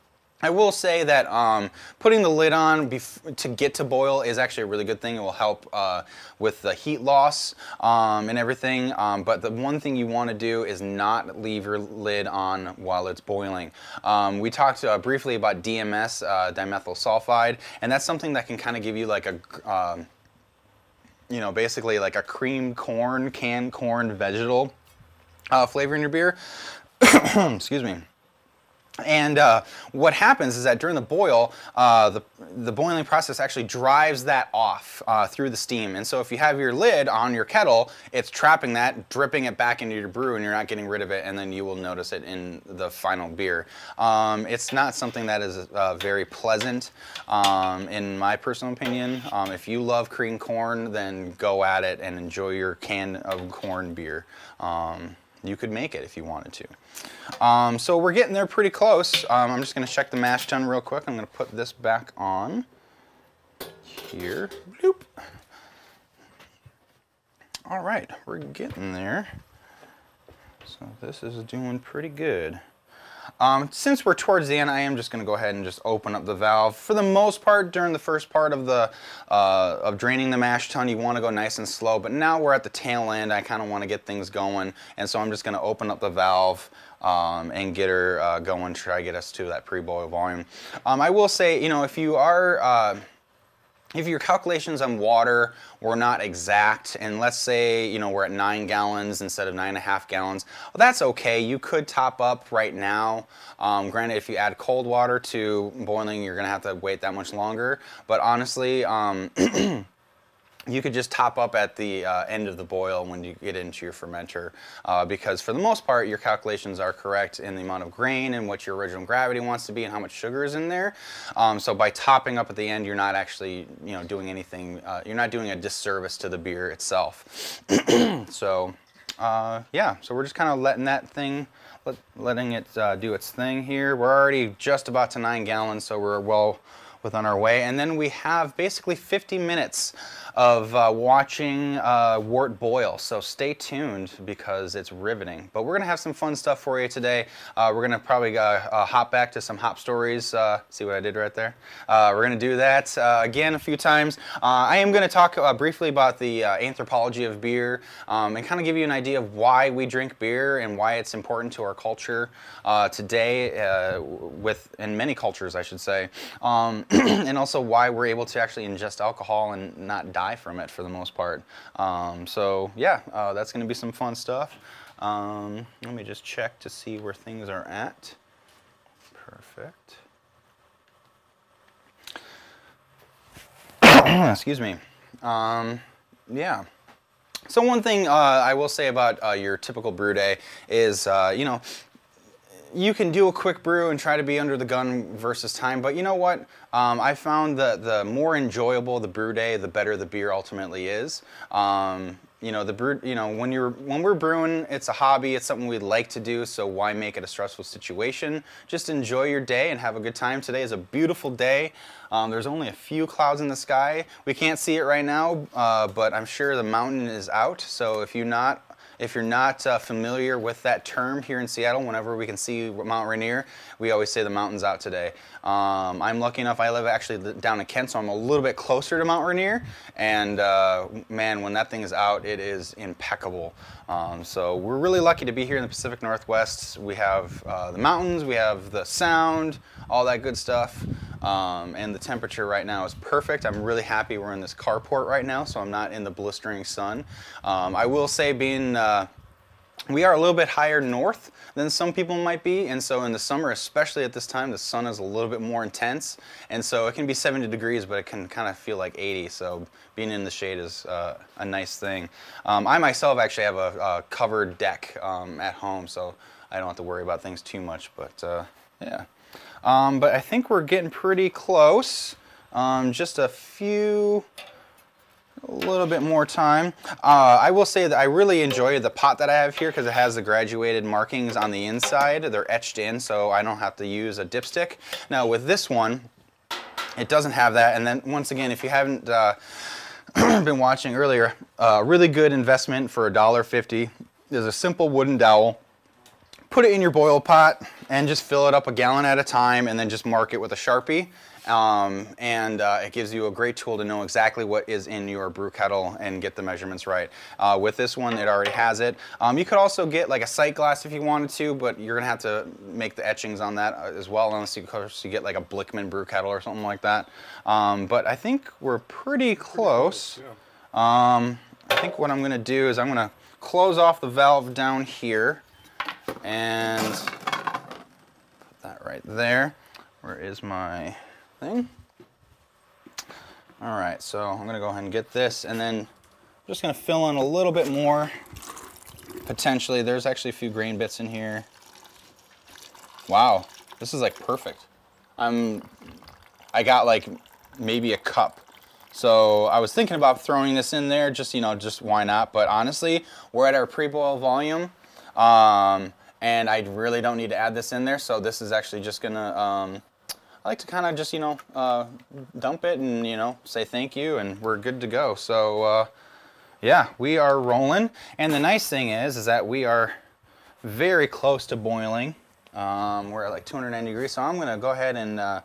I will say that um, putting the lid on to get to boil is actually a really good thing. It will help uh, with the heat loss um, and everything. Um, but the one thing you want to do is not leave your lid on while it's boiling. Um, we talked uh, briefly about DMS, uh, dimethyl sulfide, and that's something that can kind of give you like a um, you know, basically like a cream corn, canned corn vegetal uh, flavor in your beer. (coughs) Excuse me. And uh, what happens is that during the boil, uh, the, the boiling process actually drives that off uh, through the steam. And so if you have your lid on your kettle, it's trapping that, dripping it back into your brew, and you're not getting rid of it, and then you will notice it in the final beer. Um, it's not something that is uh, very pleasant, um, in my personal opinion. Um, if you love cream corn, then go at it and enjoy your can of corn beer. Um, you could make it if you wanted to. Um, so we're getting there pretty close. Um, I'm just going to check the mash tun real quick. I'm going to put this back on here. Bloop. All right, we're getting there. So this is doing pretty good. Um, since we're towards the end, I am just going to go ahead and just open up the valve. For the most part, during the first part of the uh, of draining the mash tun, you want to go nice and slow. But now we're at the tail end. I kind of want to get things going, and so I'm just going to open up the valve um, and get her uh, going. Try to get us to that pre-boil volume. Um, I will say, you know, if you are uh, if your calculations on water were not exact, and let's say you know we're at nine gallons instead of nine and a half gallons, well, that's okay. You could top up right now. Um, granted, if you add cold water to boiling, you're gonna have to wait that much longer. But honestly, um, (clears throat) you could just top up at the uh, end of the boil when you get into your fermenter uh, because for the most part your calculations are correct in the amount of grain and what your original gravity wants to be and how much sugar is in there. Um, so by topping up at the end you're not actually you know doing anything uh, you're not doing a disservice to the beer itself. (clears throat) So uh, yeah so we're just kind of letting that thing let, letting it uh, do its thing here. We're already just about to nine gallons so we're well within our way. And then we have basically 50 minutes of uh, watching uh, wort boil. So stay tuned because it's riveting. But we're gonna have some fun stuff for you today. Uh, we're gonna probably uh, uh, hop back to some hop stories. Uh, see what I did right there? We're gonna do that again a few times. I am gonna talk uh, briefly about the anthropology of beer um, and kind of give you an idea of why we drink beer and why it's important to our culture today, with in many cultures, I should say, um, (clears throat) and also why we're able to actually ingest alcohol and not die from it for the most part. Um, so yeah, uh, that's going to be some fun stuff. Um, let me just check to see where things are at. Perfect. (coughs) Excuse me. Um, yeah. So one thing uh, I will say about uh, your typical brew day is, uh, you know, you can do a quick brew and try to be under the gun versus time, but you know what? Um, I found that the more enjoyable the brew day, the better the beer ultimately is. Um, you know the brew you know when you're when we're brewing it's a hobby it's something we'd like to do so why make it a stressful situation just enjoy your day and have a good time today is a beautiful day um, there's only a few clouds in the sky we can't see it right now uh, but i'm sure the mountain is out so if you're not if you're not uh, familiar with that term here in Seattle, whenever we can see Mount Rainier, we always say the mountain's out today. Um, I'm lucky enough, I live actually down in Kent, so I'm a little bit closer to Mount Rainier. And uh, man, when that thing is out, it is impeccable. Um, so we're really lucky to be here in the Pacific Northwest. We have uh, the mountains, we have the sound, all that good stuff. Um, and the temperature right now is perfect. I'm really happy we're in this carport right now, so I'm not in the blistering sun. Um, I will say, being uh, we are a little bit higher north than some people might be, and so in the summer, especially at this time, the sun is a little bit more intense, and so it can be 70 degrees, but it can kind of feel like 80. So being in the shade is uh, a nice thing. Um, I myself actually have a, a covered deck um, at home, so I don't have to worry about things too much. But uh, yeah. Um, but I think we're getting pretty close. Um, just a few, a little bit more time. Uh, I will say that I really enjoy the pot that I have here because it has the graduated markings on the inside. They're etched in so I don't have to use a dipstick. Now with this one, it doesn't have that. And then once again, if you haven't uh, (clears throat) been watching earlier, uh, really good investment for $1.50 is a simple wooden dowel put it in your boil pot and just fill it up a gallon at a time and then just mark it with a Sharpie. Um, and uh, it gives you a great tool to know exactly what is in your brew kettle and get the measurements right. Uh, with this one, it already has it. Um, you could also get like a sight glass if you wanted to, but you're gonna have to make the etchings on that uh, as well, unless you, of course, you get like a Blichmann brew kettle or something like that. Um, but I think we're pretty close. Pretty close yeah. Um, I think what I'm gonna do is I'm gonna close off the valve down here and put that right there. Where is my thing? All right, so I'm gonna go ahead and get this and then I'm just gonna fill in a little bit more. Potentially, there's actually a few grain bits in here. Wow, this is like perfect. I'm, I got like maybe a cup. So I was thinking about throwing this in there, just, you know, just why not? But honestly, we're at our pre-boil volume. Um, and I really don't need to add this in there, so this is actually just gonna, um, Like to kind of just, you know, uh, dump it and, you know, say thank you and we're good to go. So, uh, yeah, we are rolling. And the nice thing is, is that we are very close to boiling. Um, we're at like 290 degrees, so I'm gonna go ahead and uh,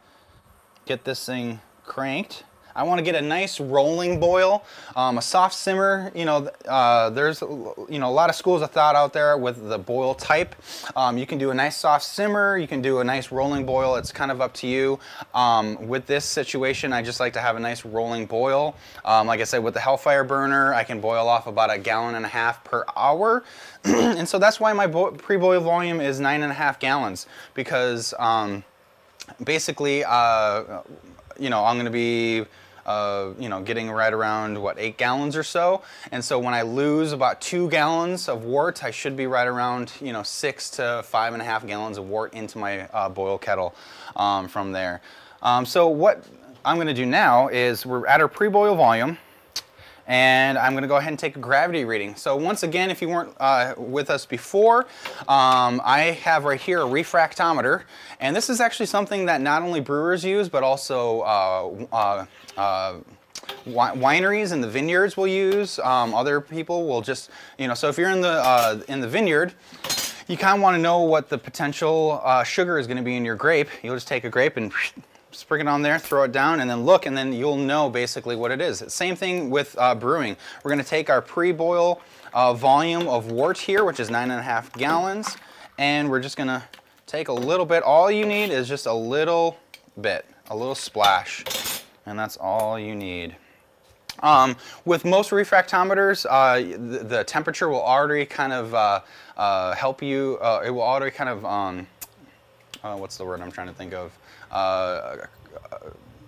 get this thing cranked. I want to get a nice rolling boil, um, a soft simmer. You know, uh, there's you know a lot of schools of thought out there with the boil type. Um, you can do a nice soft simmer. You can do a nice rolling boil. It's kind of up to you. Um, with this situation, I just like to have a nice rolling boil. Um, like I said, with the Hellfire burner, I can boil off about a gallon and a half per hour. (clears throat) and so that's why my pre-boil volume is nine and a half gallons because um, basically, uh, you know, I'm going to be uh, you know, getting right around, what, eight gallons or so. And so when I lose about two gallons of wort, I should be right around, you know, six to five and a half gallons of wort into my uh, boil kettle um, from there. Um, so what I'm going to do now is we're at our pre-boil volume and I'm going to go ahead and take a gravity reading. So once again, if you weren't uh, with us before, um, I have right here a refractometer, and this is actually something that not only brewers use, but also uh, uh, uh wineries and the vineyards will use. Um, other people will just, you know, so if you're in the uh, in the vineyard, you kind of want to know what the potential uh, sugar is going to be in your grape. You'll just take a grape and sprig it on there, throw it down, and then look, and then you'll know basically what it is. Same thing with uh, brewing. We're going to take our pre-boil uh, volume of wort here, which is nine and a half gallons, and we're just going to take a little bit. All you need is just a little bit, a little splash, and that's all you need. Um, with most refractometers, uh, the, the temperature will already kind of uh, uh, help you. Uh, it will already kind of um, uh, what's the word I'm trying to think of? Uh,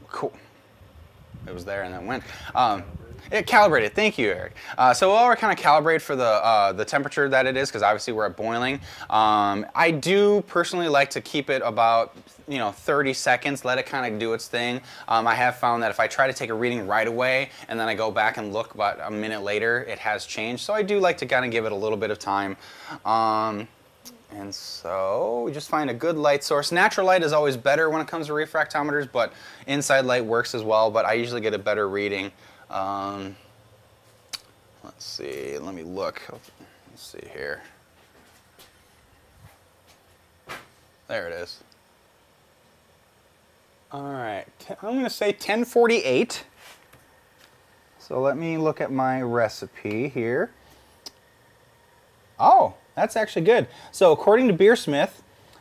cool. It was there and then went. Um, it calibrated. Thank you, Eric. Uh, so we'll kind of calibrate for the uh, the temperature that it is because obviously we're at boiling. Um, I do personally like to keep it about you know 30 seconds. Let it kind of do its thing. Um, I have found that if I try to take a reading right away and then I go back and look about a minute later, it has changed. So I do like to kind of give it a little bit of time. Um, and so we just find a good light source. Natural light is always better when it comes to refractometers, but inside light works as well, but I usually get a better reading. Um, let's see, let me look. Let's see here. There it is. All right, I'm going to say 1048. So let me look at my recipe here. Oh, that's actually good. So according to BeerSmith,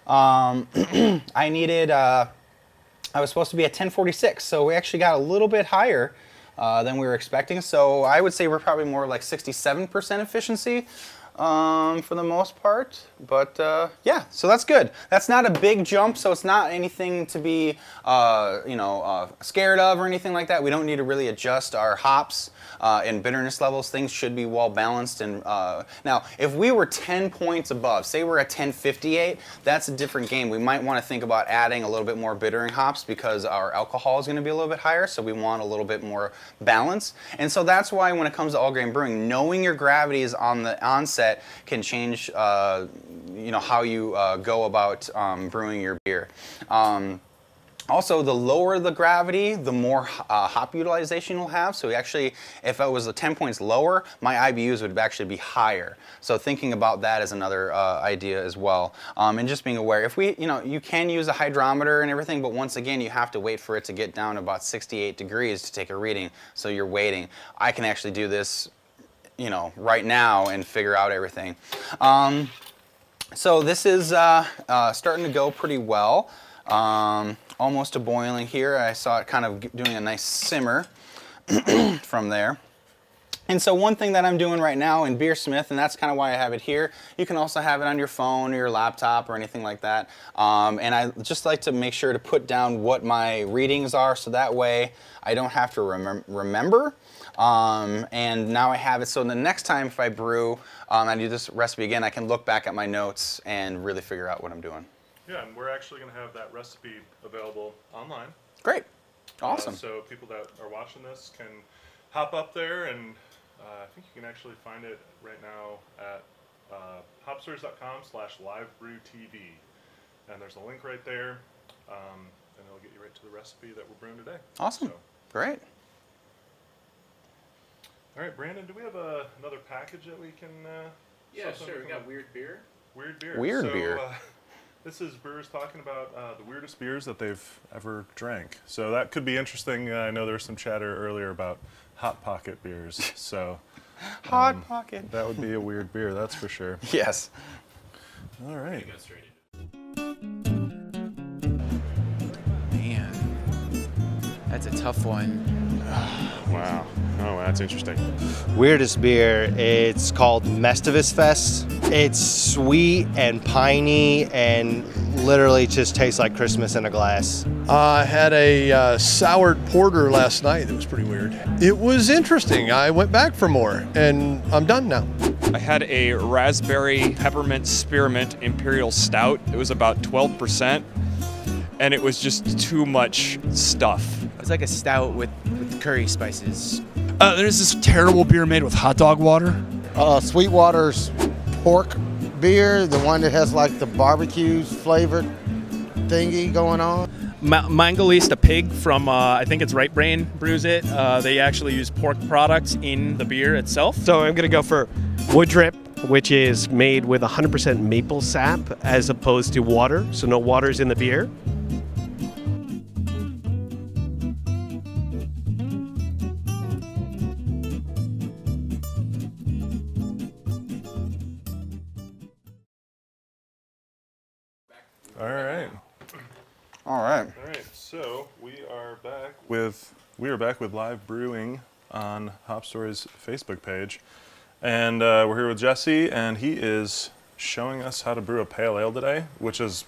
um, (clears throat) I needed, uh, I was supposed to be at 1046, so we actually got a little bit higher uh, than we were expecting. So I would say we're probably more like 67% efficiency um, for the most part. But uh, yeah, so that's good. That's not a big jump, so it's not anything to be, uh, you know, uh, scared of or anything like that. We don't need to really adjust our hops uh, and bitterness levels. Things should be well balanced. And uh, now, if we were 10 points above, say we're at 1058, that's a different game. We might want to think about adding a little bit more bittering hops because our alcohol is going to be a little bit higher. So we want a little bit more balance. And so that's why when it comes to all grain brewing, knowing your gravities on the onset can change, uh, you know, how you uh, go about um, brewing your beer. Um, also, the lower the gravity, the more uh, hop utilization you'll have. So actually, if it was 10 points lower, my IBUs would actually be higher. So thinking about that is another uh, idea as well. Um, and just being aware, if we, you know, you can use a hydrometer and everything, but once again, you have to wait for it to get down about 68 degrees to take a reading. So you're waiting. I can actually do this, you know, right now and figure out everything. Um, so this is uh, uh, starting to go pretty well. Um, almost to boiling here. I saw it kind of doing a nice simmer (clears throat) from there. And so one thing that I'm doing right now in BeerSmith, and that's kind of why I have it here, you can also have it on your phone or your laptop or anything like that. Um, and I just like to make sure to put down what my readings are so that way I don't have to remem remember. Um, and now I have it, so the next time if I brew um, I do this recipe again, I can look back at my notes and really figure out what I'm doing. Yeah, and we're actually going to have that recipe available online. Great. Awesome. Uh, so people that are watching this can hop up there, and uh, I think you can actually find it right now at uh, hopstories.com slash livebrewtv. And there's a link right there, um, and it'll get you right to the recipe that we're brewing today. Awesome. So, Great. all right, Brandon, do we have a, another package that we can? Uh, Yeah, sure. we We got weird beer. Weird beer. Weird So, beer. (laughs) This is brewers talking about uh, the weirdest beers that they've ever drank. So that could be interesting. Uh, I know there was some chatter earlier about hot pocket beers. (laughs) So Hot um, Pocket. That would be a weird beer, that's for sure. (laughs) Yes. All right. Man, that's a tough one. (sighs) Wow. Oh, that's interesting. Weirdest beer, it's called Mestivus Fest. It's sweet and piney and literally just tastes like Christmas in a glass. I had a uh, soured porter last night that was pretty weird. It was interesting. I went back for more, and I'm done now. I had a raspberry peppermint spearmint imperial stout. It was about 12%, and it was just too much stuff. It's like a stout with, with curry spices. Uh, there's this terrible beer made with hot dog water. Uh, Sweetwater's pork beer, the one that has like the barbecue flavored thingy going on. Ma- Mangalitsa Pig from, uh, I think it's Right Brain brews it. Uh, they actually use pork products in the beer itself. So I'm going to go for Wood Drip, which is made with 100% maple sap as opposed to water. So no water's in the beer. With we are back with live brewing on Hop Stories Facebook page, and uh, we're here with Jesse, and he is showing us how to brew a pale ale today, which is,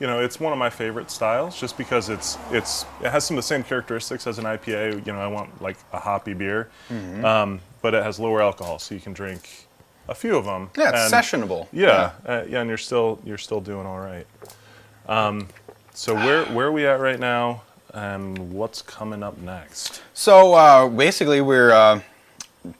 you know, it's one of my favorite styles, just because it's it's it has some of the same characteristics as an IPA. You know, I want like a hoppy beer, Mhm. um, but it has lower alcohol, so you can drink a few of them. Yeah, it's and- sessionable. Yeah, uh, yeah, and you're still you're still doing all right. Um, so where where are we at right now, and what's coming up next? So uh, basically, we're uh,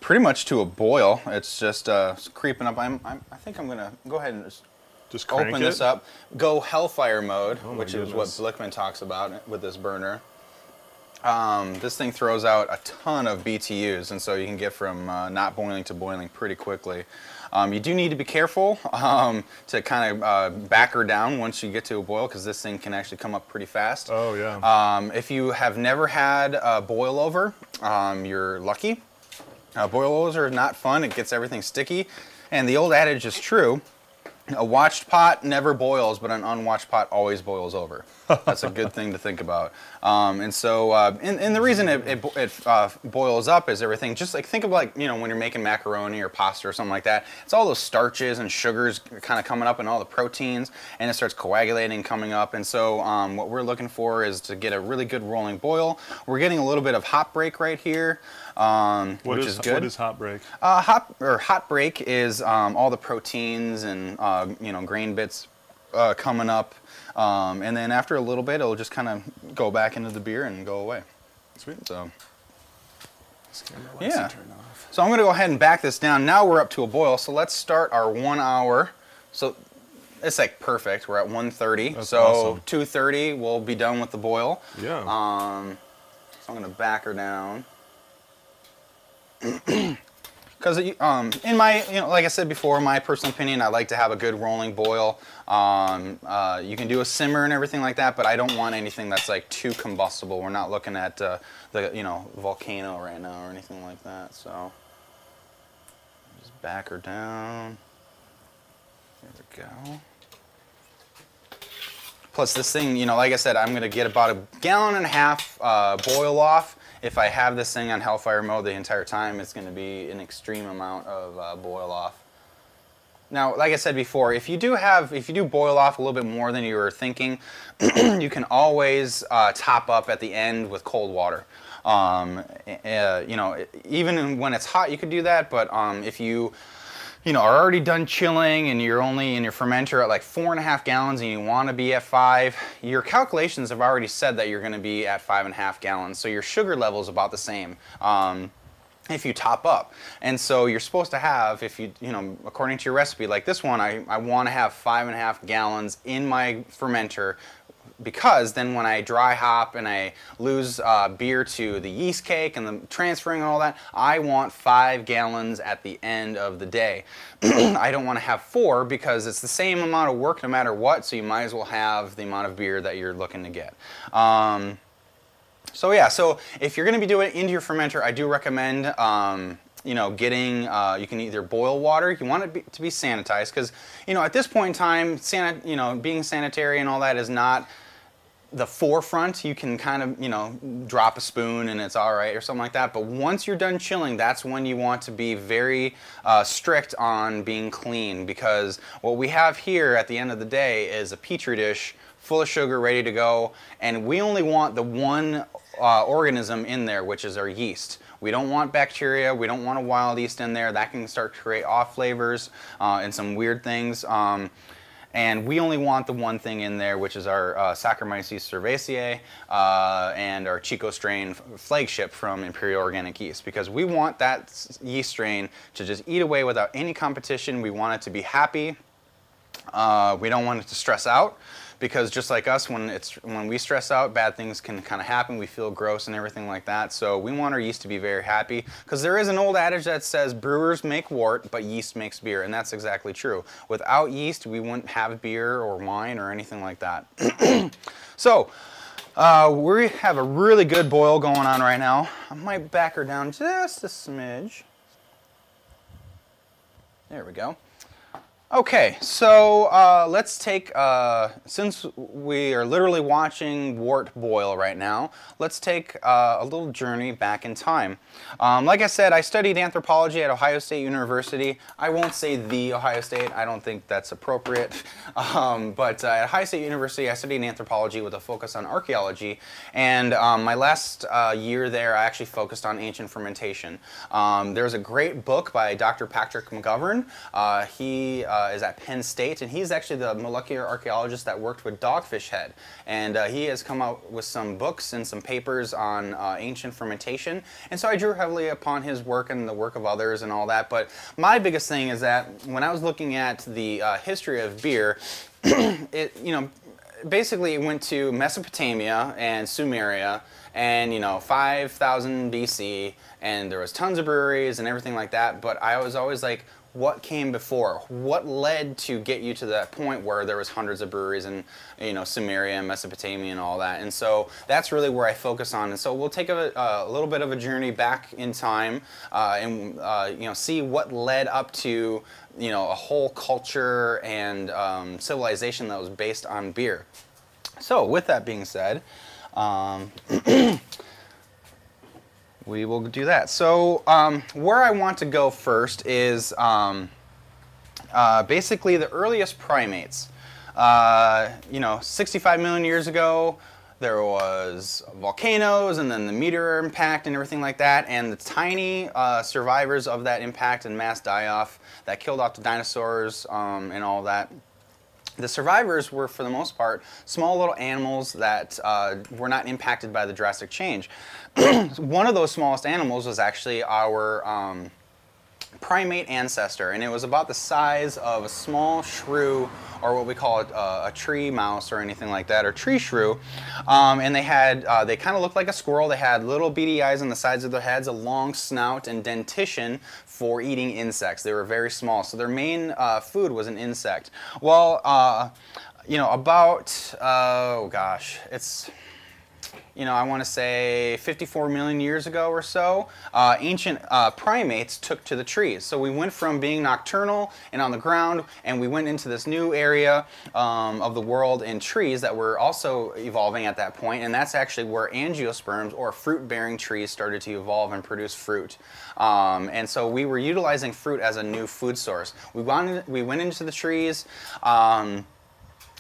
pretty much to a boil. It's just uh, creeping up. I'm, I'm, I think I'm gonna go ahead and just, Just crank open this up. Go Hellfire mode, Oh my which is what goodness. Blichmann talks about with this burner. Um, this thing throws out a ton of BTUs, and so you can get from uh, not boiling to boiling pretty quickly. Um, you do need to be careful um, to kind of uh, back her down once you get to a boil, because this thing can actually come up pretty fast. Oh yeah. Um, if you have never had a boil over, um, you're lucky. Uh, boil overs are not fun. It gets everything sticky. And the old adage is true. A watched pot never boils, but an unwatched pot always boils over. That's a good thing to think about. Um, and so, uh, and, and the reason it, it, it uh, boils up is everything. Just like think of like you know when you're making macaroni or pasta or something like that. It's all those starches and sugars kind of coming up, and all the proteins, and it starts coagulating, coming up. And so, um, what we're looking for is to get a really good rolling boil. We're getting a little bit of hot break right here, um, What which is, is good. what is hot break? Uh, hot or hot break is um, all the proteins and uh, you know grain bits uh, coming up, um, and then after a little bit, it'll just kind of go back into the beer and go away. Sweet. So yeah. So I'm going to go ahead and back this down. Now we're up to a boil. So let's start our one hour. So it's like perfect. We're at 1:30. That's so awesome. 2:30 we'll be done with the boil. Yeah. Um, so I'm going to back her down. (clears throat) Because um, in my, you know, like I said before, my personal opinion, I like to have a good rolling boil. Um, uh, you can do a simmer and everything like that, but I don't want anything that's like too combustible. We're not looking at uh, the, you know, volcano right now or anything like that. So just back her down. There we go. Plus this thing, you know, like I said, I'm gonna get about a gallon and a half uh, boil off. If I have this thing on Hellfire mode the entire time, it's gonna be an extreme amount of uh, boil off. Now, like I said before, if you do have, if you do boil off a little bit more than you were thinking, (clears throat) you can always uh, top up at the end with cold water. Um, uh, you know, even when it's hot, you could do that. But um, if you you know, are already done chilling and you're only in your fermenter at like four and a half gallons and you want to be at five, your calculations have already said that you're going to be at five and a half gallons. So your sugar level is about the same. Um, if you top up. And so you're supposed to have, if you, you know, according to your recipe, like this one, I, I want to have five and a half gallons in my fermenter because then when I dry hop and I lose uh, beer to the yeast cake and the transferring and all that, I want five gallons at the end of the day. (clears throat) I don't want to have four because it's the same amount of work no matter what, so you might as well have the amount of beer that you're looking to get. Um, so yeah, so if you're going to be doing it into your fermenter, I do recommend um, you know getting uh, you can either boil water. You want it be, to be sanitized because you know at this point in time, sanit, you know being sanitary and all that is not the forefront. You can kind of you know drop a spoon and it's all right or something like that. But once you're done chilling, that's when you want to be very uh, strict on being clean because what we have here at the end of the day is a petri dish full of sugar, ready to go, and we only want the one uh, organism in there, which is our yeast. We don't want bacteria. We don't want a wild yeast in there. That can start to create off flavors uh, and some weird things. Um, and we only want the one thing in there, which is our uh, Saccharomyces cerevisiae uh, and our Chico strain flagship from Imperial Organic Yeast, because we want that yeast strain to just eat away without any competition. We want it to be happy. Uh, we don't want it to stress out because just like us, when it's when we stress out, bad things can kind of happen. We feel gross and everything like that. So we want our yeast to be very happy because there is an old adage that says brewers make wort, but yeast makes beer, and that's exactly true. Without yeast, we wouldn't have beer or wine or anything like that. (clears throat) so. Uh, we have a really good boil going on right now. I might back her down just a smidge. There we go. Okay, so uh, let's take, uh, since we are literally watching wort boil right now, let's take uh, a little journey back in time. Um, like I said, I studied anthropology at Ohio State University. I won't say the Ohio State, I don't think that's appropriate. (laughs) Um, but uh, at Ohio State University, I studied anthropology with a focus on archaeology. And um, my last uh, year there, I actually focused on ancient fermentation. Um, there's a great book by Dr. Patrick McGovern. Uh, he uh, is at Penn State, and he's actually the molecular archaeologist that worked with Dogfish Head. And uh, he has come out with some books and some papers on uh, ancient fermentation. And so I drew heavily upon his work and the work of others and all that. But my biggest thing is that when I was looking at the uh, history of beer, (clears throat) it, you know, basically went to Mesopotamia and Sumeria and you know 5000 BC and there was tons of breweries and everything like that but I was always like what came before? What led to get you to that point where there was hundreds of breweries in, you know, Sumeria and Mesopotamia and all that? And so that's really where I focus on. And so we'll take a, a little bit of a journey back in time uh, and, uh, you know, see what led up to, you know, a whole culture and um, civilization that was based on beer. So with that being said, um, (clears throat) we will do that. So um, where I want to go first is um, uh, basically the earliest primates. Uh, you know, 65 million years ago, there was volcanoes and then the meteor impact and everything like that, and the tiny uh, survivors of that impact and mass die-off that killed off the dinosaurs um, and all that. The survivors were, for the most part, small little animals that uh, were not impacted by the drastic change. (clears throat) One of those smallest animals was actually our um, primate ancestor, and it was about the size of a small shrew or what we call a, uh, a tree mouse or anything like that, or tree shrew. Um, and they had, uh, they kind of looked like a squirrel. They had little beady eyes on the sides of their heads, a long snout, and dentition for eating insects. They were very small. So their main uh, food was an insect. Well, uh, you know, about, oh gosh, it's, you know, I want to say 54 million years ago or so, uh, ancient uh, primates took to the trees. So we went from being nocturnal and on the ground, and we went into this new area um, of the world in trees that were also evolving at that point, and that's actually where angiosperms or fruit-bearing trees started to evolve and produce fruit. Um, and so we were utilizing fruit as a new food source. We, wanted, we went into the trees. Um,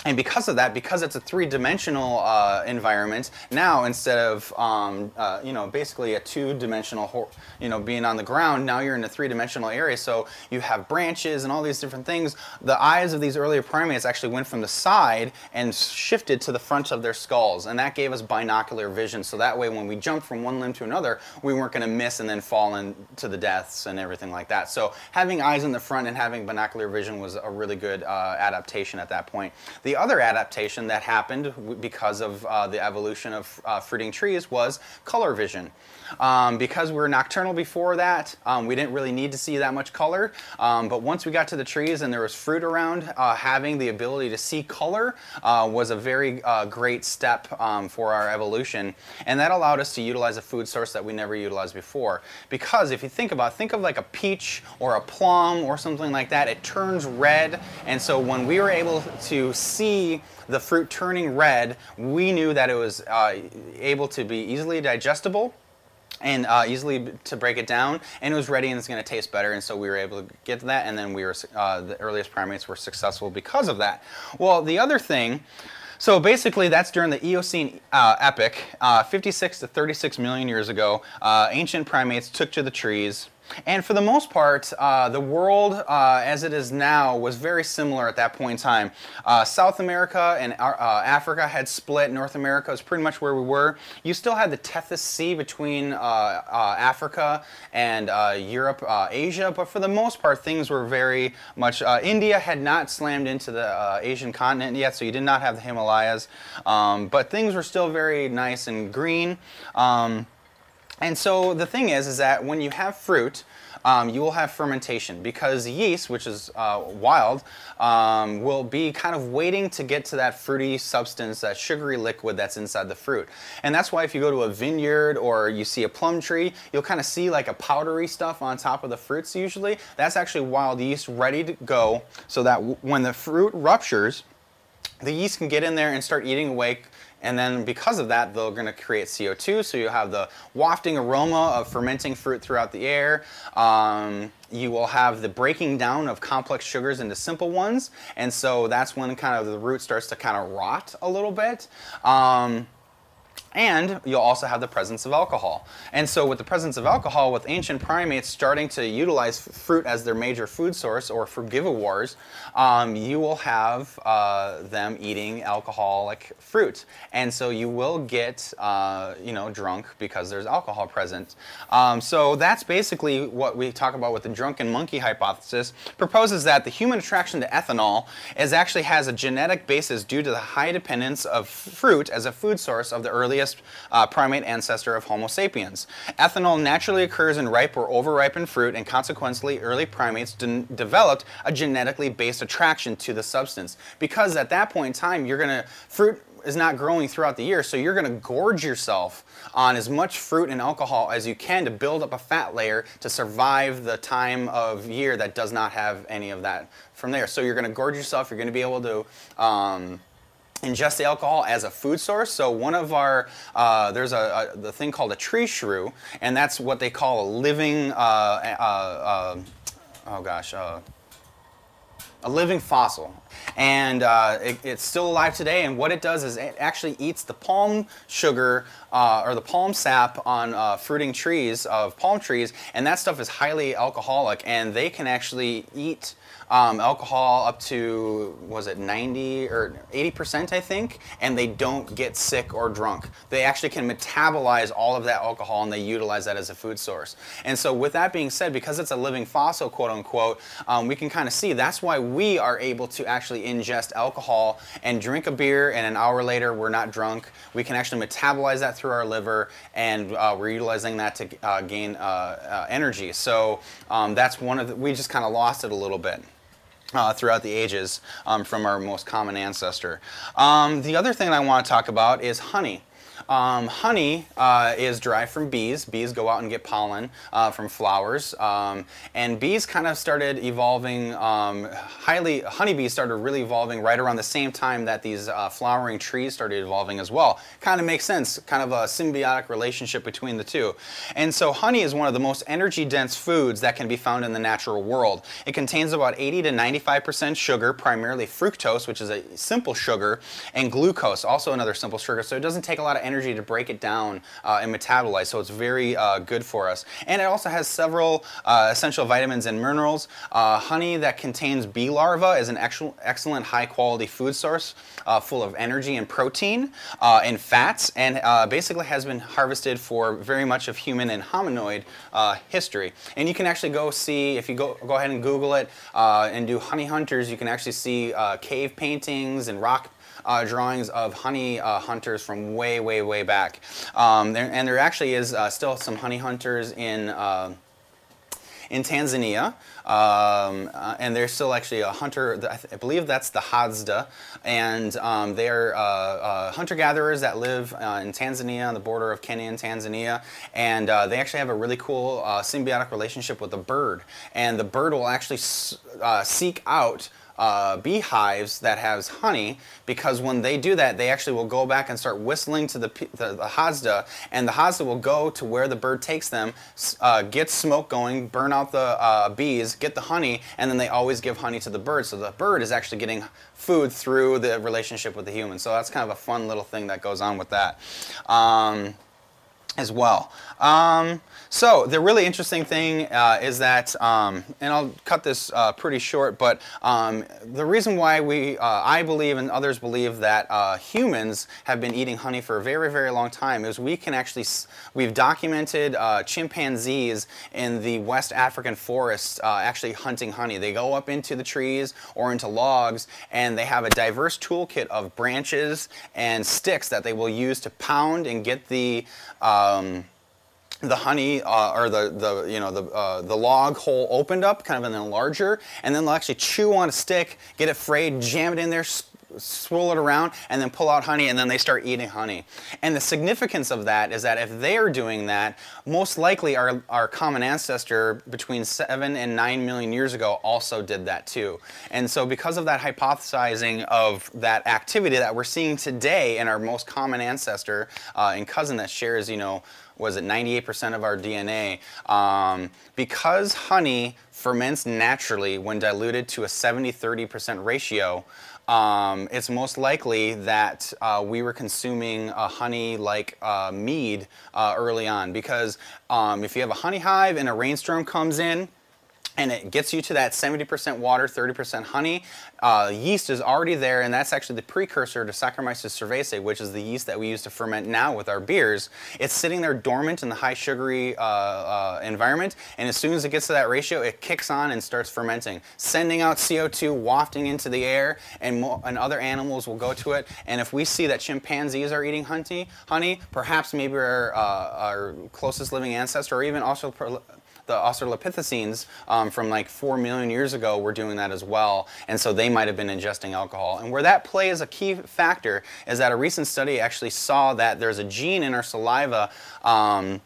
and because of that, because it's a three-dimensional uh, environment, now instead of um, uh, you know basically a two-dimensional, you know being on the ground, now you're in a three-dimensional area. So you have branches and all these different things. The eyes of these earlier primates actually went from the side and shifted to the front of their skulls, and that gave us binocular vision. So that way, when we jumped from one limb to another, we weren't going to miss and then fall into the deaths and everything like that. So having eyes in the front and having binocular vision was a really good uh, adaptation at that point. The the other adaptation that happened because of uh, the evolution of uh, fruiting trees was color vision. Um, because we were nocturnal before that, um, we didn't really need to see that much color. Um, but once we got to the trees and there was fruit around, uh, having the ability to see color uh, was a very uh, great step um, for our evolution. And that allowed us to utilize a food source that we never utilized before. Because if you think about think of like a peach or a plum or something like that, it turns red. And so when we were able to see the fruit turning red, we knew that it was uh, able to be easily digestible and uh, easily to break it down, and it was ready and it's going to taste better, and so we were able to get to that, and then we were uh, the earliest primates were successful because of that. Well, the other thing. So basically, that's during the Eocene uh, epoch, uh, 56 to 36 million years ago. Uh, ancient primates took to the trees. And for the most part, uh, the world uh, as it is now was very similar at that point in time. Uh, South America and uh, Africa had split. North America was pretty much where we were. You still had the Tethys Sea between uh, uh, Africa and Europe, Asia, but for the most part, things were very much. India had not slammed into the Asian continent yet, so you did not have the Himalayas. Um, but things were still very nice and green. Um, and so the thing is, is that when you have fruit, um, you will have fermentation because yeast, which is uh, wild, um, will be kind of waiting to get to that fruity substance, that sugary liquid that's inside the fruit. And that's why if you go to a vineyard or you see a plum tree, you'll kind of see like a powdery stuff on top of the fruits usually. That's actually wild yeast ready to go so that when the fruit ruptures, the yeast can get in there and start eating away and then because of that, they're going to create CO2. So you have the wafting aroma of fermenting fruit throughout the air. Um, you will have the breaking down of complex sugars into simple ones. And so that's when kind of the root starts to kind of rot a little bit. Um, and you'll also have the presence of alcohol. And so with the presence of alcohol, with ancient primates starting to utilize fruit as their major food source or frugivores, um, you will have uh, them eating alcoholic fruit. And so you will get, uh, you know, drunk because there's alcohol present. Um, so that's basically what we talk about with the drunken monkey hypothesis, proposes that the human attraction to ethanol is actually has a genetic basis due to the high dependence of fruit as a food source of the earliest earliest uh, primate ancestor of Homo sapiens. Ethanol naturally occurs in ripe or overripened fruit, and consequently, early primates de developed a genetically based attraction to the substance. Because at that point in time, you're going to, fruit is not growing throughout the year, so you're going to gorge yourself on as much fruit and alcohol as you can to build up a fat layer to survive the time of year that does not have any of that from there. So you're going to gorge yourself, you're going to be able to. Um, ingest the alcohol as a food source. So one of our, uh, there's a, a, the thing called a tree shrew, and that's what they call a living, uh, uh, uh oh gosh, uh, a living fossil. And uh, it, it's still alive today, and what it does is it actually eats the palm sugar or the palm sap on fruiting trees of palm trees, and that stuff is highly alcoholic, and they can actually eat um, alcohol up to was it 90 or 80 percent I think, and they don't get sick or drunk. They actually can metabolize all of that alcohol and they utilize that as a food source. And so with that being said, because it's a living fossil, quote unquote, um, we can kind of see that's why we are able to actually ingest alcohol and drink a beer, and an hour later we're not drunk. We can actually metabolize that through our liver, and uh, we're utilizing that to uh, gain uh, uh energy. So um, that's one of the, we just kind of lost it a little bit uh, throughout the ages um, from our most common ancestor. Um, the other thing I want to talk about is honey. Um, honey uh, is derived from bees. Bees go out and get pollen uh, from flowers. Um, and bees kind of started evolving, um, highly, honeybees started really evolving right around the same time that these uh, flowering trees started evolving as well. Kind of makes sense, kind of a symbiotic relationship between the two. And so honey is one of the most energy dense foods that can be found in the natural world. It contains about 80 to 95% sugar, primarily fructose, which is a simple sugar, and glucose, also another simple sugar. So it doesn't take a lot of energy energy to break it down uh, and metabolize, so it's very uh, good for us. And it also has several uh, essential vitamins and minerals. Uh, honey that contains bee larvae is an excellent high quality food source uh, full of energy and protein and fats, and basically has been harvested for very much of human and hominoid history. And you can actually go see, if you go, go ahead and Google it and do honey hunters, you can actually see cave paintings and rock uh, drawings of honey uh, hunters from way, way, way back. Um, there, and there actually is uh, still some honey hunters in uh, in Tanzania, um, uh, and there's still actually a hunter, I, believe that's the Hadza, and um, they're uh, uh, hunter-gatherers that live uh, in Tanzania, on the border of Kenya and Tanzania, and they actually have a really cool symbiotic relationship with the bird, and the bird will actually seek out uh, beehives that has honey because when they do that, they actually will go back and start whistling to the, the, the Hadza, and the Hadza will go to where the bird takes them, uh, get smoke going, burn out the uh, bees, get the honey, and then they always give honey to the bird. So the bird is actually getting food through the relationship with the human. So that's kind of a fun little thing that goes on with that. Um, as well. Um, so the really interesting thing uh, is that, um, and I'll cut this uh, pretty short, but um, the reason why we, uh, I believe and others believe that uh, humans have been eating honey for a very, very long time is we can actually, we've documented uh, chimpanzees in the West African forests uh, actually hunting honey. They go up into the trees or into logs and they have a diverse toolkit of branches and sticks that they will use to pound and get the um, the honey uh, or the, the you know the, uh, the log hole opened up kind of in a larger and then they'll actually chew on a stick get it frayed jam it in there swirl it around and then pull out honey and then they start eating honey. And the significance of that is that if they are doing that most likely our, our common ancestor between 7 and 9 million years ago also did that too. And so because of that hypothesizing of that activity that we're seeing today in our most common ancestor uh, and cousin that shares you know was it 98% of our DNA. Um, because honey ferments naturally when diluted to a 70-30% ratio, um, it's most likely that uh, we were consuming a honey like uh, mead uh, early on because um, if you have a honey hive and a rainstorm comes in, and it gets you to that 70% water, 30% honey. Uh, yeast is already there, and that's actually the precursor to Saccharomyces cerevisiae, which is the yeast that we use to ferment now with our beers. It's sitting there dormant in the high sugary uh, uh, environment, and as soon as it gets to that ratio, it kicks on and starts fermenting, sending out CO2, wafting into the air, and, and other animals will go to it. And if we see that chimpanzees are eating honey, honey perhaps maybe our, uh, our closest living ancestor, or even also the Australopithecines um, from like 4 million years ago were doing that as well, and so they might have been ingesting alcohol. And where that plays a key factor is that a recent study actually saw that there's a gene in our saliva um,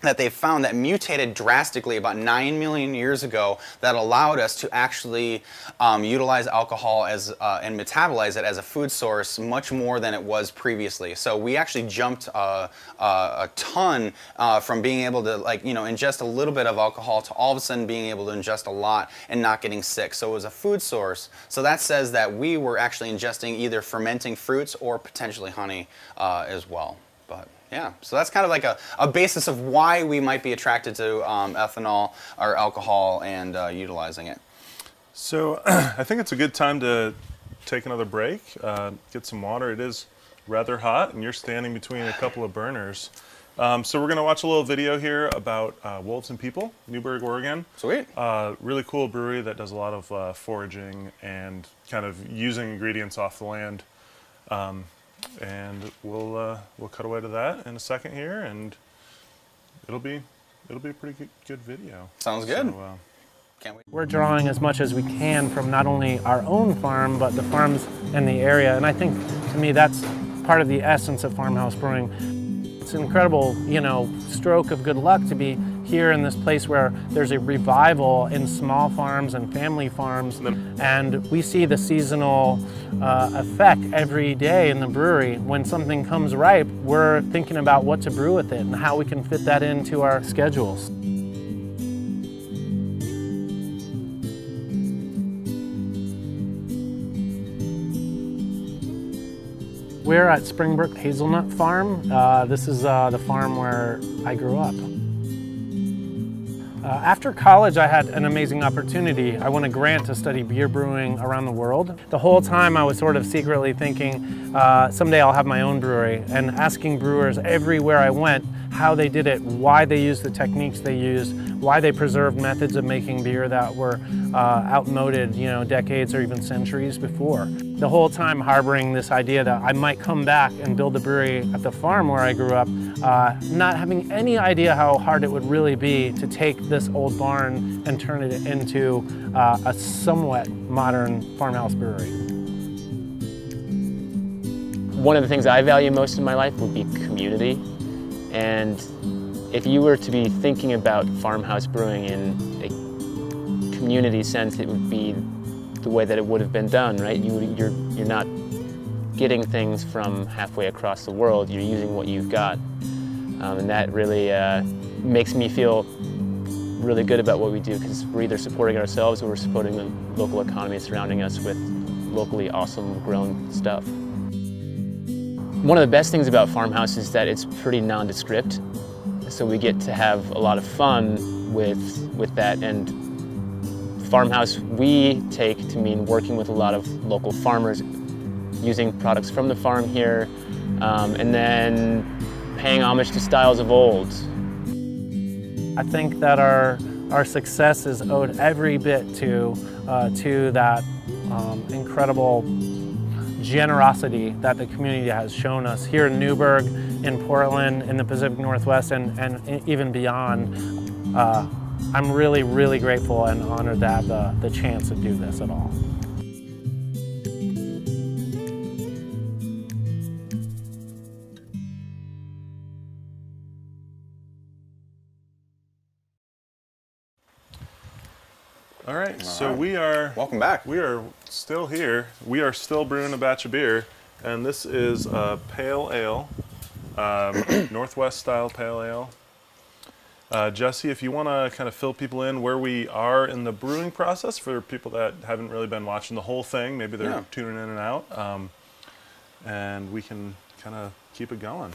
that they found that mutated drastically about 9 million years ago that allowed us to actually um, utilize alcohol as uh, and metabolize it as a food source much more than it was previously. So we actually jumped uh, uh, a ton uh, from being able to like you know ingest a little bit of alcohol to all of a sudden being able to ingest a lot and not getting sick. So it was a food source. So that says that we were actually ingesting either fermenting fruits or potentially honey uh, as well. Yeah, so that's kind of like a, a basis of why we might be attracted to um, ethanol or alcohol and uh, utilizing it. So (clears throat) I think it's a good time to take another break, uh, get some water. It is rather hot, and you're standing between a couple of burners. Um, so we're going to watch a little video here about uh, Wolves and People, Newberg, Oregon. Sweet. Uh, really cool brewery that does a lot of uh, foraging and kind of using ingredients off the land. Um, and we'll uh, we'll cut away to that in a second here, and it'll be it'll be a pretty good, good video. Sounds good. So, uh, Can't wait. We're drawing as much as we can from not only our own farm, but the farms in the area, and I think to me that's part of the essence of farmhouse brewing. It's an incredible, you know, stroke of good luck to be here in this place where there's a revival in small farms and family farms, and we see the seasonal uh, effect every day in the brewery. When something comes ripe, we're thinking about what to brew with it and how we can fit that into our schedules. We're at Springbrook Hazelnut Farm. Uh, this is uh, the farm where I grew up. Uh, after college, I had an amazing opportunity. I won a grant to study beer brewing around the world. The whole time I was sort of secretly thinking, uh, someday I'll have my own brewery, and asking brewers everywhere I went how they did it, why they used the techniques they used, why they preserved methods of making beer that were uh, outmoded, you know, decades or even centuries before. The whole time harboring this idea that I might come back and build a brewery at the farm where I grew up, uh, not having any idea how hard it would really be to take this old barn and turn it into uh, a somewhat modern farmhouse brewery. One of the things I value most in my life would be community. And if you were to be thinking about farmhouse brewing in a community sense, it would be the way that it would have been done, right? You, you're, you're not getting things from halfway across the world, you're using what you've got. Um, and that really uh, makes me feel really good about what we do because we're either supporting ourselves or we're supporting the local economy surrounding us with locally awesome grown stuff. One of the best things about Farmhouse is that it's pretty nondescript. So we get to have a lot of fun with, with that. And Farmhouse we take to mean working with a lot of local farmers, using products from the farm here, um, and then paying homage to styles of old. I think that our our success is owed every bit to uh, to that um, incredible generosity that the community has shown us here in Newberg, in Portland, in the Pacific Northwest, and, and even beyond. Uh, I'm really, really grateful and honored to have the, the chance to do this at all. All right, so we are welcome back. We are still here. We are still brewing a batch of beer, and this is a pale ale, um, (coughs) Northwest style pale ale. Uh, Jesse, if you want to kind of fill people in where we are in the brewing process for people that haven't really been watching the whole thing, maybe they're Yeah. tuning in and out, um, and we can kind of keep it going.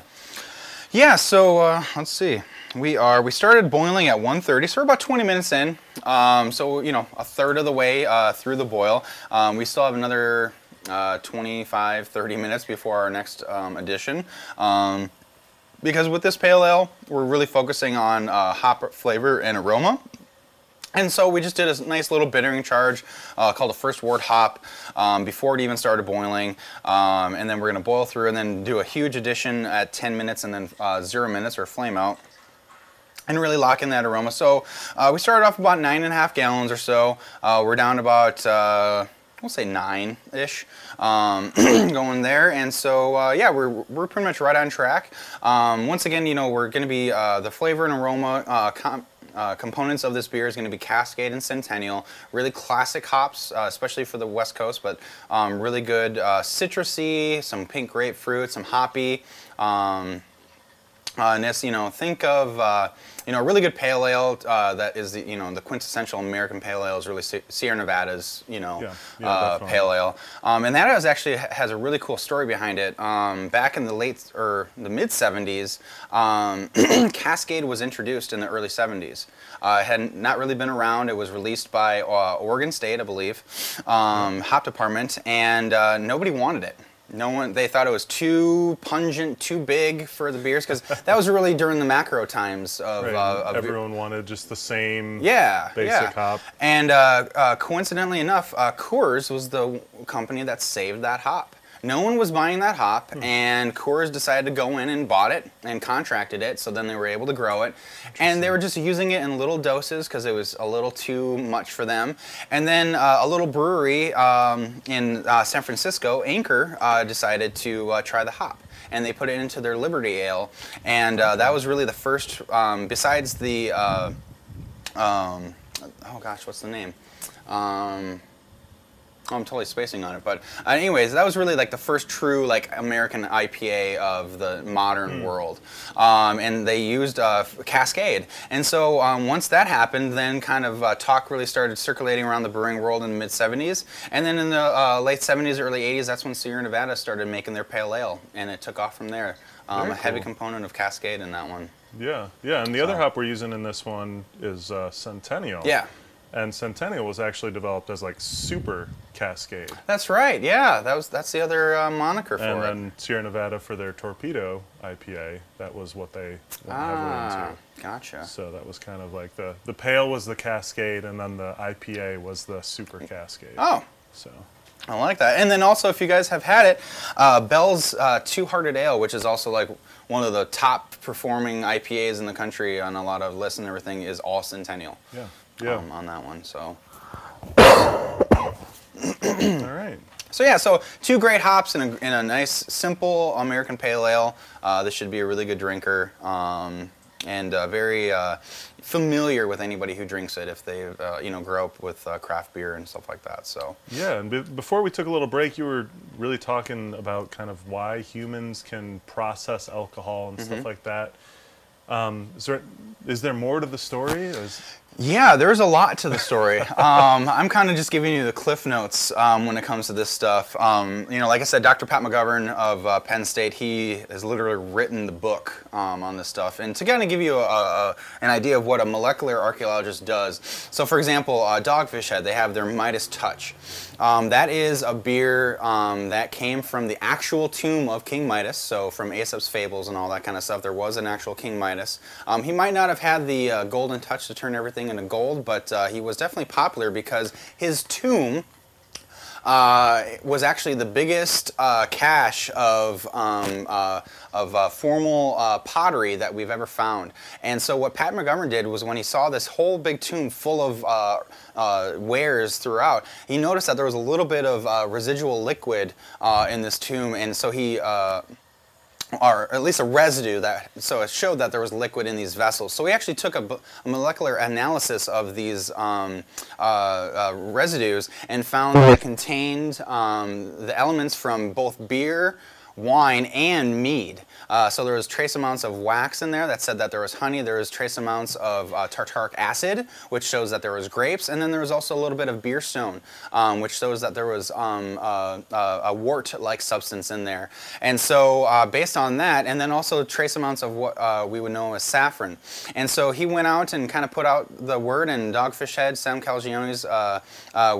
Yeah, so uh, let's see. We are we started boiling at 1:30, so we're about 20 minutes in. Um, so you know, a third of the way uh, through the boil. Um, we still have another uh, 25, 30 minutes before our next um, addition. Um, because with this pale ale, we're really focusing on uh, hop flavor and aroma. And so we just did a nice little bittering charge uh, called a first wort hop um, before it even started boiling. Um, and then we're to boil through and then do a huge addition at 10 minutes and then uh, zero minutes or flame out. And really lock in that aroma. So uh, we started off about nine and a half gallons or so. Uh, we're down about, uh, we'll say nine-ish um, (clears throat) going there. And so, uh, yeah, we're, we're pretty much right on track. Um, once again, you know, we're going to be, uh, the flavor and aroma uh, uh, components of this beer is going to be Cascade and Centennial. Really classic hops, uh, especially for the West Coast, but um, really good uh, citrusy, some pink grapefruit, some hoppy. Um, uh, and this, you know, think of, uh, you know, a really good pale ale uh, that is, the, you know, the quintessential American pale ale is really Sierra Nevada's, you know, Yeah, yeah, uh, pale ale. Um, and that is actually has a really cool story behind it. Um, back in the late or the mid 70s, um, (clears throat) Cascade was introduced in the early 70s. Uh, it had not really been around. It was released by uh, Oregon State, I believe, um, Hop Department, and uh, nobody wanted it. No one. They thought it was too pungent, too big for the beers because (laughs) that was really during the macro times of. Right, Uh, of everyone wanted just the same yeah, basic yeah. hop. And uh, uh, coincidentally enough, uh, Coors was the company that saved that hop. No one was buying that hop, Hmm. and Coors decided to go in and bought it and contracted it. So then they were able to grow it, and they were just using it in little doses because it was a little too much for them. And then uh, a little brewery um, in uh, San Francisco, Anchor, uh, decided to uh, try the hop and they put it into their Liberty Ale, and uh, that was really the first. Um, besides the, uh, um, oh gosh, what's the name? Um, I'm totally spacing on it, but uh, anyways, that was really like the first true like American IPA of the modern world, um, and they used uh, Cascade. And so um, once that happened, then kind of uh, talk really started circulating around the brewing world in the mid 70s, and then in the uh, late 70s, early 80s, that's when Sierra Nevada started making their pale ale, and it took off from there. Um, a heavy component of Cascade in that one. Yeah, yeah, and the other hop we're using in this one is uh, Centennial. Yeah. And Centennial was actually developed as like Super Cascade. That's right. Yeah, that was that's the other uh, moniker for and it. then Sierra Nevada for their Torpedo IPA, that was what they went Ah, heavily into. gotcha. So that was kind of like the the pale was the Cascade, and then the IPA was the Super Cascade. Oh. So. I like that. And then also, if you guys have had it, uh, Bell's uh, Two Hearted Ale, which is also like one of the top performing IPAs in the country on a lot of lists and everything, is all Centennial. Yeah. Yeah. Um, on that one. So. All right. So yeah, so two great hops in a, in a nice, simple American Pale Ale. Uh, this should be a really good drinker, um, and uh, very uh, familiar with anybody who drinks it if they, uh, you know, grow up with uh, craft beer and stuff like that. So. Yeah, and be- before we took a little break, you were really talking about kind of why humans can process alcohol and Mhm. stuff like that. Um, is there is there more to the story? Is, Yeah, there's a lot to the story. (laughs) um, I'm kind of just giving you the cliff notes um, when it comes to this stuff. Um, you know, like I said, Dr. Pat McGovern of uh, Penn State, he has literally written the book um, on this stuff. And to kind of give you a, a, an idea of what a molecular archaeologist does. So, for example, uh, Dogfish Head, they have their Midas Touch. Um, that is a beer um, that came from the actual tomb of King Midas. So, from Aesop's fables and all that kind of stuff, there was an actual King Midas. Um, he might not have had the uh, golden touch to turn everything into gold, but uh, he was definitely popular because his tomb uh, was actually the biggest uh, cache of, um, uh, of uh, formal uh, pottery that we've ever found. And so what Pat McGovern did was when he saw this whole big tomb full of uh, wares throughout, he noticed that there was a little bit of uh, residual liquid uh, in this tomb, and so he uh, or at least a residue that so it showed that there was liquid in these vessels. So we actually took a molecular analysis of these um, uh, uh, residues and found that it contained um, the elements from both beer, wine, and mead. Uh, so there was trace amounts of wax in there that said that there was honey. There was trace amounts of uh, tartaric acid, which shows that there was grapes, and then there was also a little bit of beer stone, um, which shows that there was um, uh, uh, a wort-like substance in there. And so uh, based on that, and then also trace amounts of what uh, we would know as saffron. And so he went out and kind of put out the word, and Dogfish Head, Sam Calagione's,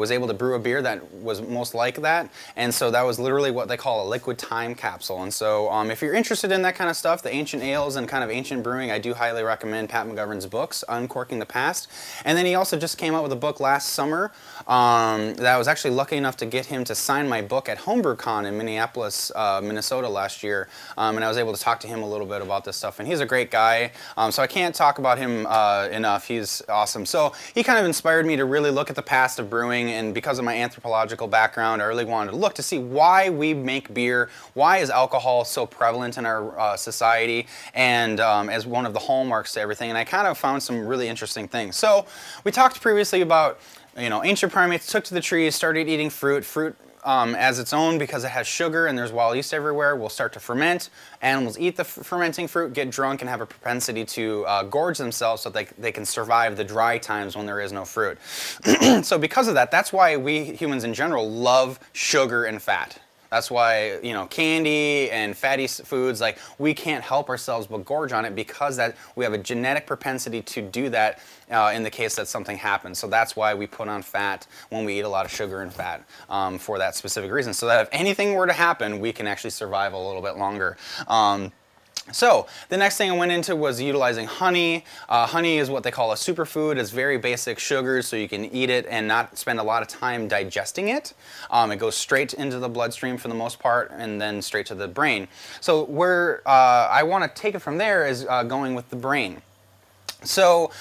was able to brew a beer that was most like that. And so that was literally what they call a liquid time capsule. And so um, if you're interested in that kind of stuff, the ancient ales and kind of ancient brewing, I do highly recommend Pat McGovern's books, Uncorking the Past. And then he also just came out with a book last summer um, that I was actually lucky enough to get him to sign my book at HomebrewCon in Minneapolis, uh, Minnesota last year. Um, and I was able to talk to him a little bit about this stuff. And he's a great guy. Um, so I can't talk about him uh, enough. He's awesome. So he kind of inspired me to really look at the past of brewing. And because of my anthropological background, I really wanted to look to see why we make beer. Why is alcohol so prevalent in our uh, society and um, as one of the hallmarks to everything? And I kind of found some really interesting things. So we talked previously about you know, ancient primates took to the trees, started eating fruit. Fruit um, as its own because it has sugar and there's wild yeast everywhere will start to ferment. Animals eat the fermenting fruit, get drunk, and have a propensity to uh, gorge themselves so they, they can survive the dry times when there is no fruit. (clears throat) so because of that, that's why we humans in general love sugar and fat. That's why you know candy and fatty foods like we can't help ourselves but gorge on it because that we have a genetic propensity to do that uh, in the case that something happens. So that's why we put on fat when we eat a lot of sugar and fat um, for that specific reason. So that if anything were to happen, we can actually survive a little bit longer. Um, so the next thing I went into was utilizing honey. Uh, honey is what they call a superfood. It's very basic sugars, so you can eat it and not spend a lot of time digesting it. Um, it goes straight into the bloodstream for the most part, and then straight to the brain. So where uh, I want to take it from there is uh, going with the brain. So.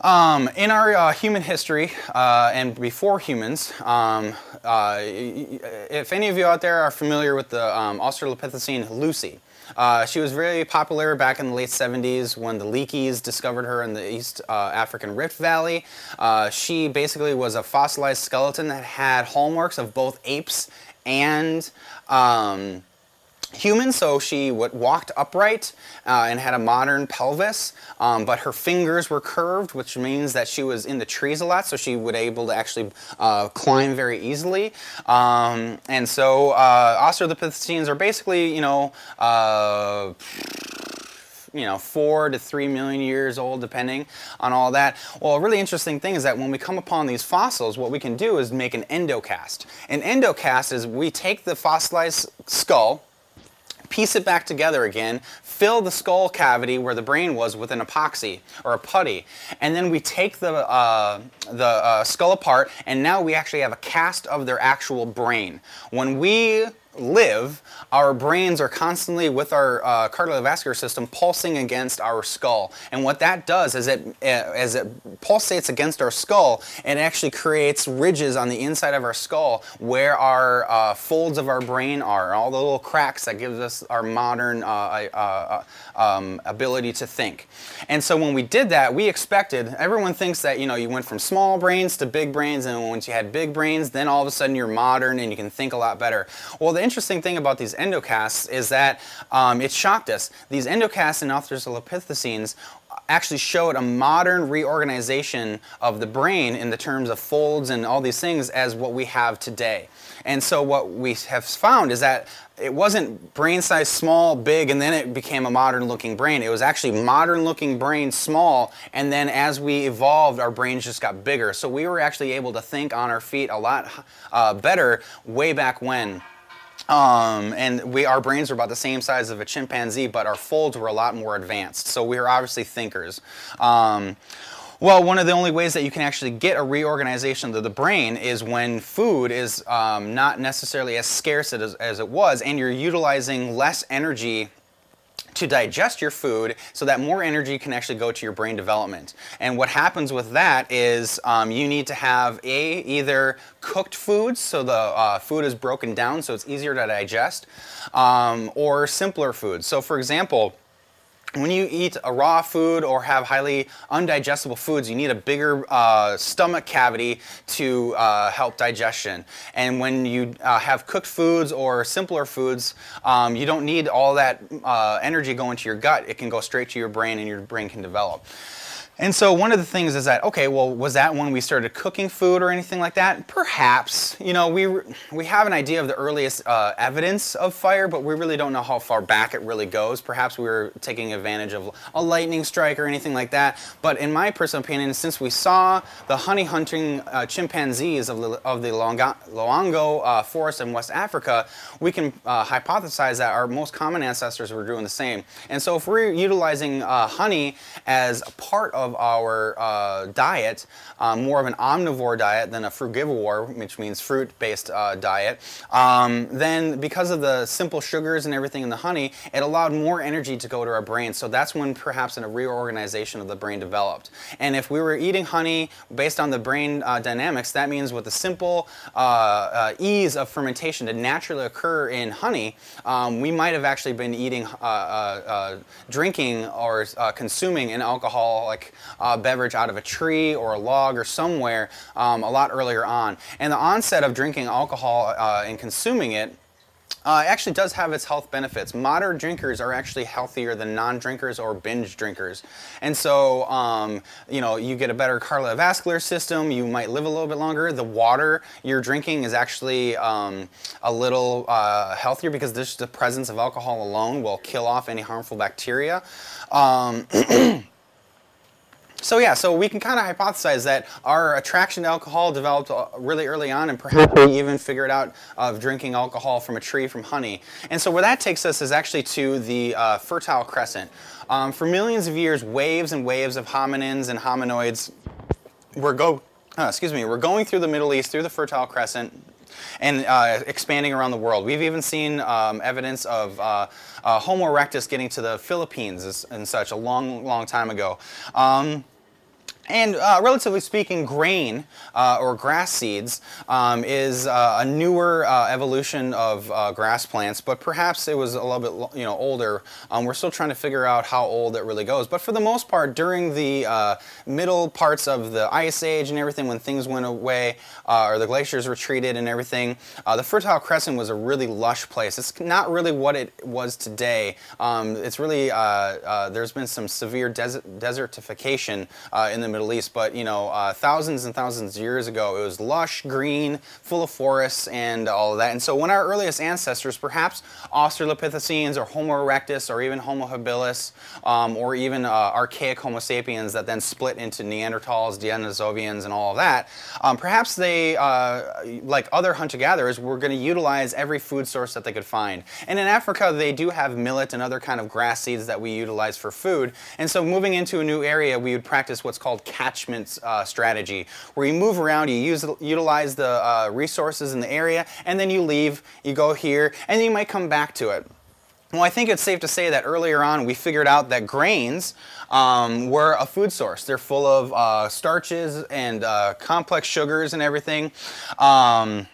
Um, in our uh, human history uh, and before humans, um, uh, if any of you out there are familiar with the um, Australopithecine Lucy, uh, she was very popular back in the late 70s when the Leakeys discovered her in the East uh, African Rift Valley. Uh, she basically was a fossilized skeleton that had hallmarks of both apes and um, human, so she walked upright uh, and had a modern pelvis, um, but her fingers were curved, which means that she was in the trees a lot, so she would able to actually uh, climb very easily. Um, and so uh, Australopithecines are basically, you know, uh, you know, four to three million years old, depending on all that. Well, a really interesting thing is that when we come upon these fossils, what we can do is make an endocast. An endocast is we take the fossilized skull, piece it back together again, fill the skull cavity where the brain was with an epoxy or a putty, and then we take the, uh, the uh, skull apart, and now we actually have a cast of their actual brain. When we live, our brains are constantly with our uh, cardiovascular system pulsing against our skull. And what that does is it, uh, as it pulsates against our skull, it actually creates ridges on the inside of our skull where our uh, folds of our brain are, all the little cracks that gives us our modern uh, uh, uh, um, ability to think. And so when we did that, we expected, everyone thinks that, you know, you went from small brains to big brains, and once you had big brains, then all of a sudden you're modern and you can think a lot better. Well, the interesting thing about these endocasts is that um, it shocked us. These endocasts in Australopithecines actually showed a modern reorganization of the brain in the terms of folds and all these things as what we have today. And so what we have found is that it wasn't brain size small, big, and then it became a modern looking brain. It was actually modern looking brain, small, and then as we evolved, our brains just got bigger. So we were actually able to think on our feet a lot uh, better way back when. Um, and we, our brains were about the same size of a chimpanzee, but our folds were a lot more advanced. So we were obviously thinkers. Um, well, one of the only ways that you can actually get a reorganization of the brain is when food is um, not necessarily as scarce as, as it was, and you're utilizing less energy to digest your food so that more energy can actually go to your brain development. And what happens with that is um, you need to have a either cooked foods so the uh, food is broken down so it's easier to digest, um, or simpler foods. So for example, when you eat a raw food or have highly undigestible foods, you need a bigger uh, stomach cavity to uh, help digestion. And when you uh, have cooked foods or simpler foods, um, you don't need all that uh, energy going to your gut. It can go straight to your brain and your brain can develop. And so one of the things is that, okay, well, was that when we started cooking food or anything like that? Perhaps. You know, we, we have an idea of the earliest uh, evidence of fire, but we really don't know how far back it really goes. Perhaps we were taking advantage of a lightning strike or anything like that. But in my personal opinion, since we saw the honey hunting uh, chimpanzees of the, of the Loango uh, forest in West Africa, we can uh, hypothesize that our most common ancestors were doing the same. And so if we're utilizing uh, honey as a part of of our uh, diet, um, more of an omnivore diet than a frugivore, which means fruit-based uh, diet, um, then because of the simple sugars and everything in the honey, it allowed more energy to go to our brain. So that's when perhaps in a reorganization of the brain developed. And if we were eating honey based on the brain uh, dynamics, that means with the simple uh, uh, ease of fermentation to naturally occur in honey, um, we might have actually been eating, uh, drinking or consuming an alcoholic uh, beverage out of a tree or a log or somewhere um, a lot earlier on. And the onset of drinking alcohol uh, and consuming it uh, actually does have its health benefits. Moderate drinkers are actually healthier than non-drinkers or binge drinkers. And so, um, you know, you get a better cardiovascular system, you might live a little bit longer. The water you're drinking is actually um, a little uh, healthier because just the presence of alcohol alone will kill off any harmful bacteria. Um, (clears throat) So yeah, so we can kind of hypothesize that our attraction to alcohol developed uh, really early on and perhaps we even figured out of drinking alcohol from a tree from honey. And so where that takes us is actually to the uh, Fertile Crescent. Um, for millions of years, waves and waves of hominins and hominoids were go, uh, excuse me, we're going through the Middle East, through the Fertile Crescent, and uh, expanding around the world. We've even seen um, evidence of uh, uh, Homo erectus getting to the Philippines and such a long, long time ago. Um, and uh, relatively speaking, grain uh, or grass seeds um, is uh, a newer uh, evolution of uh, grass plants, but perhaps it was a little bit you know older. Um, we're still trying to figure out how old it really goes. But for the most part, during the uh, middle parts of the Ice Age and everything, when things went away or the glaciers retreated and everything, the Fertile Crescent was a really lush place. It's not really what it was today. Um, it's really there's been some severe desert desertification in the Middle East, but you know, uh, thousands and thousands of years ago, it was lush, green, full of forests and all of that. And so when our earliest ancestors, perhaps Australopithecines or Homo erectus or even Homo habilis um, or even uh, archaic Homo sapiens that then split into Neanderthals, Denisovians and all of that, um, perhaps they, uh, like other hunter-gatherers, were going to utilize every food source that they could find. And in Africa, they do have millet and other kind of grass seeds that we utilize for food. And so moving into a new area, we would practice what's called catchment uh, strategy, where you move around, you use, utilize the uh, resources in the area, and then you leave, you go here, and you might come back to it. Well, I think it's safe to say that earlier on we figured out that grains um, were a food source. They're full of uh, starches and uh, complex sugars and everything. Um,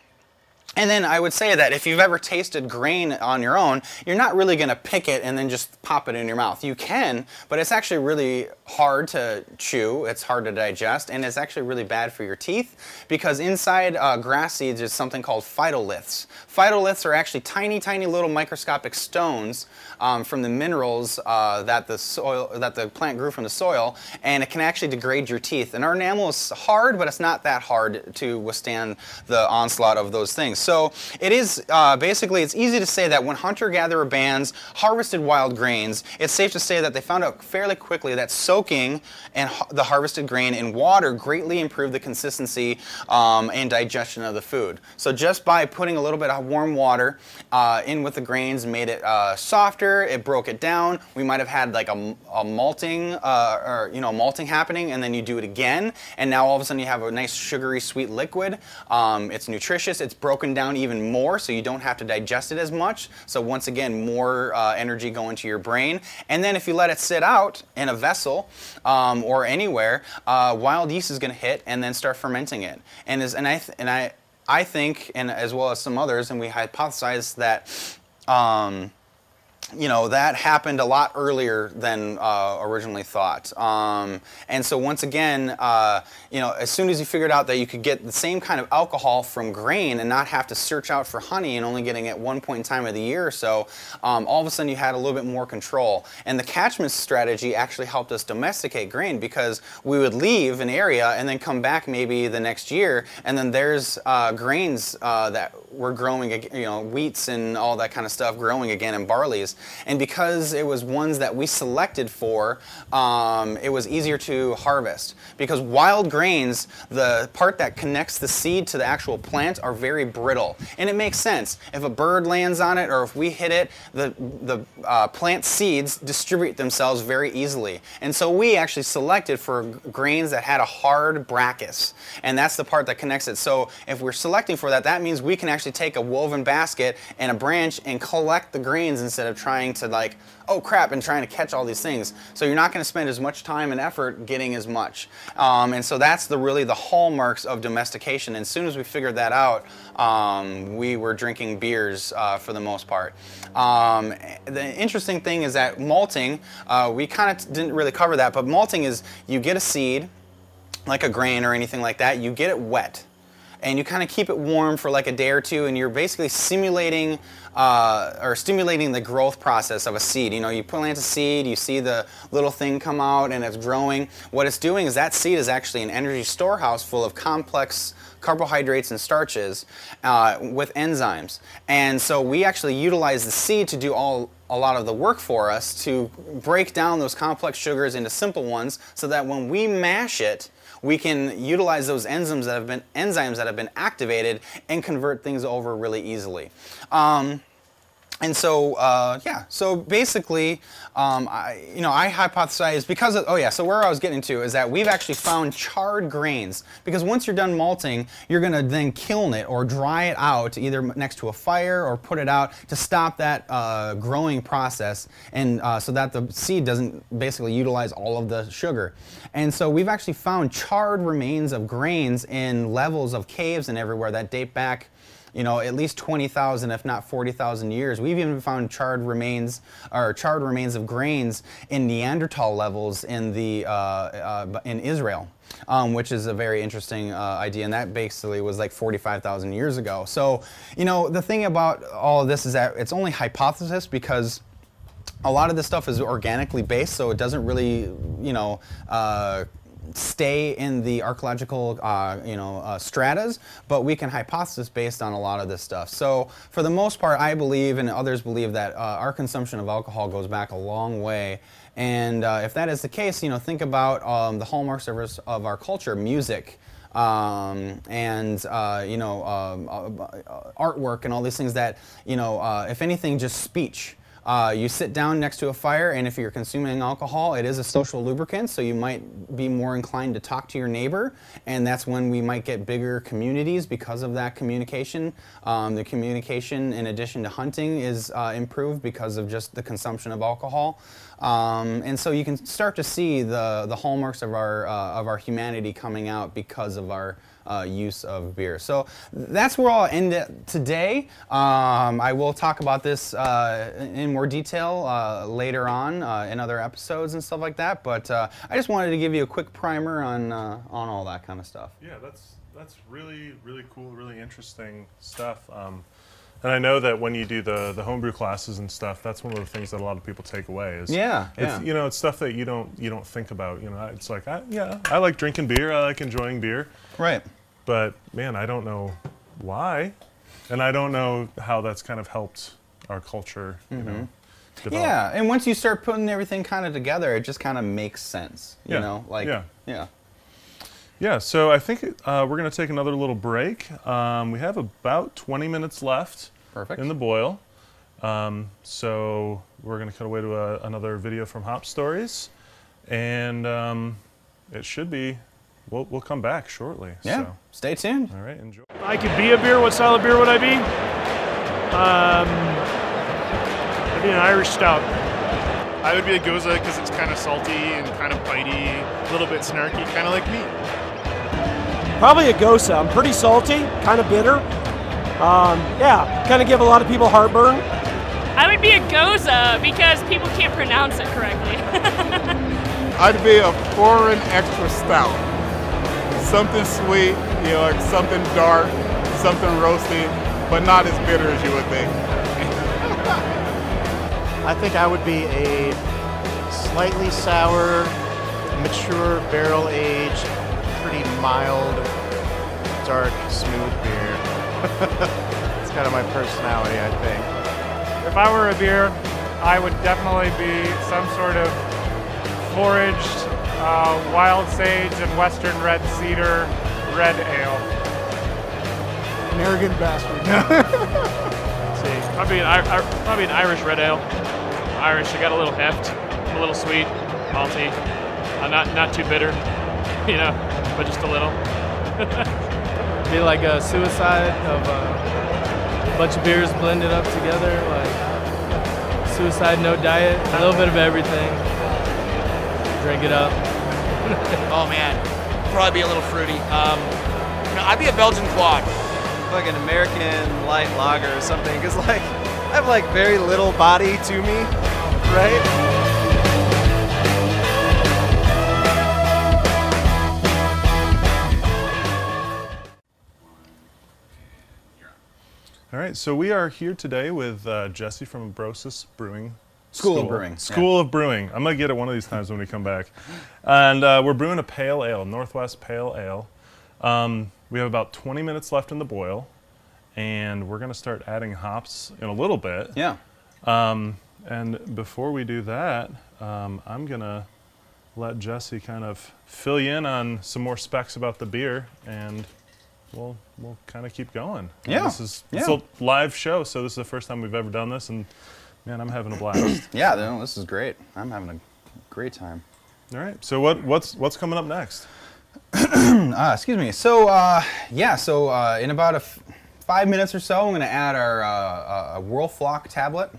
and then I would say that if you've ever tasted grain on your own, you're not really going to pick it and then just pop it in your mouth. You can, but it's actually really hard to chew, it's hard to digest, and it's actually really bad for your teeth because inside uh, grass seeds is something called phytoliths. Phytoliths are actually tiny, tiny little microscopic stones um, from the minerals uh, that the soil that the plant grew from the soil, and it can actually degrade your teeth. And our enamel is hard, but it's not that hard to withstand the onslaught of those things. So it is uh, basically it's easy to say that when hunter-gatherer bands harvested wild grains, it's safe to say that they found out fairly quickly that soaking and the harvested grain in water greatly improved the consistency um, and digestion of the food. So just by putting a little bit of warm water uh, in with the grains made it uh, softer, it broke it down. We might have had like a, a malting uh, or you know malting happening and then you do it again and now all of a sudden you have a nice sugary sweet liquid. Um, it's nutritious, it's broken down even more so you don't have to digest it as much. So once again more uh, energy going to your brain. And then if you let it sit out in a vessel um, or anywhere, uh, wild yeast is going to hit and then start fermenting it. And, and, I, and I, I think, and as well as some others, and we hypothesize that um, you know, that happened a lot earlier than uh, originally thought. Um, and so once again, uh, you know, as soon as you figured out that you could get the same kind of alcohol from grain and not have to search out for honey and only getting it one point in time of the year or so, um, all of a sudden you had a little bit more control. And the catchment strategy actually helped us domesticate grain because we would leave an area and then come back maybe the next year and then there's uh, grains uh, that were growing, you know, wheats and all that kind of stuff growing again and barleys. And because it was ones that we selected for, um, it was easier to harvest. Because wild grains, the part that connects the seed to the actual plant are very brittle. And it makes sense. If a bird lands on it or if we hit it, the, the uh, plant seeds distribute themselves very easily. And so we actually selected for grains that had a hard rachis. And that's the part that connects it. So if we're selecting for that, that means we can actually take a woven basket and a branch and collect the grains instead of trying to like, oh crap, and trying to catch all these things. So you're not going to spend as much time and effort getting as much. Um, and so that's the really the hallmarks of domestication. And as soon as we figured that out, um, we were drinking beers uh, for the most part. Um, the interesting thing is that malting, uh, we kind of didn't really cover that, but malting is you get a seed, like a grain or anything like that, you get it wet and you kind of keep it warm for like a day or two and you're basically simulating uh, or stimulating the growth process of a seed. You know, you plant a seed, you see the little thing come out and it's growing. What it's doing is that seed is actually an energy storehouse full of complex carbohydrates and starches uh, with enzymes. And so we actually utilize the seed to do all a lot of the work for us to break down those complex sugars into simple ones so that when we mash it, we can utilize those enzymes that have been enzymes that have been activated and convert things over really easily. Um, and so, uh, yeah, so basically, um, I, you know, I hypothesize because of, oh yeah, so where I was getting to is that we've actually found charred grains because once you're done malting, you're going to then kiln it or dry it out either next to a fire or put it out to stop that uh, growing process and uh, so that the seed doesn't basically utilize all of the sugar. And so we've actually found charred remains of grains in levels of caves and everywhere that date back you know, at least 20,000, if not 40,000 years. We've even found charred remains, or charred remains of grains in Neanderthal levels in the uh, uh, in Israel. Um, which is a very interesting uh, idea, and that basically was like 45,000 years ago. So, you know, the thing about all of this is that it's only hypothesis because a lot of this stuff is organically based, so it doesn't really, you know, uh, stay in the archaeological, uh, you know, uh, stratas, but we can hypothesis based on a lot of this stuff. So for the most part, I believe, and others believe, that uh, our consumption of alcohol goes back a long way. And uh, if that is the case, you know, think about um, the hallmarks of our, of our culture, music. Um, and uh, you know um, uh, artwork and all these things that you know if anything just speech uh, you sit down next to a fire, and if you're consuming alcohol, it is a social lubricant, so you might be more inclined to talk to your neighbor, and that's when we might get bigger communities because of that communication. Um, the communication, in addition to hunting, is uh, improved because of just the consumption of alcohol. Um, and so you can start to see the, the hallmarks of our, uh, of our humanity coming out because of our, uh, use of beer. So that's where I'll end it today. Um, I will talk about this uh, in more detail uh, later on uh, in other episodes and stuff like that. But uh, I just wanted to give you a quick primer on uh, on all that kind of stuff. Yeah, that's that's really really cool, really interesting stuff. Um, and I know that when you do the the homebrew classes and stuff, that's one of the things that a lot of people take away. Is Yeah, it's, yeah. you know, it's stuff that you don't you don't think about. You know, it's like I, yeah, I like drinking beer, I like enjoying beer. Right. But man, I don't know why, and I don't know how that's kind of helped our culture. You know. Mhm. Develop. Yeah, and once you start putting everything kind of together, it just kind of makes sense. You Yeah, know, like yeah. yeah. Yeah, so I think uh, we're going to take another little break. Um, we have about 20 minutes left Perfect. in the boil. Um, so we're going to cut away to a, another video from Hop Stories. And um, it should be, we'll, we'll come back shortly. Yeah, So. stay tuned. All right, enjoy. I could be a beer. What style of beer would I be? Um, I'd be an Irish stout. I would be a Gose because it's kind of salty and kind of bitey, a little bit snarky, kind of like me. Probably a gose. I'm pretty salty, kind of bitter. Um, yeah, kind of give a lot of people heartburn. I would be a Gose because people can't pronounce it correctly. (laughs) I'd be a foreign extra stout. Something sweet, you know, like something dark, something roasty, but not as bitter as you would think. I think I would be a slightly sour, mature, barrel aged, pretty mild, dark, smooth beer. (laughs) it's kind of my personality, I think. If I were a beer, I would definitely be some sort of foraged uh, wild sage and western red cedar red ale. An arrogant bastard. (laughs) see, probably an, Ir- Ir- probably an Irish red ale. Irish, I got a little heft, a little sweet, malty, uh, not not too bitter, (laughs) you know, but just a little. (laughs) Be like a suicide of uh, a bunch of beers blended up together, like suicide no diet, a little bit of everything. Drink it up. (laughs) oh man, probably be a little fruity. Um, no, I'd be a Belgian quad. like an American light lager or something, because like I have like very little body to me, right? All right, so we are here today with uh, Jesse from Abrosis Brewing School of Brewing, School of Brewing. I'm gonna get it one of these times when we come back, and uh, we're brewing a pale ale, Northwest Pale Ale. Um, we have about 20 minutes left in the boil, and we're gonna start adding hops in a little bit. Yeah. Um, and before we do that, um, I'm gonna let Jesse kind of fill you in on some more specs about the beer, and we'll we'll kind of keep going. Yeah, This is it's yeah. a live show, so this is the first time we've ever done this, and man, I'm having a blast. (clears throat) Yeah, no, this is great. I'm having a great time. All right. So what what's what's coming up next? (clears throat) uh, excuse me. So uh, yeah, so uh, in about a f- five minutes or so, I'm going to add our uh, uh, Whirlfloc tablet.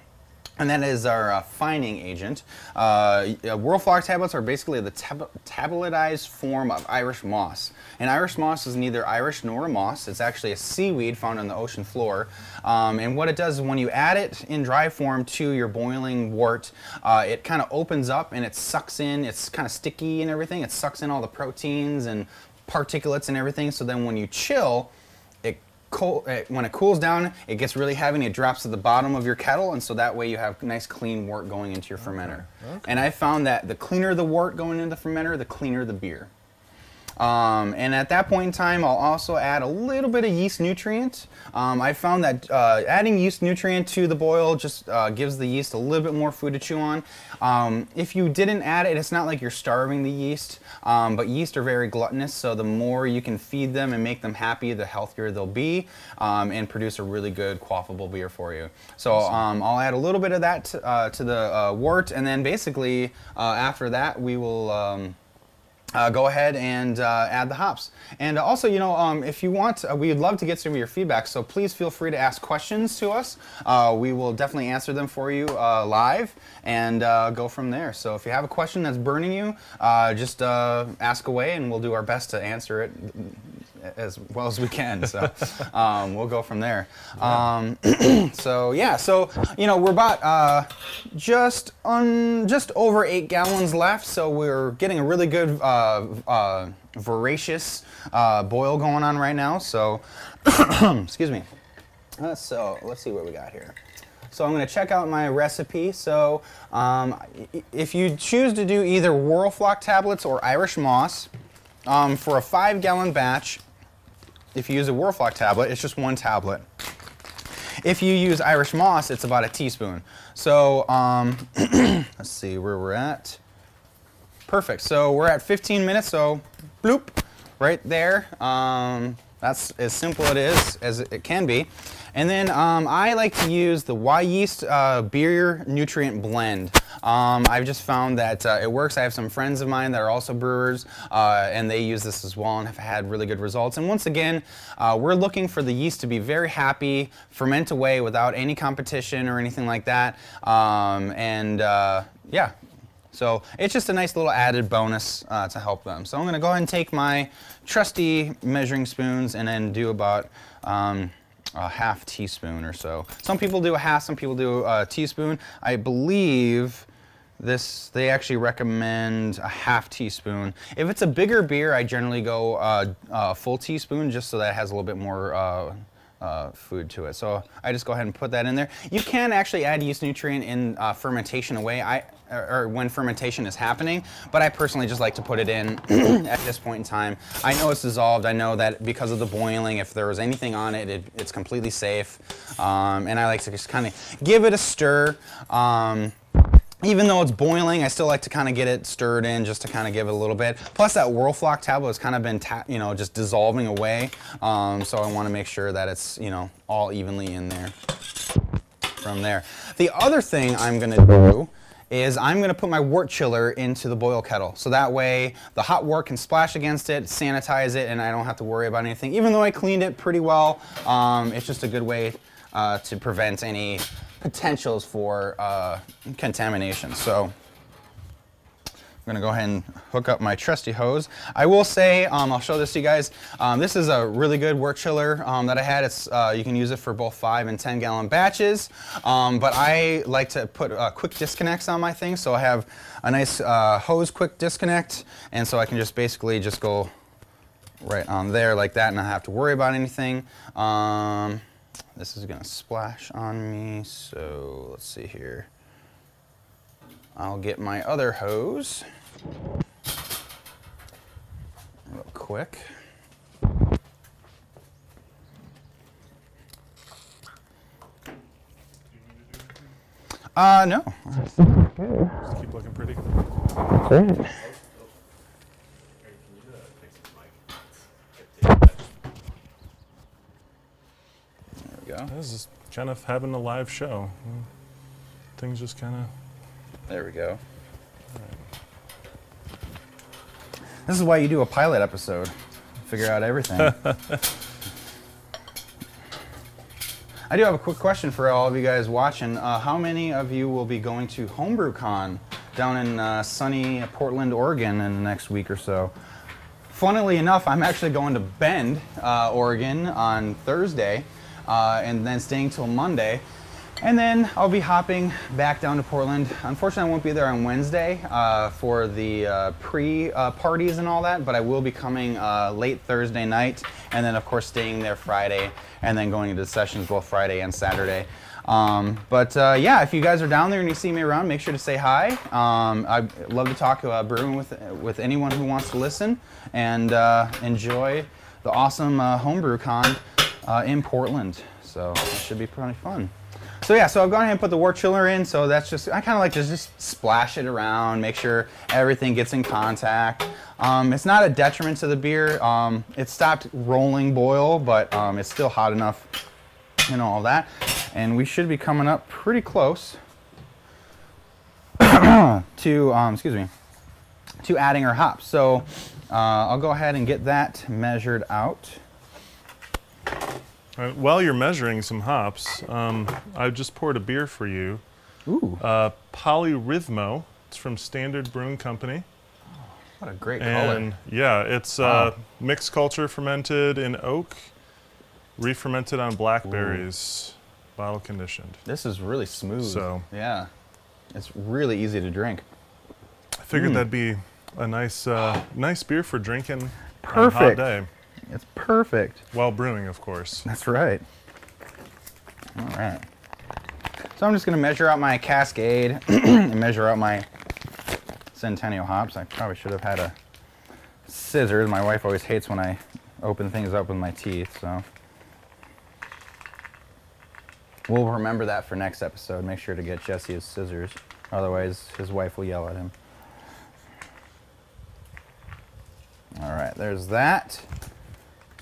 And that is our uh, fining agent. Uh, uh, Whirlfloc tablets are basically the tab- tabletized form of Irish moss. And Irish moss is neither Irish nor a moss. It's actually a seaweed found on the ocean floor. Um, and what it does is when you add it in dry form to your boiling wort, uh, it kind of opens up and it sucks in. It's kind of sticky and everything. It sucks in all the proteins and particulates and everything. So then when you chill, it cool, when it cools down, it gets really heavy and it drops to the bottom of your kettle, and so that way you have nice clean wort going into your fermenter. And I found that the cleaner the wort going into the fermenter, the cleaner the beer. Um, and at that point in time, I'll also add a little bit of yeast nutrient. Um, I found that uh, adding yeast nutrient to the boil just uh, gives the yeast a little bit more food to chew on. Um, if you didn't add it, it's not like you're starving the yeast, um, but yeast are very gluttonous, so the more you can feed them and make them happy, the healthier they'll be um, and produce a really good quaffable beer for you. So um, I'll add a little bit of that to, uh, to the uh, wort, and then basically uh, after that, we will. Uh, go ahead and uh, add the hops. And also, you know, um, if you want, uh, we'd love to get some of your feedback. So please feel free to ask questions to us. Uh, we will definitely answer them for you uh, live and go from there. So if you have a question that's burning you, just ask away, and we'll do our best to answer it as well as we can. So (laughs) um, we'll go from there. Um, (clears throat) so yeah, so you know we're about uh, just on just over eight gallons left. So we're getting a really good uh, uh, voracious uh, boil going on right now. So (clears throat) excuse me. Uh, so let's see what we got here. So I'm going to check out my recipe. So um, if you choose to do either Whirlfloc tablets or Irish moss, um, for a five gallon batch, if you use a Whirlfloc tablet, it's just one tablet. If you use Irish moss, it's about a teaspoon. So um, (clears throat) let's see where we're at. Perfect. So we're at 15 minutes. So bloop, right there. Um, that's as simple it is as it can be. And then um, I like to use the Wyeast uh, Beer Nutrient Blend. Um, I've just found that uh, it works. I have some friends of mine that are also brewers, uh, and they use this as well and have had really good results. And once again, uh, we're looking for the yeast to be very happy, ferment away without any competition or anything like that. Um, and uh, yeah, so it's just a nice little added bonus uh, to help them. So I'm going to go ahead and take my trusty measuring spoons and then do about um, a half teaspoon or so. Some people do a half, some people do a teaspoon. I believe this they actually recommend a half teaspoon. If it's a bigger beer, I generally go uh, a full teaspoon just so that it has a little bit more uh, uh, food to it. So I just go ahead and put that in there. You can actually add yeast nutrient in uh, fermentation away. I or when fermentation is happening, but I personally just like to put it in (clears throat) at this point in time. I know it's dissolved. I know that because of the boiling, if there was anything on it, it it's completely safe. Um, and I like to just kind of give it a stir. Um, even though it's boiling, I still like to kind of get it stirred in just to kind of give it a little bit. Plus that Whirlfloc tablet has kind of been, you know, just dissolving away. Um, so I want to make sure that it's, you know, all evenly in there from there. The other thing I'm going to do is I'm going to put my wort chiller into the boil kettle. So that way the hot wort can splash against it, sanitize it, and I don't have to worry about anything. Even though I cleaned it pretty well, um, it's just a good way uh, to prevent any potentials for uh, contamination. So I'm gonna go ahead and hook up my trusty hose. I will say, um, I'll show this to you guys. Um, this is a really good wort chiller um, that I had. It's uh, you can use it for both five and 10 gallon batches. Um, but I like to put uh, quick disconnects on my thing, so I have a nice uh, hose quick disconnect, and so I can just basically just go right on there like that, and not have to worry about anything. Um, this is gonna splash on me, so let's see here. I'll get my other hose real quick. Uh, no. Just keep looking pretty. Great. There we go. This is kind of having a live show. Things just kind of. There we go. This is why you do a pilot episode. Figure out everything. (laughs) I do have a quick question for all of you guys watching. Uh, how many of you will be going to HomebrewCon down in uh, sunny Portland, Oregon in the next week or so? Funnily enough, I'm actually going to Bend, uh, Oregon on Thursday uh, and then staying till Monday. And then I'll be hopping back down to Portland. Unfortunately, I won't be there on Wednesday uh, for the uh, pre uh, parties and all that, but I will be coming uh, late Thursday night, and then, of course, staying there Friday, and then going into sessions both Friday and Saturday. Um, but uh, yeah, if you guys are down there and you see me around, make sure to say hi. Um, I'd love to talk uh, brewing with, with anyone who wants to listen and uh, enjoy the awesome homebrew con uh, in Portland. So it should be pretty fun. So yeah, so I've gone ahead and put the wort chiller in. So that's just, I kind of like to just splash it around, make sure everything gets in contact. Um, it's not a detriment to the beer. Um, it stopped rolling boil, but um, it's still hot enough and all that. And we should be coming up pretty close (coughs) to, um, excuse me, to adding our hops. So uh, I'll go ahead and get that measured out. Uh, while you're measuring some hops, um, I just poured a beer for you. Ooh. Uh, Polyrhythmo. It's from Standard Brewing Company. Oh, What a great and, color. Yeah, it's uh, mixed culture fermented in oak, re-fermented on blackberries, bottle conditioned. This is really smooth. So yeah, it's really easy to drink. I figured Mm. that'd be a nice, uh, nice beer for drinking on a hot Perfect. day. It's perfect. While brewing, of course. That's right. All right. So I'm just going to measure out my Cascade (clears throat) and measure out my Centennial hops. I probably should have had a scissors. My wife always hates when I open things up with my teeth, so. We'll remember that for next episode. Make sure to get Jesse his scissors. Otherwise, his wife will yell at him. All right, there's that.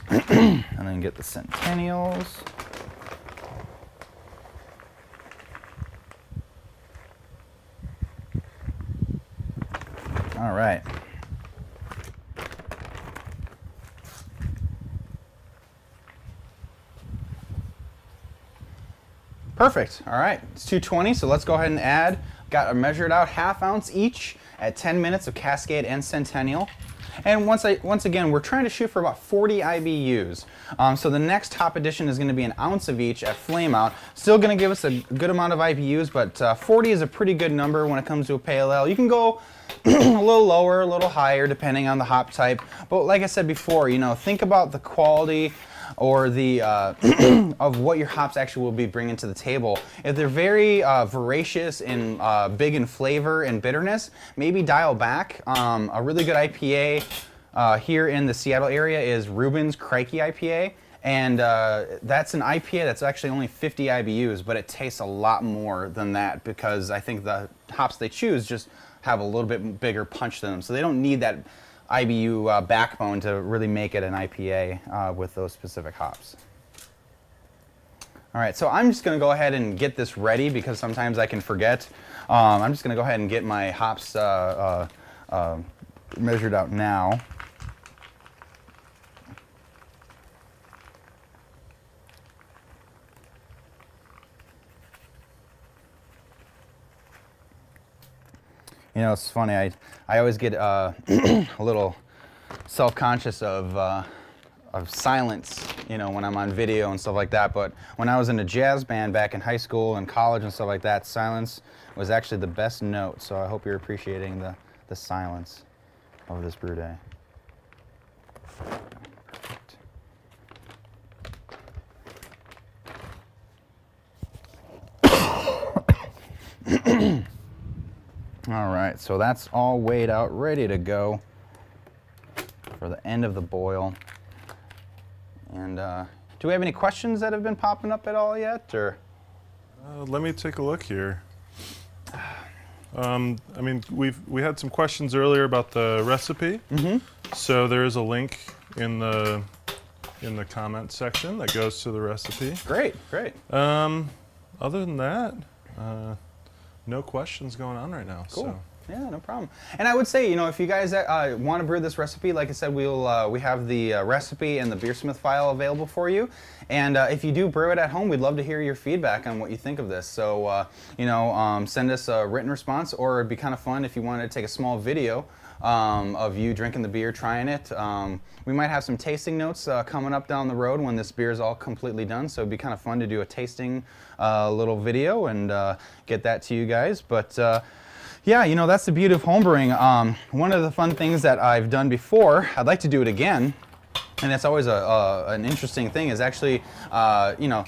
And then get the Centennials. All right. Perfect. All right. It's 220, so let's go ahead and add. Got a measured out half ounce each at 10 minutes of Cascade and Centennial. And once, I, once again, we're trying to shoot for about 40 IBUs. Um, so the next top addition is going to be an ounce of each at flame out. Still going to give us a good amount of IBUs, but uh, 40 is a pretty good number when it comes to a pale ale. You can go (clears throat) a little lower, a little higher, depending on the hop type. But like I said before, you know, think about the quality or the uh, (clears throat) of what your hops actually will be bringing to the table. If they're very uh, voracious and uh, big in flavor and bitterness, maybe dial back. Um, a really good IPA uh, here in the Seattle area is Reuben's Crikey IPA. And uh, that's an IPA that's actually only 50 IBUs, but it tastes a lot more than that because I think the hops they choose just have a little bit bigger punch to them. So they don't need that IBU uh, backbone to really make it an IPA uh, with those specific hops. All right, so I'm just going to go ahead and get this ready because sometimes I can forget. Um, I'm just going to go ahead and get my hops uh, uh, uh, measured out now. You know, it's funny. I I always get uh, a little self-conscious of uh, of silence. You know, when I'm on video and stuff like that. But when I was in a jazz band back in high school and college and stuff like that, silence was actually the best note. So I hope you're appreciating the the silence of this brew day. All right, so that's all weighed out, ready to go for the end of the boil. And uh, do we have any questions that have been popping up at all yet, or? Uh, let me take a look here. Um, I mean, we've we had some questions earlier about the recipe. Mm-hmm. So there is a link in the in the comment section that goes to the recipe. Great, great. Um, other than that, uh, no questions going on right now. Cool. So. Yeah, no problem. And I would say, you know, if you guys uh, want to brew this recipe, like I said, we'll uh, we have the uh, recipe and the Beersmith file available for you. And uh, if you do brew it at home, we'd love to hear your feedback on what you think of this. So, uh, you know, um, send us a written response, or it'd be kind of fun if you wanted to take a small video um, of you drinking the beer, trying it. Um, we might have some tasting notes uh, coming up down the road when this beer is all completely done. So it'd be kind of fun to do a tasting uh, little video and uh, get that to you guys. But uh, yeah, you know, that's the beauty of homebrewing. Um, one of the fun things that I've done before, I'd like to do it again, and it's always a, a, an interesting thing, is actually, uh, you know,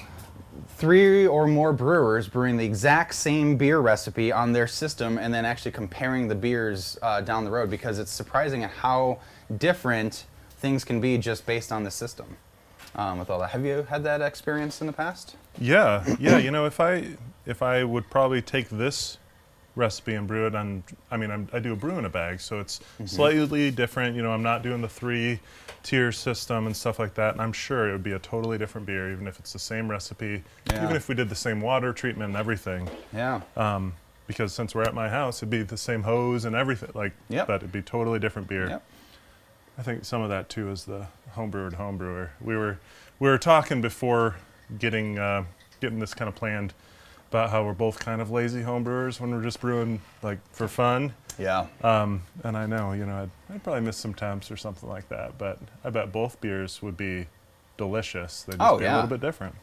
three or more brewers brewing the exact same beer recipe on their system and then actually comparing the beers uh, down the road because it's surprising at how different things can be just based on the system um, with all that. Have you had that experience in the past? Yeah, (clears throat) yeah. You know, if I if I would probably take this recipe and brew it on, I mean, I'm, I do a brew in a bag, so it's Mhm. slightly different. You know, I'm not doing the three tier system and stuff like that. And I'm sure it would be a totally different beer, even if it's the same recipe, Yeah. even if we did the same water treatment and everything. Yeah. Um, because since we're at my house, it'd be the same hose and everything. Like, Yep. but it'd be totally different beer. Yep. I think some of that too is the homebrewer to homebrewer. We were we were talking before getting uh, getting this kind of planned about how we're both kind of lazy homebrewers when we're just brewing like for fun. Yeah. Um, and I know, you know, I'd, I'd probably miss some temps or something like that, but I bet both beers would be delicious. They'd just Oh, be yeah. a little bit different.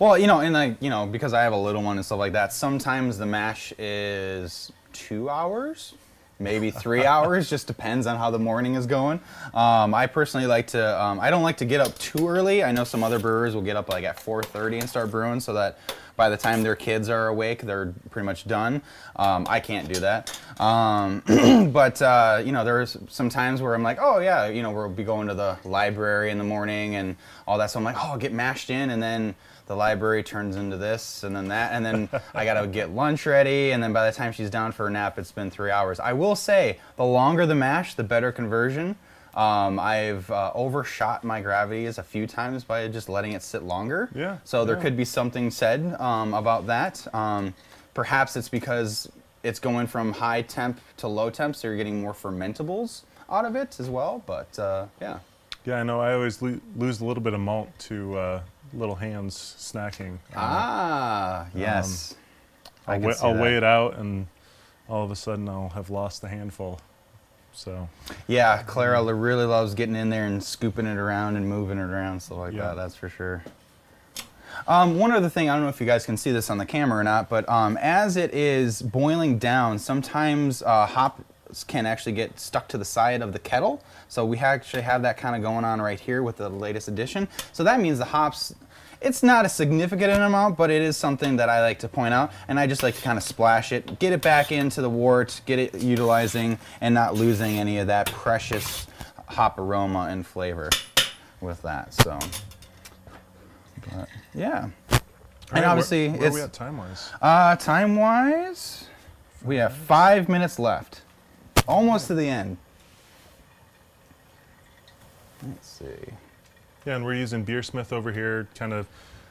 Well, you know, and like you know, because I have a little one and stuff like that. Sometimes the mash is two hours, maybe three (laughs) hours. Just depends on how the morning is going. Um, I personally like to. Um, I don't like to get up too early. I know some other brewers will get up like at 4:30 and start brewing, so that by the time their kids are awake, they're pretty much done. Um, I can't do that. Um, (clears throat) but uh, you know, there's some times where I'm like, oh yeah, you know, we'll be going to the library in the morning and all that. So I'm like, oh, I'll get mashed in, and then the library turns into this and then that and then I gotta (laughs) get lunch ready and then by the time she's down for a nap it's been three hours. I will say the longer the mash the better conversion. Um, I've uh, overshot my gravities a few times by just letting it sit longer. Yeah, So there yeah. could be something said um, about that. Um, perhaps it's because it's going from high temp to low temp, so you're getting more fermentables out of it as well. But uh, yeah. Yeah, I know. I always lo- lose a little bit of malt to uh, little hands snacking. Ah, yes. I I'll, can wa- see I'll weigh it out, and all of a sudden I'll have lost a handful. So Yeah, Clara really loves getting in there and scooping it around and moving it around, stuff like Yeah. that. That's for sure. Um, one other thing, I don't know if you guys can see this on the camera or not, but um, as it is boiling down, sometimes uh, hops can actually get stuck to the side of the kettle. So we actually have that kind of going on right here with the latest edition. So that means the hops, it's not a significant amount, but it is something that I like to point out. And I just like to kind of splash it, get it back into the wort, get it utilizing, and not losing any of that precious hop aroma and flavor with that. So, but, yeah. All and right, obviously, where, where it's are we at time wise? uh, time wise, we have five minutes left, almost to the end. Let's see. Yeah, and we're using Beersmith over here, to kind of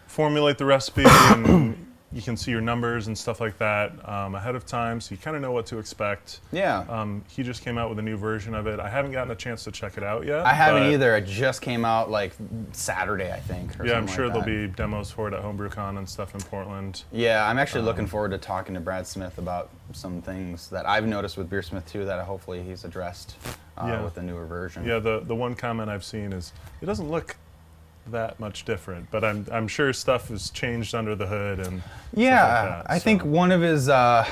formulate the recipe, (coughs) and you can see your numbers and stuff like that um, ahead of time, so you kind of know what to expect. Yeah. Um, he just came out with a new version of it. I haven't gotten a chance to check it out yet. I haven't either. It just came out like Saturday, I think. Or Yeah, I'm sure like there'll be demos for it at HomebrewCon and stuff in Portland. Yeah, I'm actually Um, looking forward to talking to Brad Smith about some things that I've noticed with Beersmith too that hopefully he's addressed uh, Yeah. with the newer version. Yeah, the the one comment I've seen is it doesn't look that much different, but I'm I'm sure stuff has changed under the hood and Yeah, like that, I think one of his, uh,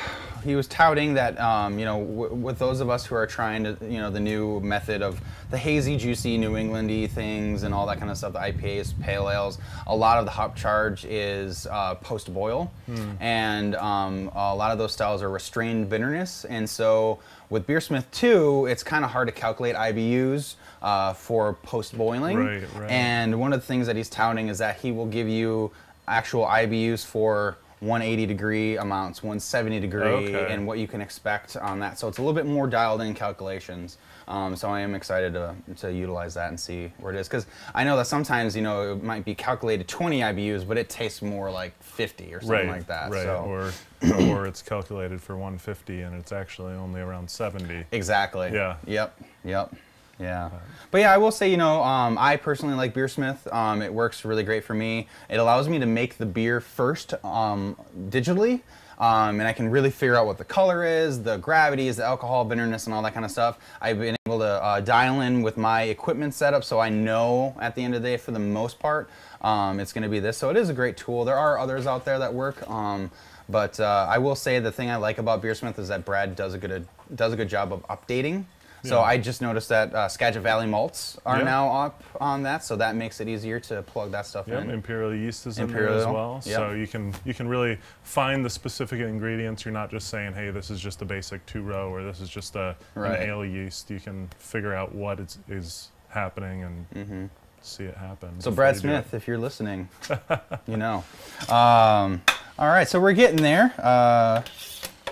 he was touting that, um, you know, w- with those of us who are trying to, you know, the new method of the hazy, juicy, New Englandy things and all that kind of stuff, the IPAs, pale ales, a lot of the hop charge is uh, post boil. Hmm. And um, a lot of those styles are restrained bitterness. And so with Beersmith 2, it's kind of hard to calculate IBUs uh, for post boiling. Right, right. And one of the things that he's touting is that he will give you actual IBUs for 180 degree amounts, 170 degree, Okay. and what you can expect on that. So it's a little bit more dialed in calculations. Um, so I am excited to, to utilize that and see where it is. Because I know that sometimes, you know, it might be calculated 20 IBUs, but it tastes more like 50 or something right, like that. Right, So. or (clears throat) or it's calculated for 150 and it's actually only around 70. Exactly. Yeah. Yep. Yep. Yeah. But yeah, I will say, you know, um, I personally like Beersmith. Um, it works really great for me. It allows me to make the beer first um, digitally. Um, and I can really figure out what the color is, the gravity is, the alcohol, bitterness, and all that kind of stuff. I've been able to uh, dial in with my equipment setup so I know at the end of the day, for the most part, um, it's going to be this. So it is a great tool. There are others out there that work. Um, but uh, I will say the thing I like about Beersmith is that Brad does a good does a good job of updating. So Yeah. I just noticed that uh, Skagit Valley malts are now up on that, so that makes it easier to plug that stuff Yep, in. imperial yeast is in there as well. yep. So you can you can really find the specific ingredients. You're not just saying, hey, this is just a basic two row or this is just a Right. an ale yeast. You can figure out what is is happening and see it happen. So Brad you do it. Smith, if you're listening, (laughs) you know. Um, all right, so we're getting there. Uh,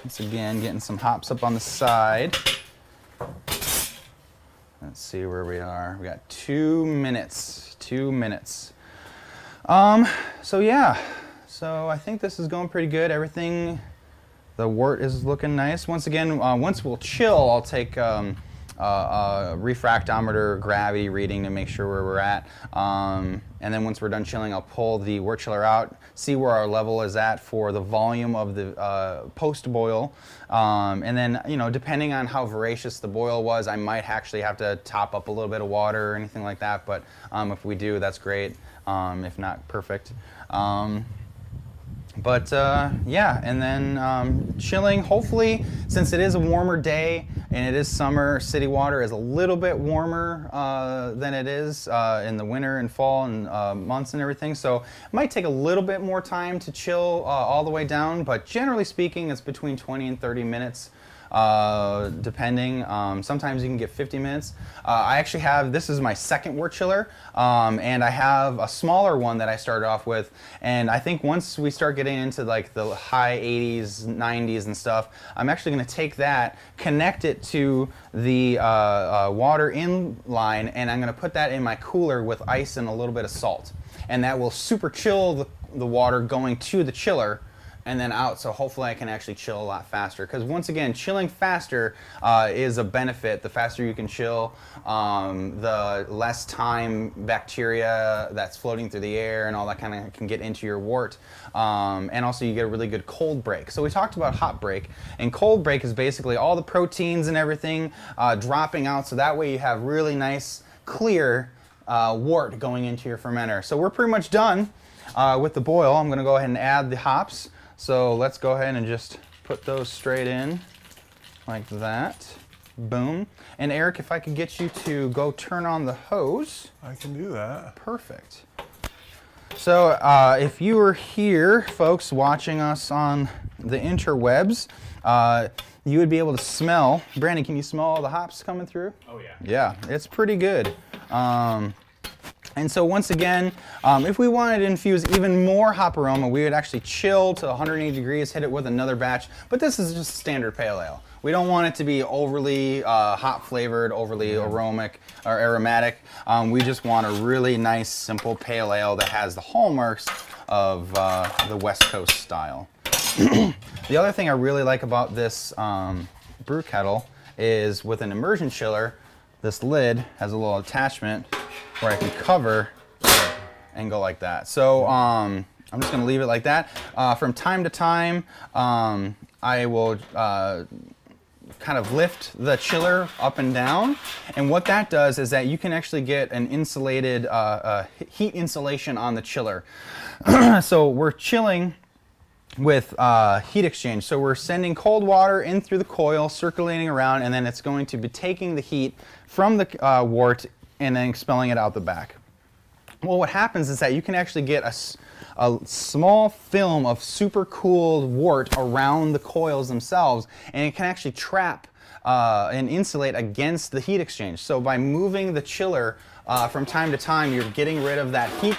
once again, getting some hops up on the side. Let's see where we are. We got two minutes. Two minutes. Um, so yeah, so I think this is going pretty good. Everything, the wort is looking nice. Once again, uh, once we'll chill, I'll take um, uh, a refractometer gravity reading to make sure where we're at. Um, and then once we're done chilling, I'll pull the wort chiller out, see where our level is at for the volume of the uh, post boil. Um, and then, you know, depending on how voracious the boil was, I might actually have to top up a little bit of water or anything like that. But um, if we do, that's great. Um, if not, perfect. But uh, yeah, and then um, chilling. Hopefully, since it is a warmer day and it is summer, city water is a little bit warmer uh, than it is uh, in the winter and fall and uh, months and everything. So it might take a little bit more time to chill uh, all the way down. But generally speaking, it's between 20 and 30 minutes uh, depending. Um, sometimes you can get 50 minutes. Uh, I actually have, this is my second wort chiller, um, and I have a smaller one that I started off with. And I think once we start getting into like the high 80s, 90s and stuff, I'm actually going to take that, connect it to the uh, uh, water in line, and I'm going to put that in my cooler with ice and a little bit of salt. And that will super chill the, the water going to the chiller and then out. So hopefully I can actually chill a lot faster. Because once again, chilling faster uh, is a benefit. The faster you can chill, um, the less time bacteria that's floating through the air and all that kind of can get into your wort. Um, and also you get a really good cold break. So we talked about hot break, and cold break is basically all the proteins and everything uh, dropping out. So that way you have really nice, clear uh, wort going into your fermenter. So we're pretty much done. Uh, with the boil, I'm going to go ahead and add the hops. So let's go ahead and just put those straight in like that. Boom. And Eric, if I could get you to go turn on the hose. I can do that. Perfect. So uh, if you were here, folks, watching us on the interwebs, uh, you would be able to smell. Brandon, can you smell all the hops coming through? Oh yeah. Yeah, it's pretty good. Um, and so once again, um, if we wanted to infuse even more hop aroma, we would actually chill to 180 degrees, hit it with another batch. But this is just standard pale ale. We don't want it to be overly uh, hop flavored, overly aromatic or aromatic. Um, we just want a really nice, simple pale ale that has the hallmarks of uh, the West Coast style. (clears throat) the other thing I really like about this um, brew kettle is with an immersion chiller, this lid has a little attachment where I can cover and go like that. So um, I'm just gonna leave it like that. Uh, from time to time, um, I will uh, kind of lift the chiller up and down. And what that does is that you can actually get an insulated uh, heat insulation on the chiller. (clears throat) so we're chilling with uh, heat exchange. So we're sending cold water in through the coil, circulating around, and then it's going to be taking the heat from the uh, wort and then expelling it out the back. Well, what happens is that you can actually get a, a small film of super cooled wort around the coils themselves, and it can actually trap uh, and insulate against the heat exchange. So by moving the chiller uh, from time to time, you're getting rid of that heat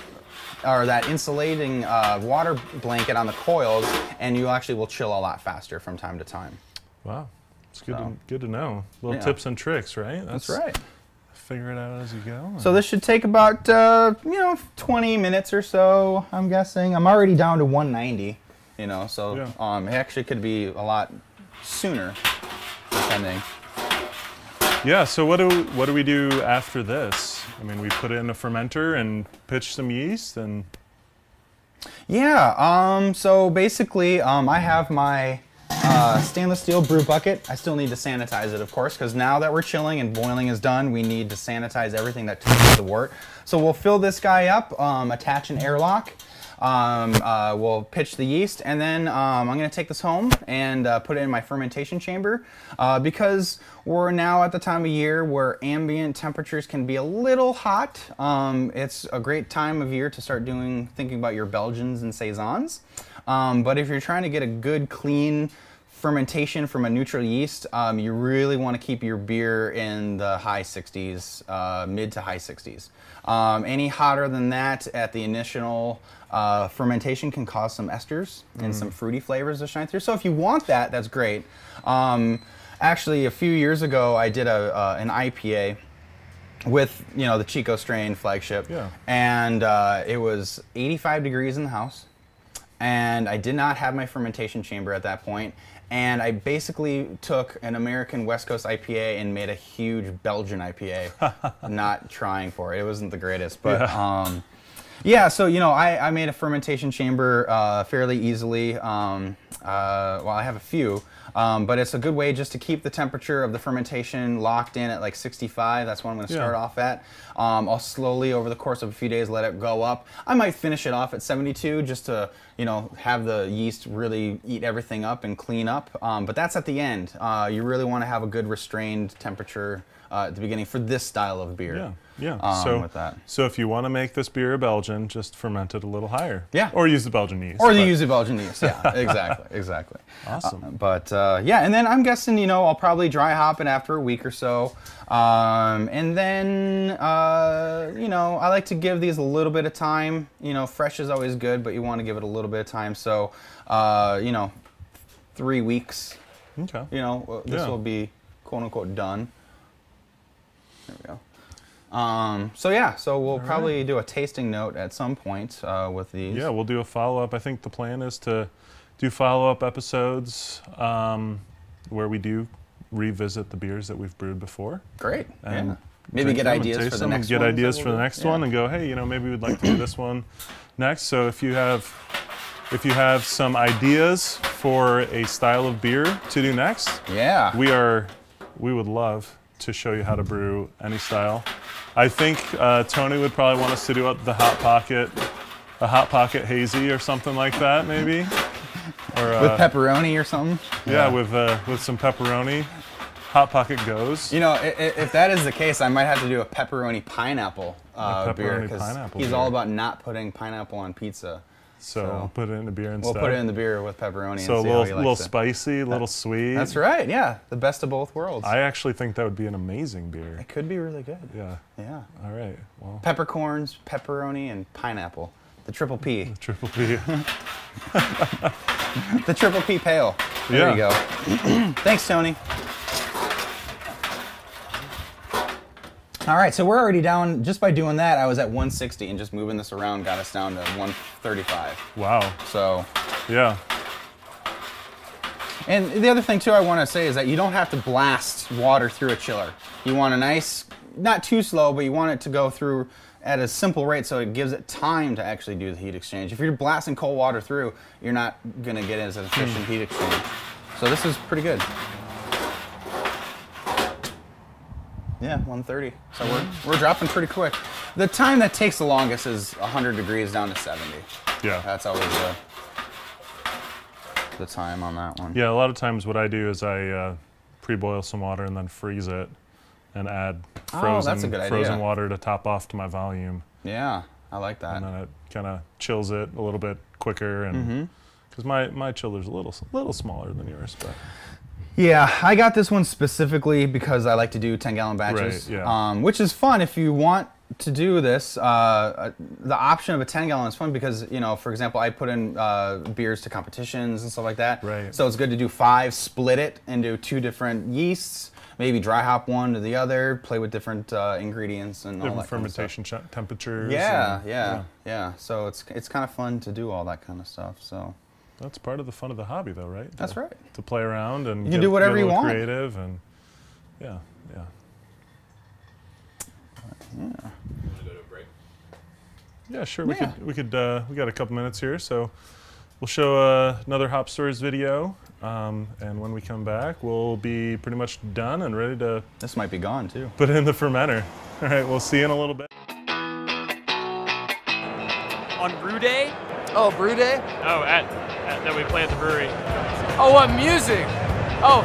or that insulating uh, water blanket on the coils, and you actually will chill a lot faster from time to time. Wow, it's good, So- to, good to know. Little Yeah. tips and tricks, right? That's right. Figure it out as you go. So this should take about uh, you know 20 minutes or so. I'm guessing. I'm already down to 190. You know, so um, it actually could be a lot sooner, depending. Yeah. So what do what do we do after this? I mean, we put it in a fermenter and pitch some yeast, and Yeah. Um. So basically, um, I have my uh, stainless steel brew bucket. I still need to sanitize it, of course, because now that we're chilling and boiling is done, we need to sanitize everything that touches the wort. So we'll fill this guy up, um, attach an airlock. Um, uh, we'll pitch the yeast, and then um, I'm going to take this home and uh, put it in my fermentation chamber uh, because we're now at the time of year where ambient temperatures can be a little hot. Um, it's a great time of year to start doing thinking about your Belgians and saisons. Um, but if you're trying to get a good, clean fermentation from a neutral yeast, um, you really want to keep your beer in the high 60s, uh, mid to high 60s. Um, any hotter than that at the initial uh, fermentation can cause some esters and Mm. some fruity flavors to shine through. So if you want that, that's great. Um, actually, a few years ago, I did a, uh, an IPA with you know the Chico strain flagship, Yeah. and uh, it was 85 degrees in the house, and I did not have my fermentation chamber at that point, and I basically took an American West Coast IPA and made a huge Belgian IPA. (laughs) not trying for it; it wasn't the greatest, but. Yeah. Um, yeah, so you know, I, I made a fermentation chamber uh, fairly easily. Um, uh, well, I have a few, um, but it's a good way just to keep the temperature of the fermentation locked in at like 65. That's what I'm going to Yeah. start off at. Um, I'll slowly, over the course of a few days, let it go up. I might finish it off at 72 just to you know have the yeast really eat everything up and clean up. Um, but that's at the end. Uh, you really want to have a good restrained temperature uh, at the beginning for this style of beer. Yeah, yeah. Um, so, with that. so if you want to make this beer a Belgian, just ferment it a little higher. Yeah. Or use the Belgian yeast. Or you use the Belgian yeast. Yeah, (laughs) exactly, exactly. Awesome. Uh, but uh, yeah, and then I'm guessing you know I'll probably dry hop it after a week or so, um, and then uh, you know I like to give these a little bit of time. You know, fresh is always good, but you want to give it a little bit of time. So, uh, you know, three weeks. Okay. You know, uh, this Yeah. will be quote unquote done. There we go. Um, so yeah, so we'll right. probably do a tasting note at some point uh, with these. Yeah, we'll do a follow up. I think the plan is to do follow up episodes um, where we do revisit the beers that we've brewed before. Great. And yeah. Maybe get them and ideas for the them and next get ideas for the next one and go, hey, you know, maybe we'd like to do this one next. So if you have if you have some ideas for a style of beer to do next, yeah, we are we would love to show you how to brew any style. I think uh, Tony would probably want us to do up the hot pocket, a hot pocket hazy or something like that, maybe. Or with uh, pepperoni or something. Yeah, with uh, with some pepperoni. Hot pocket goes. You know, i- i- if that is the case, I might have to do a pepperoni pineapple uh, A beer pepperoni 'cause pineapple he's beer. all about not putting pineapple on pizza. So, we'll put it in the beer instead. We'll put it in the beer with pepperoni. So a little, how he likes little it. spicy, a little sweet. That's right. Yeah, the best of both worlds. I actually think that would be an amazing beer. It could be really good. Yeah. Yeah. All right. Well, Peppercorns, pepperoni, and pineapple. The triple P. triple P. (laughs) the triple P pale. There you go. (clears throat) Thanks, Tony. All right, so we're already down. Just by doing that, I was at 160, and just moving this around got us down to 135. Wow. So. Yeah. And the other thing too, I want to say is that you don't have to blast water through a chiller. You want a nice, not too slow, but you want it to go through at a simple rate so it gives it time to actually do the heat exchange. If you're blasting cold water through, you're not gonna get as an efficient hmm. heat exchange. So this is pretty good. Yeah, 130. So we're, we're dropping pretty quick. The time that takes the longest is 100 degrees down to 70. Yeah. That's always the, the time on that one. Yeah, a lot of times what I do is I uh, pre-boil some water and then freeze it, and add Oh, frozen that's a good frozen water to top off to my volume. Yeah, I like that. And then it kind of chills it a little bit quicker, and because my my chiller's a little little smaller than yours, but Yeah, I got this one specifically because I like to do 10 gallon batches, Right, yeah. um, which is fun if you want to do this. Uh, uh, the option of a 10 gallon is fun because, you know, for example, I put in uh, beers to competitions and stuff like that. Right. So it's good to do five, split it into two different yeasts, maybe dry hop one to the other, play with different uh, ingredients and all different that kind of fermentation temperatures. Yeah, and- yeah, yeah, So it's it's kind of fun to do all that kind of stuff. So That's part of the fun of the hobby, though, right? That's To- right. To play around and You can get- do whatever get a you want. Creative and yeah, yeah. yeah. Yeah, sure. We Yeah. could we could uh, we got a couple minutes here, so we'll show uh, another Hop Stories video, um, and when we come back, we'll be pretty much done and ready to. This might be gone too. Put it in the fermenter. All right, we'll see you in a little bit. On brew day? Oh, brew day? Oh, at, at that we play at the brewery. Oh, what music? Oh,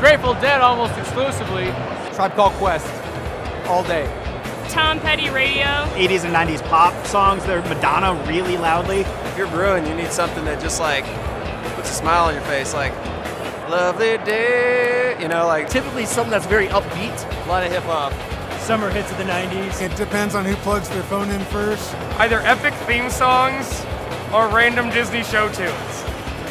Grateful Dead almost exclusively. Tribe Called Quest, all day. Tom Petty Radio. 80s and 90s pop songs. They're Madonna really loudly. If you're brewing, you need something that just like puts a smile on your face, like lovely day. You know, like typically something that's very upbeat. A lot of hip hop. Summer hits of the 90s. It depends on who plugs their phone in first. Either epic theme songs or random Disney show tunes.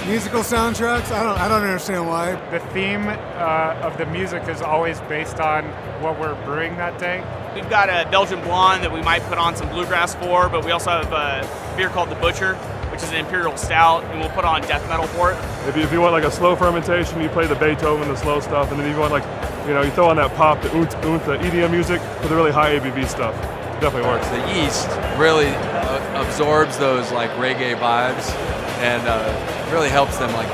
Musical soundtracks, I don't, I don't understand why. The theme uh, of the music is always based on what we're brewing that day. We've got a Belgian blonde that we might put on some bluegrass for, but we also have a beer called the Butcher, which is an imperial stout, and we'll put on death metal for it. If you, if you want like a slow fermentation, you play the Beethoven, the slow stuff, and then if you want like, you know, you throw on that pop, the oomph, oomph, the EDM music for the really high ABV stuff. Definitely works. The yeast really uh, absorbs those like reggae vibes and uh, really helps them like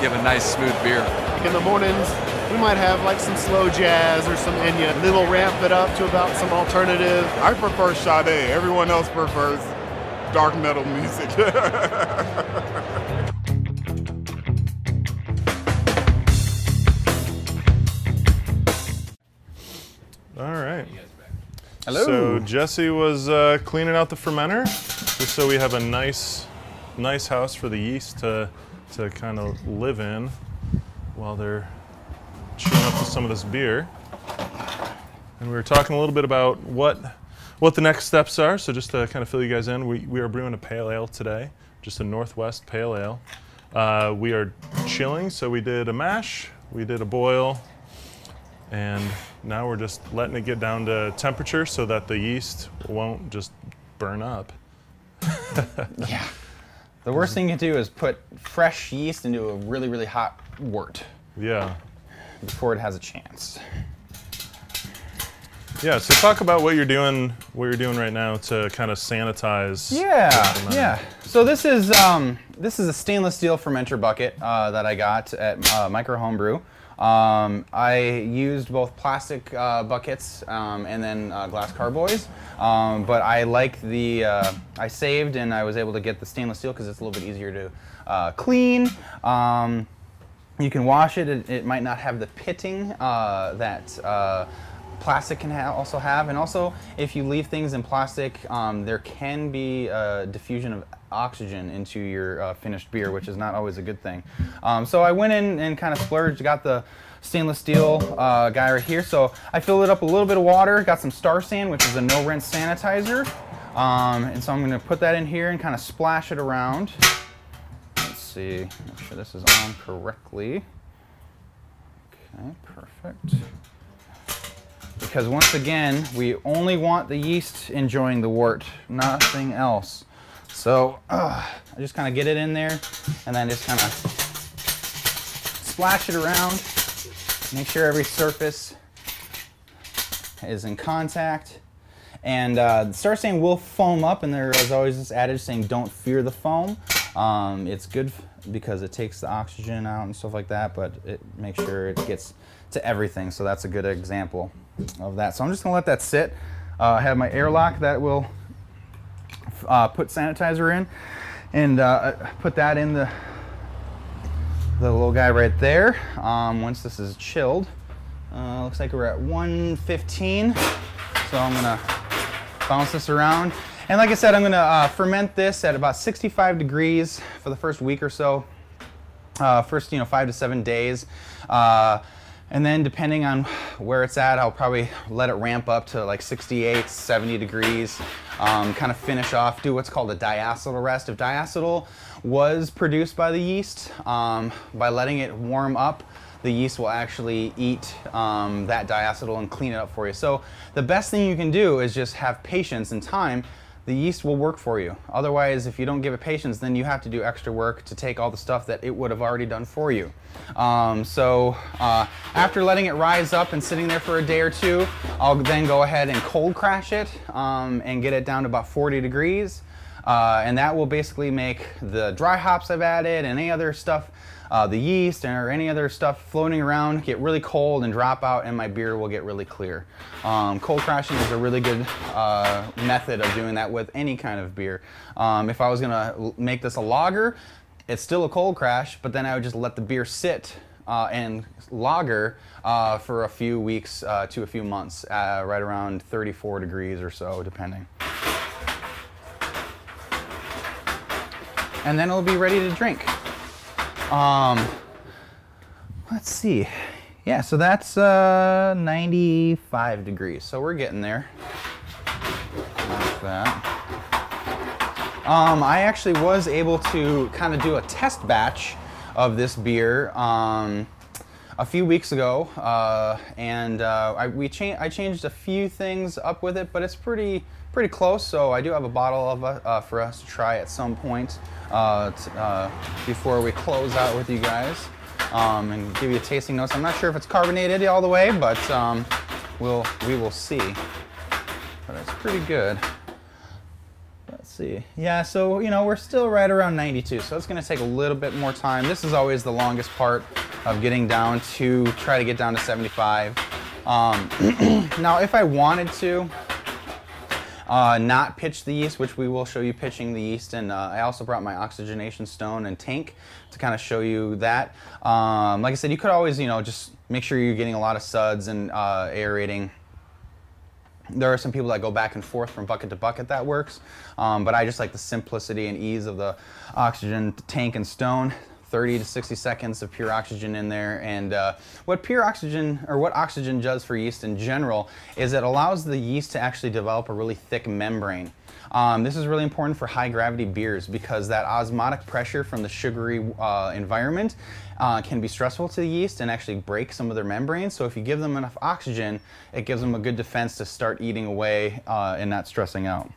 give a nice smooth beer. In the mornings, we might have like some slow jazz or some Enya. Then we'll ramp it up to about some alternative. I prefer Sade. Everyone else prefers dark metal music. (laughs) Hello. So Jesse was uh, cleaning out the fermenter, just so we have a nice, nice house for the yeast to to kind of live in while they're chewing up some of this beer. And we were talking a little bit about what what the next steps are. So just to kind of fill you guys in, we, we are brewing a pale ale today, just a Northwest pale ale. Uh, we are chilling, so we did a mash, we did a boil, and now we're just letting it get down to temperature so that the yeast won't just burn up. (laughs) yeah. The worst thing you can do is put fresh yeast into a really, really hot wort. Yeah. Before it has a chance. Yeah, so talk about what you're doing, what you're doing right now to kind of sanitize. Yeah, yeah. So this is um, this is a stainless steel fermenter bucket uh, that I got at uh, Micro Homebrew. Um, I used both plastic uh, buckets um, and then uh, glass carboys, um, but I like the uh, I saved and I was able to get the stainless steel because it's a little bit easier to uh, clean. Um, you can wash it. It, it might not have the pitting uh, that uh, plastic can ha also have. And also, if you leave things in plastic, um, there can be a diffusion of oxygen into your uh, finished beer, which is not always a good thing. Um, so I went in and kind of splurged, got the stainless steel uh, guy right here. So I filled it up with a little bit of water, got some Star San, which is a no rinse sanitizer. Um, and so I'm gonna put that in here and kind of splash it around. Let's see, make sure this is on correctly. Okay, perfect. Because once again, we only want the yeast enjoying the wort, nothing else. So uh, I just kind of get it in there and then just kind of splash it around. Make sure every surface is in contact. And uh, Star San will foam up, and there is always this adage saying, don't fear the foam. Um, it's good because it takes the oxygen out and stuff like that, but it makes sure it gets to everything. So that's a good example of that. So I'm just gonna let that sit. Uh, I have my airlock that will uh, put sanitizer in, and uh, put that in the the little guy right there. Um, once this is chilled, uh, looks like we're at 115. So I'm gonna bounce this around. And like I said, I'm gonna uh, ferment this at about 65 degrees for the first week or so. Uh, first, you know, five to seven days. And then depending on where it's at, I'll probably let it ramp up to like 68, 70 degrees. Um, kind of finish off, do what's called a diacetyl rest. If diacetyl was produced by the yeast, um, by letting it warm up, the yeast will actually eat um, that diacetyl and clean it up for you. So the best thing you can do is just have patience and time. The yeast will work for you. Otherwise, if you don't give it patience, then you have to do extra work to take all the stuff that it would have already done for you. Um, so uh, after letting it rise up and sitting there for a day or two, I'll then go ahead and cold crash it um, and get it down to about 40 degrees. Uh, and that will basically make the dry hops I've added and any other stuff uh, the yeast or any other stuff floating around get really cold and drop out and my beer will get really clear. Um, cold crashing is a really good uh, method of doing that with any kind of beer. Um, if I was gonna make this a lager, it's still a cold crash, but then I would just let the beer sit uh, and lager uh, for a few weeks uh, to a few months, uh, right around 34 degrees or so, depending. And then it'll be ready to drink. Um, let's see. Yeah, so that's uh, 95 degrees. So we're getting there. Like that. Um, I actually was able to kind of do a test batch of this beer um, a few weeks ago, uh, and uh, I, we cha- I changed a few things up with it, but it's pretty pretty close. So I do have a bottle of uh, uh, for us to try at some point uh, uh, before we close out with you guys, um, and give you a tasting notes. I'm not sure if it's carbonated all the way, but um, we'll we will see. But it's pretty good. Let's see. Yeah, so you know we're still right around 92, so it's going to take a little bit more time. This is always the longest part of getting down to try to get down to 75. Um, (clears throat) now, if I wanted to uh, not pitch the yeast, which we will show you pitching the yeast, and uh, I also brought my oxygenation stone and tank to kind of show you that. Um, like I said, you could always you know just make sure you're getting a lot of suds and uh, aerating. There are some people that go back and forth from bucket to bucket that works. Um, but i just like the simplicity and ease of the oxygen tank and stone 30 to 60 seconds of pure oxygen in there and uh, what pure oxygen or what oxygen does for yeast in general is it allows the yeast to actually develop a really thick membrane um, this is really important for high gravity beers because that osmotic pressure from the sugary uh, environment uh, can be stressful to the yeast and actually break some of their membranes. So if you give them enough oxygen, it gives them a good defense to start eating away uh, and not stressing out.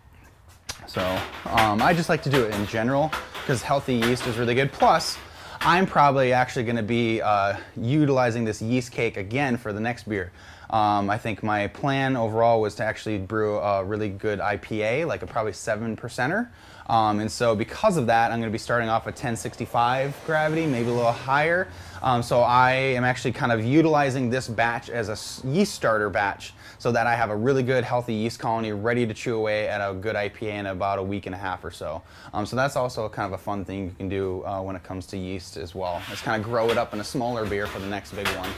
So um, I just like to do it in general because healthy yeast is really good. Plus, I'm probably actually going to be uh, utilizing this yeast cake again for the next beer. Um, I think my plan overall was to actually brew a really good IPA, like a probably seven percenter. Um, and so because of that, I'm going to be starting off at 1065 gravity, maybe a little higher. Um, so I am actually kind of utilizing this batch as a yeast starter batch so that I have a really good healthy yeast colony ready to chew away at a good IPA in about a week and a half or so. Um, so that's also kind of a fun thing you can do uh, when it comes to yeast as well. Is kind of grow it up in a smaller beer for the next big one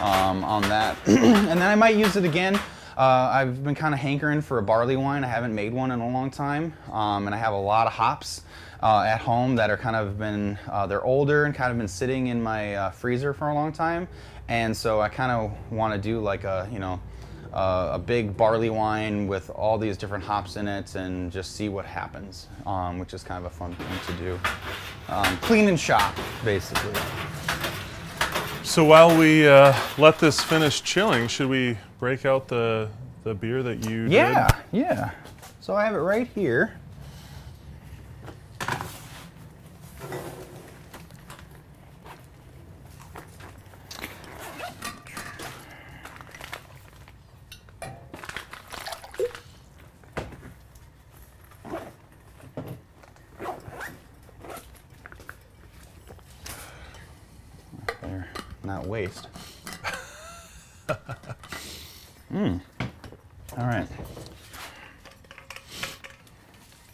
um, on that. (clears throat) and then I might use it again. Uh, I've been kind of hankering for a barley wine. I haven't made one in a long time, um, and I have a lot of hops uh, at home that are kind of been uh, they're older and kind of been sitting in my uh, freezer for a long time, and so I kind of want to do like a you know uh, a big barley wine with all these different hops in it and just see what happens, um, which is kind of a fun thing to do. Um, clean and shop, basically. So while we uh, let this finish chilling, should we break out the the beer that you Yeah, did? yeah. So I have it right here. There, not waste. Hmm. All right.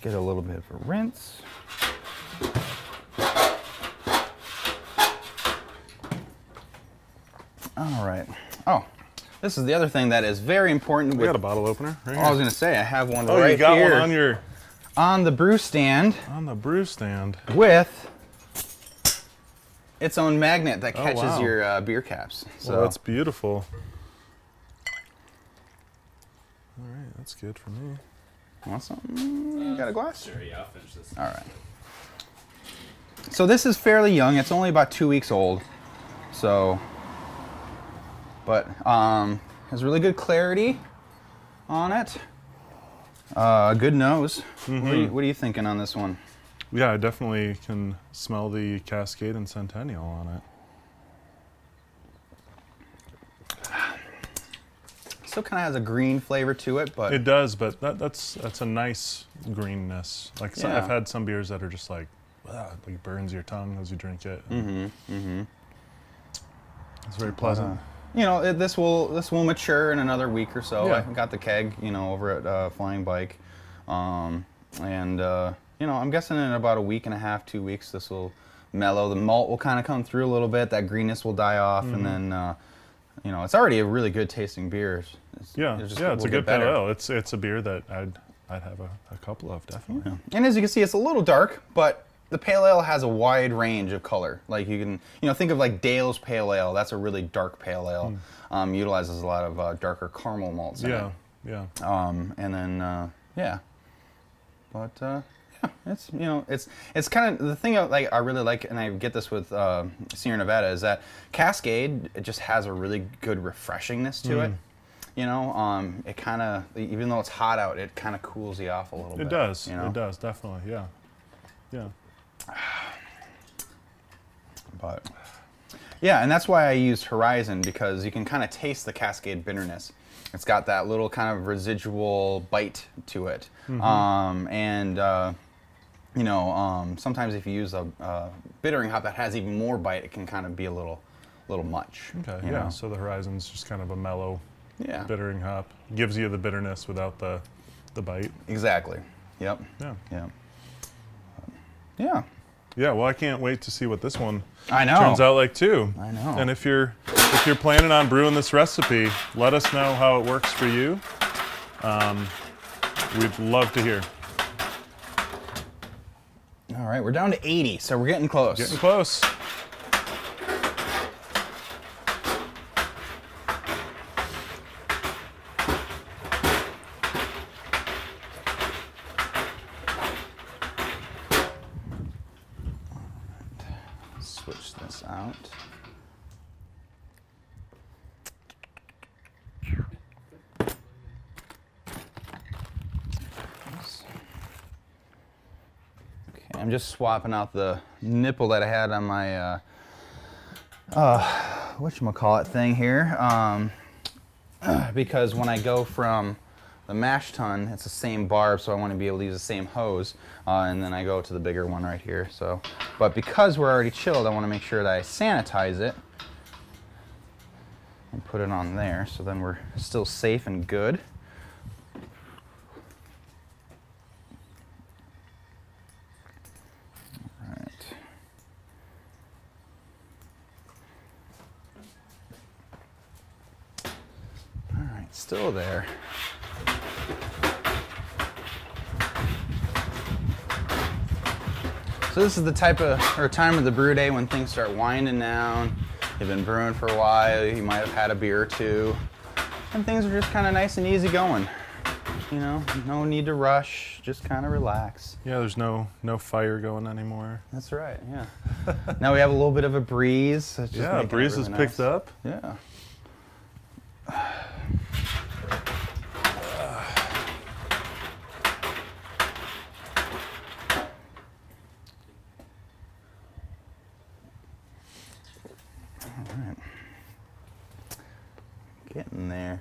Get a little bit of a rinse. All right. Oh, this is the other thing that is very important. We with, got a bottle opener right Oh, I was gonna say I have one Oh, right here. Oh, you got here one on your on the brew stand on the brew stand with its own magnet that Oh, catches wow. your uh, beer caps. So Well, that's beautiful. All right, that's good for me. Want something? You got a glass? Sure, yeah, I'll finish this. All right. So this is fairly young. It's only about two weeks old. So, but um, has really good clarity on it. Uh, good nose. What, are you, Mhm. what are you thinking on this one? Yeah, I definitely can smell the Cascade and Centennial on it. (sighs) Still kind of has a green flavor to it, but It does, but that, that's that's a nice greenness. Like Yeah. I've had some beers that are just like, ah, like burns your tongue as you drink it. Mm-hmm. Mm-hmm. It's very pleasant. Uh, you know, it, this will this will mature in another week or so. Yeah. I got the keg, you know, over at uh, Flying Bike, um, and uh, you know, I'm guessing in about a week and a half, two weeks, this will mellow. The malt will kind of come through a little bit. That greenness will die off, Mhm. and then uh, you know, it's already a really good tasting beer. It's- it's- yeah, it just yeah, it's a good better. ale. It's it's a beer that I'd I'd have a, a couple of definitely. And as you can see, it's a little dark, but the pale ale has a wide range of color. Like you can, you know, think of like Dale's Pale Ale. That's a really dark pale ale. Um, utilizes a lot of uh, darker caramel malts. Yeah, it. yeah. Um, and then uh, yeah, but uh, It's you know it's it's kind of the thing I, like I really like, and I get this with uh, Sierra Nevada is that Cascade it just has a really good refreshingness to it. Mm. You know, um, it kind of even though it's hot out, it kind of cools you off a little bit. It does. You know? It does definitely. Yeah. Yeah. But yeah, and that's why I used Horizon because you can kind of taste the Cascade bitterness. It's got that little kind of residual bite to it, Mhm. um, and uh, you know um, sometimes if you use a uh, bittering hop that has even more bite, it can kind of be a little, little much. Okay. Yeah. know? So the Horizon's just kind of a mellow, Yeah. bittering hop. Gives you the bitterness without the, the bite. Exactly. Yep. Yeah. Yeah. Yeah. Yeah. Well, I can't wait to see what this one I know. turns out like too. I know. And if you're if you're planning on brewing this recipe, let us know how it works for you. Um, we'd love to hear. All right, we're down to 80, so we're getting close. Getting close. Switch this out. Okay, I'm just swapping out the nipple that I had on my uh, uh, whatchamacallit thing here. Um, (clears throat) because when I go from the mash tun, it's the same barb, so I want to be able to use the same hose. Uh, and then I go to the bigger one right here. So, but because we're already chilled, I want to make sure that I sanitize it and put it on there. So then we're still safe and good. Still there. So this is the type of or time of the brew day when things start winding down. You've been brewing for a while. You might have had a beer or two, and things are just kind of nice and easy going. You know, no need to rush. Just kind of relax. Yeah. There's no no fire going anymore. That's right. Yeah. (laughs) now we have a little bit of a breeze. Yeah, breeze really has picked nice. up. Yeah. Getting there.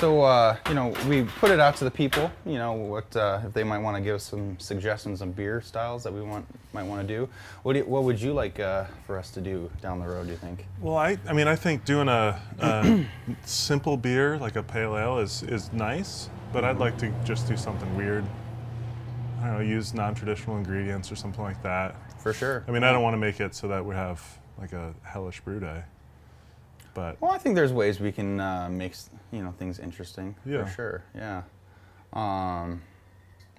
So, uh, you know, we put it out to the people, you know, what uh, if they might want to give us some suggestions on beer styles that we want might want to do. What, do you, what would you like uh, for us to do down the road, do you think? Well, I, I mean, I think doing a, a (clears throat) simple beer like a pale ale is, is nice, but I'd like to just do something weird. I don't know, use non-traditional ingredients or something like that. For sure. I mean, I don't want to make it so that we have like a hellish brew day, but Well, I think there's ways we can uh, make you know things interesting. Yeah. For sure. Yeah. Um,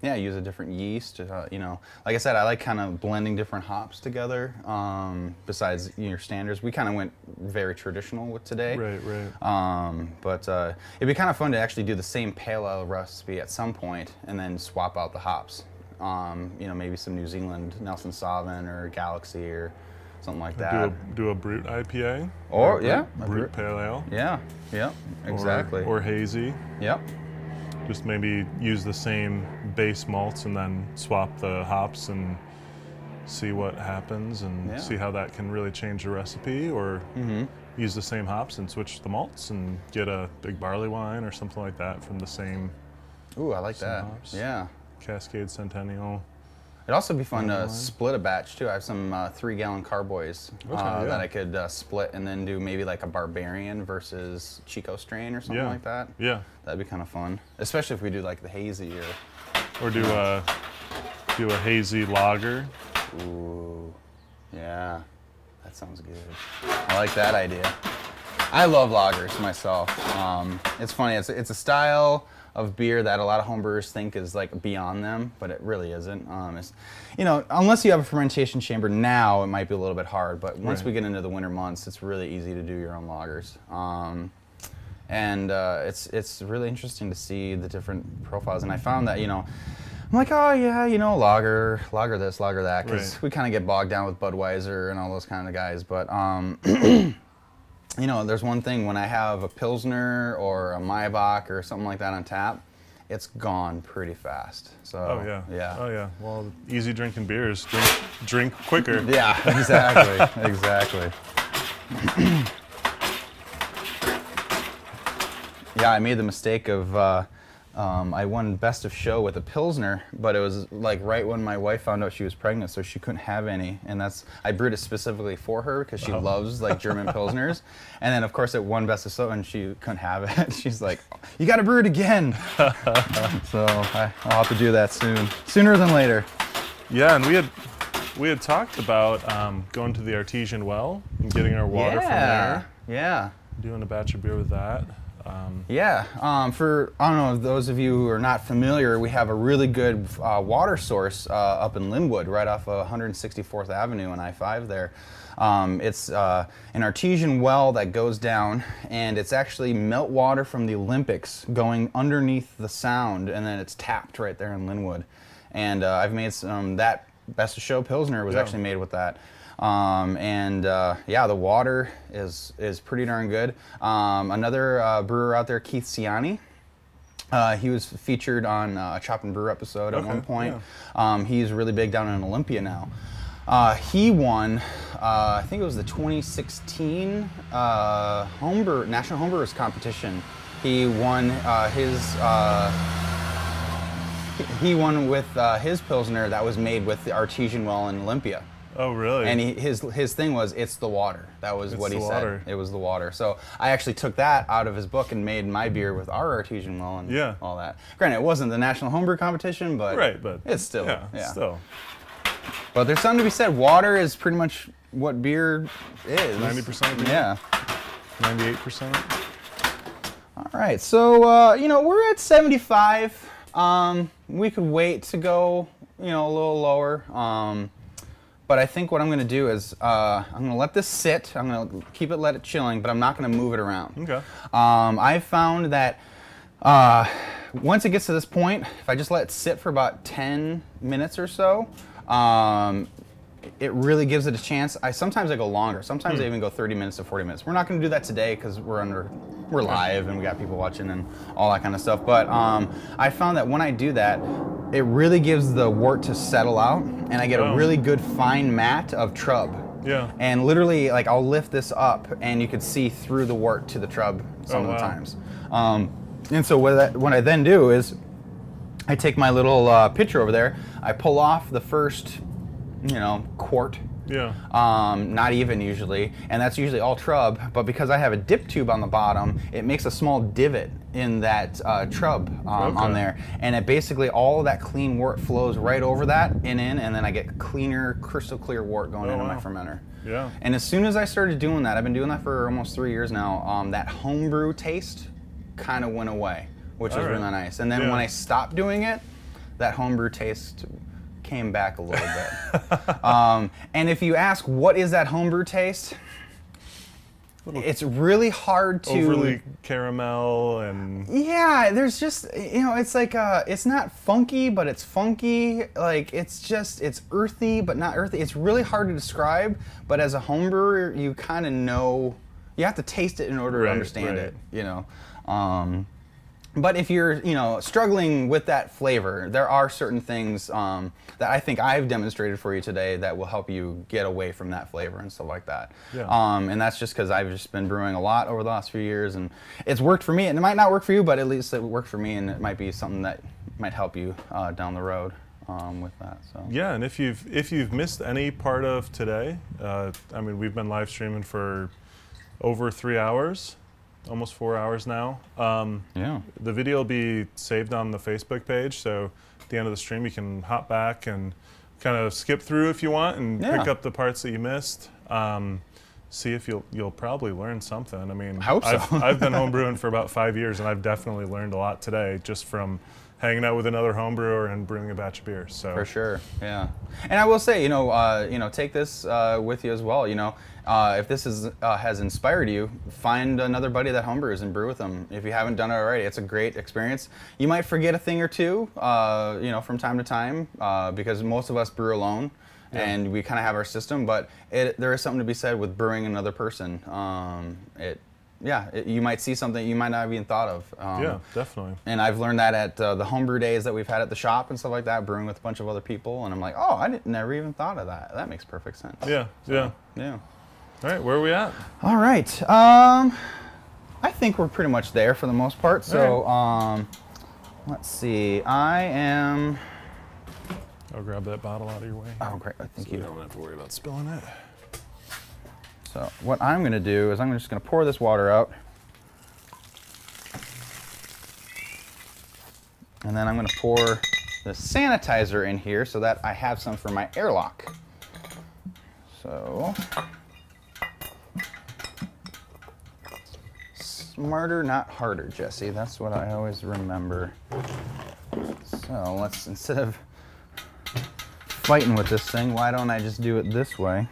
yeah, use a different yeast. Uh, you know, like I said, I like kind of blending different hops together. Um, besides your standards, we kind of went very traditional with today. Right, right. Um, but uh, it'd be kind of fun to actually do the same pale ale recipe at some point and then swap out the hops. Um, you know, maybe some New Zealand Nelson Sauvin or Galaxy or something like that. do a do a brut IPA Or, yeah, brut, a brut pale ale. Yeah, yeah, exactly. Or, hazy. Yep. Just maybe use the same base malts and then swap the hops and see what happens and Yeah. see how that can really change the recipe or Mhm. use the same hops and switch the malts and get a big barley wine or something like that from the same Ooh, I like that. hops. Yeah. Cascade Centennial. It'd also be fun to split a batch too. I have some uh, three-gallon carboys uh, yeah. that I could uh, split and then do maybe like a barbarian versus Chico strain or something Yeah. like that. Yeah. That'd be kind of fun, especially if we do like the hazy or. Or do a do a hazy lager. Ooh, yeah, that sounds good. I like that idea. I love lagers myself. Um, it's funny. It's it's a style of beer that a lot of homebrewers think is like beyond them, but it really isn't. Um, it's, you know, unless you have a fermentation chamber now, it might be a little bit hard. But once Right. we get into the winter months, it's really easy to do your own lagers. Um, and uh, it's it's really interesting to see the different profiles. And I found that you know. I'm like, oh yeah, you know, lager, lager this, lager that, because Right. we kind of get bogged down with Budweiser and all those kind of guys. But um, (clears throat) you know, there's one thing when I have a Pilsner or a Maibock or something like that on tap, it's gone pretty fast. So Oh yeah. yeah. Oh yeah. Well, easy drinking beers. Drink, drink quicker. (laughs) Yeah, exactly, (laughs) exactly. (clears throat) yeah, I made the mistake of uh, um, I won best of show with a pilsner, but it was like right when my wife found out she was pregnant, so she couldn't have any, and that's I brewed it specifically for her because she Oh. loves like German (laughs) pilsners, and then of course it won best of show, and she couldn't have it. (laughs) She's like, "You got to brew it again." (laughs) so I, I'll have to do that soon, sooner than later. Yeah, and we had we had talked about um, going to the artesian well and getting our water from Yeah, there. Yeah. Doing a batch of beer with that. Um, Yeah, um, for I don't know those of you who are not familiar, we have a really good uh, water source uh, up in Lynnwood, right off of 164th Avenue and I-5 there. Um, it's uh, an artesian well that goes down, and it's actually melt water from the Olympics going underneath the sound, and then it's tapped right there in Lynnwood. And uh, I've made some that best of show pilsner was Yeah. actually made with that. Um, and uh, yeah, the water is is pretty darn good. Um, another uh, brewer out there, Keith Ciani. Uh, he was featured on uh, a Chop and Brew episode at one point. Um, he's really big down in Olympia now. Uh, he won, uh, I think it was the 2016 uh, homebrew National Homebrewers Competition. He won uh, his uh, he won with uh, his pilsner that was made with the artesian well in Olympia. Oh, really? And he, his his thing was it's the water. That was It's what he said. water. It was the water. So I actually took that out of his book and made my beer with our artesian well and Yeah. all that. Granted, it wasn't the national homebrew competition, but Right, but it's still yeah, yeah. still. But there's something to be said. Water is pretty much what beer is. 90% beer? Yeah. 98%. All right, so uh, you know we're at 75. Um, we could wait to go, you know, a little lower. Um, but I think what I'm going to do is uh, I'm going to let this sit. I'm going to keep it, let it chilling, but I'm not going to move it around. Okay. Um, I've found that uh, once it gets to this point, if I just let it sit for about 10 minutes or so, um, it really gives it a chance. I sometimes I go longer. Sometimes I Hmm. even go 30 minutes to 40 minutes. We're not going to do that today because we're under, we're live and we got people watching and all that kind of stuff. But um, I found that when I do that, it really gives the wort to settle out, and I get Oh. a really good fine mat of trub. Yeah. And literally, like I'll lift this up, and you could see through the wort to the trub some Oh, of the wow. times. Um, and so what, that, what I then do is, I take my little uh, pitcher over there, I pull off the first, you know, quart. Yeah. Um, not even usually, and that's usually all trub. But because I have a dip tube on the bottom, it makes a small divot in that uh, trub um, on there, and it basically all of that clean wort flows right over that and in, and then I get cleaner, crystal clear wort going Oh, into my fermenter. Yeah. And as soon as I started doing that, I've been doing that for almost three years now. Um, that homebrew taste kind of went away, which was All right. really nice. And then Yeah. when I stopped doing it, that homebrew taste came back a little bit. (laughs) um, and if you ask what is that homebrew taste, it's really hard to Overly caramel and yeah, there's just you know, it's like uh it's not funky, but it's funky. Like it's just it's earthy, but not earthy. It's really hard to describe, but as a home brewer, you kind of know you have to taste it in order to understand right. it, you know. Um but if you're, you know, struggling with that flavor, there are certain things um, that I think I've demonstrated for you today that will help you get away from that flavor and stuff like that. Yeah. Um, and that's just because I've just been brewing a lot over the last few years, and it's worked for me. And it might not work for you, but at least it worked for me, and it might be something that might help you uh, down the road um, with that. So. Yeah, and if you've if you've missed any part of today, uh, I mean, we've been live streaming for over three hours, almost four hours now. Um, Yeah. The video will be saved on the Facebook page, so at the end of the stream, you can hop back and kind of skip through if you want and pick up the parts that you missed. Um, see if you'll you'll probably learn something. I mean, I hope so. I've, I've been (laughs) homebrewing for about five years, and I've definitely learned a lot today just from hanging out with another homebrewer and brewing a batch of beer. So For sure, yeah. And I will say, you know, uh, you know, take this uh, with you as well. You know, uh, if this is uh, has inspired you, find another buddy that homebrews and brew with them. If you haven't done it already, it's a great experience. You might forget a thing or two, uh, you know, from time to time, uh, because most of us brew alone. Yeah. And we kind of have our system, but it, there is something to be said with brewing another person. Um, it, yeah, it, you might see something you might not have even thought of. Um, yeah, definitely. and I've learned that at uh, the homebrew days that we've had at the shop and stuff like that, brewing with a bunch of other people. And I'm like, oh, I didn't, never even thought of that. That makes perfect sense. Yeah, yeah. Yeah. All right, where are we at? All right. Um, I think we're pretty much there for the most part. So, um, let's see. I am. I'll grab that bottle out of your way. Oh, great. Thank so you. We don't have to worry about spilling it. So what I'm going to do is I'm just going to pour this water out. And then I'm going to pour the sanitizer in here so that I have some for my airlock. So smarter, not harder, Jesse. That's what I always remember. So let's, instead of fighting with this thing, why don't I just do it this way?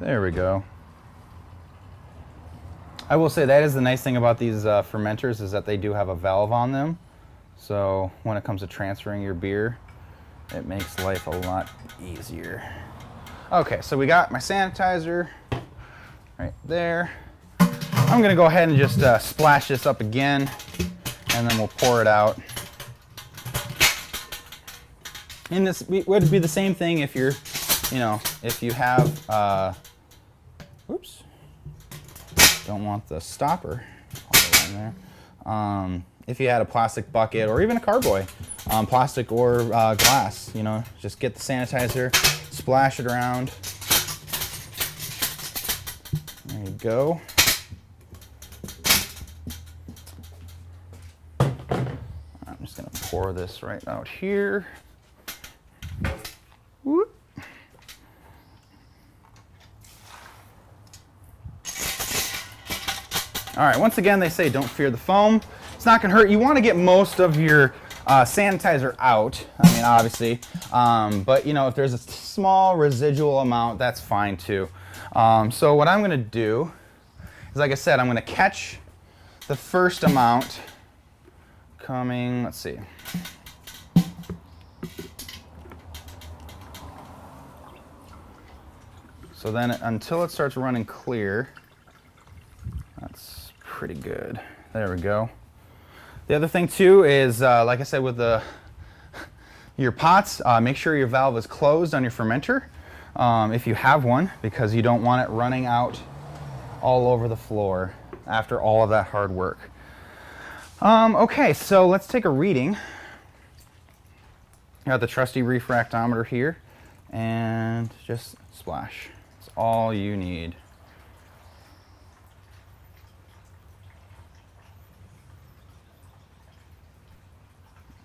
There we go. I will say that is the nice thing about these uh, fermenters is that they do have a valve on them. So when it comes to transferring your beer, it makes life a lot easier. Okay, so we got my sanitizer right there. I'm gonna go ahead and just uh, splash this up again and then we'll pour it out. And this would be the same thing if you're, you know, if you have, uh, oops, don't want the stopper the there. Um, if you had a plastic bucket or even a carboy, um, plastic or uh, glass, you know, just get the sanitizer, splash it around. Go. I'm just gonna pour this right out here. Whoop. All right, once again, they say don't fear the foam. It's not gonna hurt. You wanna get most of your uh, sanitizer out, I mean, obviously. Um, but you know, if there's a small residual amount, that's fine too. Um, so what I'm gonna do is, like I said, I'm gonna catch the first amount coming, let's see. So then until it starts running clear, that's pretty good. There we go. The other thing too is, uh, like I said, with the your pots, uh, make sure your valve is closed on your fermenter um, if you have one, because you don't want it running out all over the floor after all of that hard work. Um, okay, so let's take a reading. Got the trusty refractometer here, and just splash. It's all you need.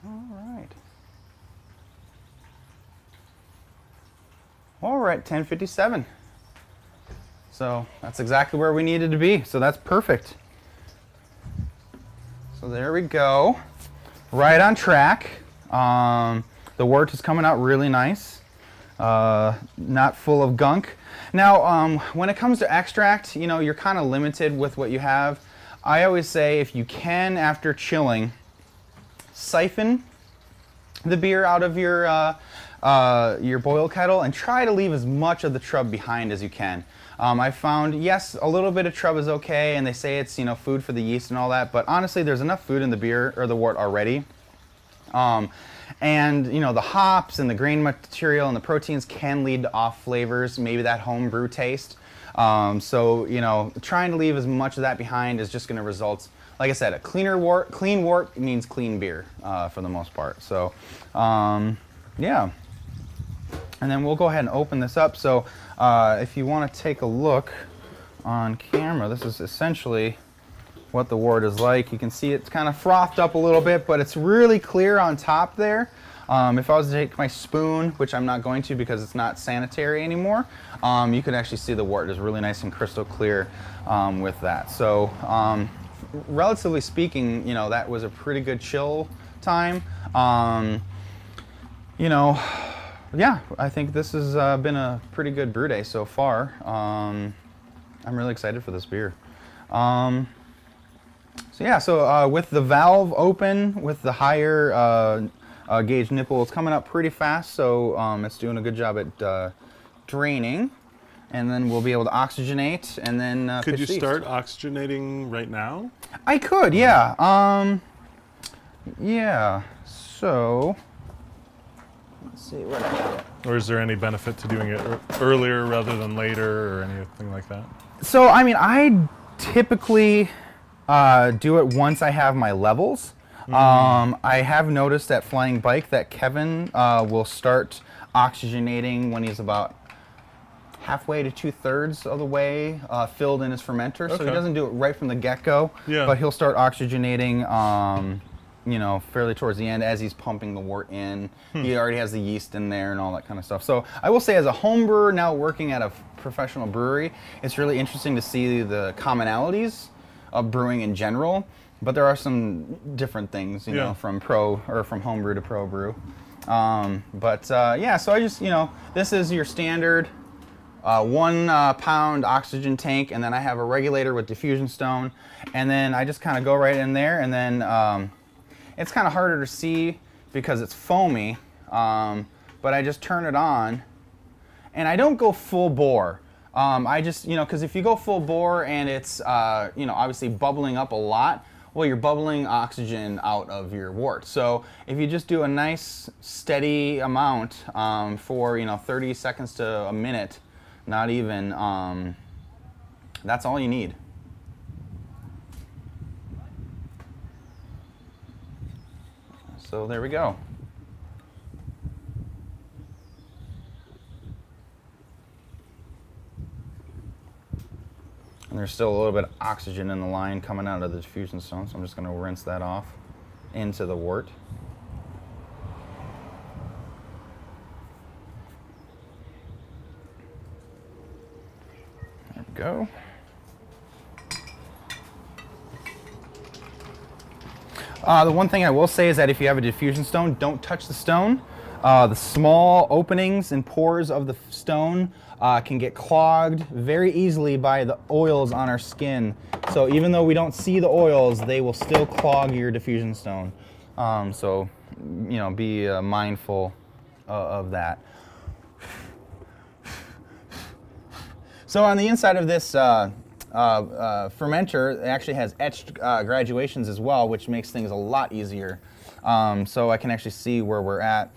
All right. All right, 1057. So that's exactly where we needed to be. So that's perfect. So there we go. Right on track. Um, the wort is coming out really nice. Uh, not full of gunk. Now, um, when it comes to extract, you know, you're kind of limited with what you have. I always say if you can, after chilling, siphon the beer out of your uh, uh, your boil kettle and try to leave as much of the trub behind as you can. Um, I found yes, a little bit of trub is okay, and they say it's you know food for the yeast and all that. But honestly, there's enough food in the beer or the wort already. Um, and you know the hops and the grain material and the proteins can lead to off flavors, maybe that home brew taste. Um, so you know, trying to leave as much of that behind is just going to result like I said, a cleaner wort, clean wort means clean beer uh, for the most part. So, um, yeah. And then we'll go ahead and open this up. So, uh, if you want to take a look on camera, this is essentially what the wort is like. You can see it's kind of frothed up a little bit, but it's really clear on top there. Um, if I was to take my spoon, which I'm not going to because it's not sanitary anymore, um, you could actually see the wort is really nice and crystal clear um, with that. So, um, relatively speaking, you know, that was a pretty good chill time. Um, you know, yeah, I think this has uh, been a pretty good brew day so far. Um, I'm really excited for this beer. Um, so yeah, so uh, with the valve open, with the higher uh, uh, gauge nipple, it's coming up pretty fast, so um, it's doing a good job at uh, draining. And then we'll be able to oxygenate and then uh, Could you start oxygenating right now? I could, yeah. Um, yeah. So let's see what I got. Or is there any benefit to doing it earlier rather than later or anything like that? So I mean, I typically uh, do it once I have my levels. Um, I have noticed at Flying Bike that Kevin uh, will start oxygenating when he's about halfway to two thirds of the way uh, filled in his fermenter. So he doesn't do it right from the get go, Yeah. but he'll start oxygenating. Um, you know, fairly towards the end as he's pumping the wort in. Hmm. He already has the yeast in there and all that kind of stuff. So I will say, as a home brewer now working at a professional brewery, it's really interesting to see the commonalities of brewing in general. But there are some different things, you Yeah. know, from pro or from home brew to pro brew. Um, but uh, yeah, so I just, you know, this is your standard uh, one uh, pound oxygen tank, and then I have a regulator with diffusion stone, and then I just kind of go right in there, and then um, it's kind of harder to see because it's foamy, um, but I just turn it on, and I don't go full bore. Um, I just, you know, because if you go full bore and it's, uh, you know, obviously bubbling up a lot, well, you're bubbling oxygen out of your wort. So if you just do a nice steady amount um, for, you know, 30 seconds to a minute, not even, um, that's all you need. So there we go. And there's still a little bit of oxygen in the line coming out of the diffusion stone, so I'm just going to rinse that off into the wort. There we go. Uh, the one thing I will say is that if you have a diffusion stone, don't touch the stone. Uh, the small openings and pores of the stone uh, can get clogged very easily by the oils on our skin. So even though we don't see the oils, they will still clog your diffusion stone. Um, so, you know, be uh, mindful uh, of that. (sighs) So on the inside of this uh, fermenter, actually has etched uh, graduations as well, which makes things a lot easier. Um, so I can actually see where we're at.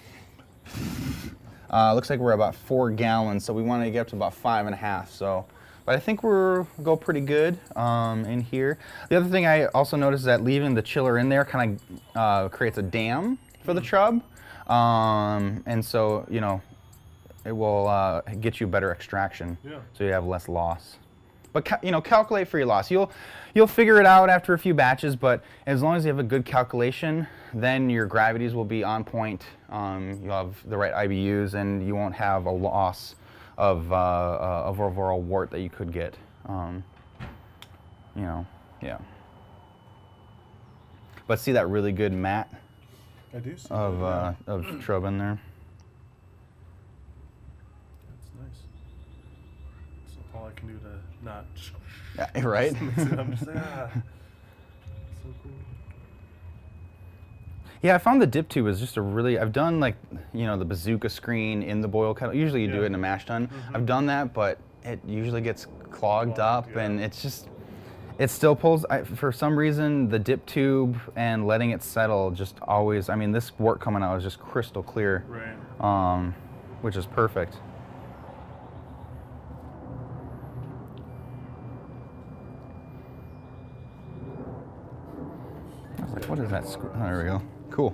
Uh, looks like we're about four gallons, so we want to get up to about five and a half. So, but I think we're go pretty good um, in here. The other thing I also noticed is that leaving the chiller in there kind of uh, creates a dam for the trub, um, and so you know it will uh, get you better extraction. Yeah. So you have less loss. But ca- you know, calculate for your loss. You'll you'll figure it out after a few batches. But as long as you have a good calculation, then your gravities will be on point. Um, you'll have the right IBUs, and you won't have a loss of uh, uh, of overall wort that you could get. Um, you know, yeah. But see that really good mat I do see of uh, of Trub in there. That's nice. That's all I can do to not. Yeah, right? (laughs) I'm just like, ah. (laughs) So cool. Yeah, I found the dip tube is just a really. I've done like you know the bazooka screen in the boil kettle. Usually you do it in a mash tun. I've done that, but it usually gets clogged up, and it's just. It still pulls. I, for some reason, the dip tube and letting it settle just always. I mean, this wort coming out is just crystal clear. Right. Um, which is perfect. I was like, what is that? Oh, there we go. Cool.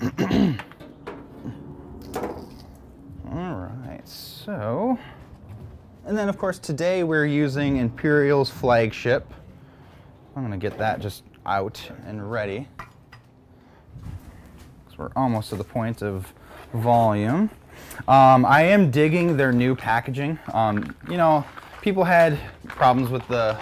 (clears throat) All right, so, and then of course today we're using Imperial's flagship. I'm gonna get that just out and ready. 'Cause we're almost to the point of volume. Um, I am digging their new packaging. Um, you know, people had problems with the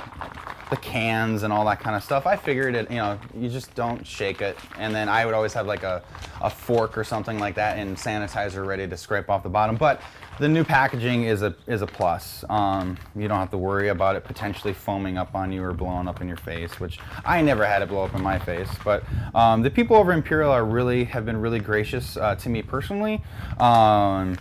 the cans and all that kind of stuff. I figured it, you know, you just don't shake it. And then I would always have like a, a fork or something like that and sanitizer ready to scrape off the bottom. But the new packaging is a is a plus. Um, you don't have to worry about it potentially foaming up on you or blowing up in your face, which I never had it blow up in my face. But um, the people over Imperial are really have been really gracious uh, to me personally. Um,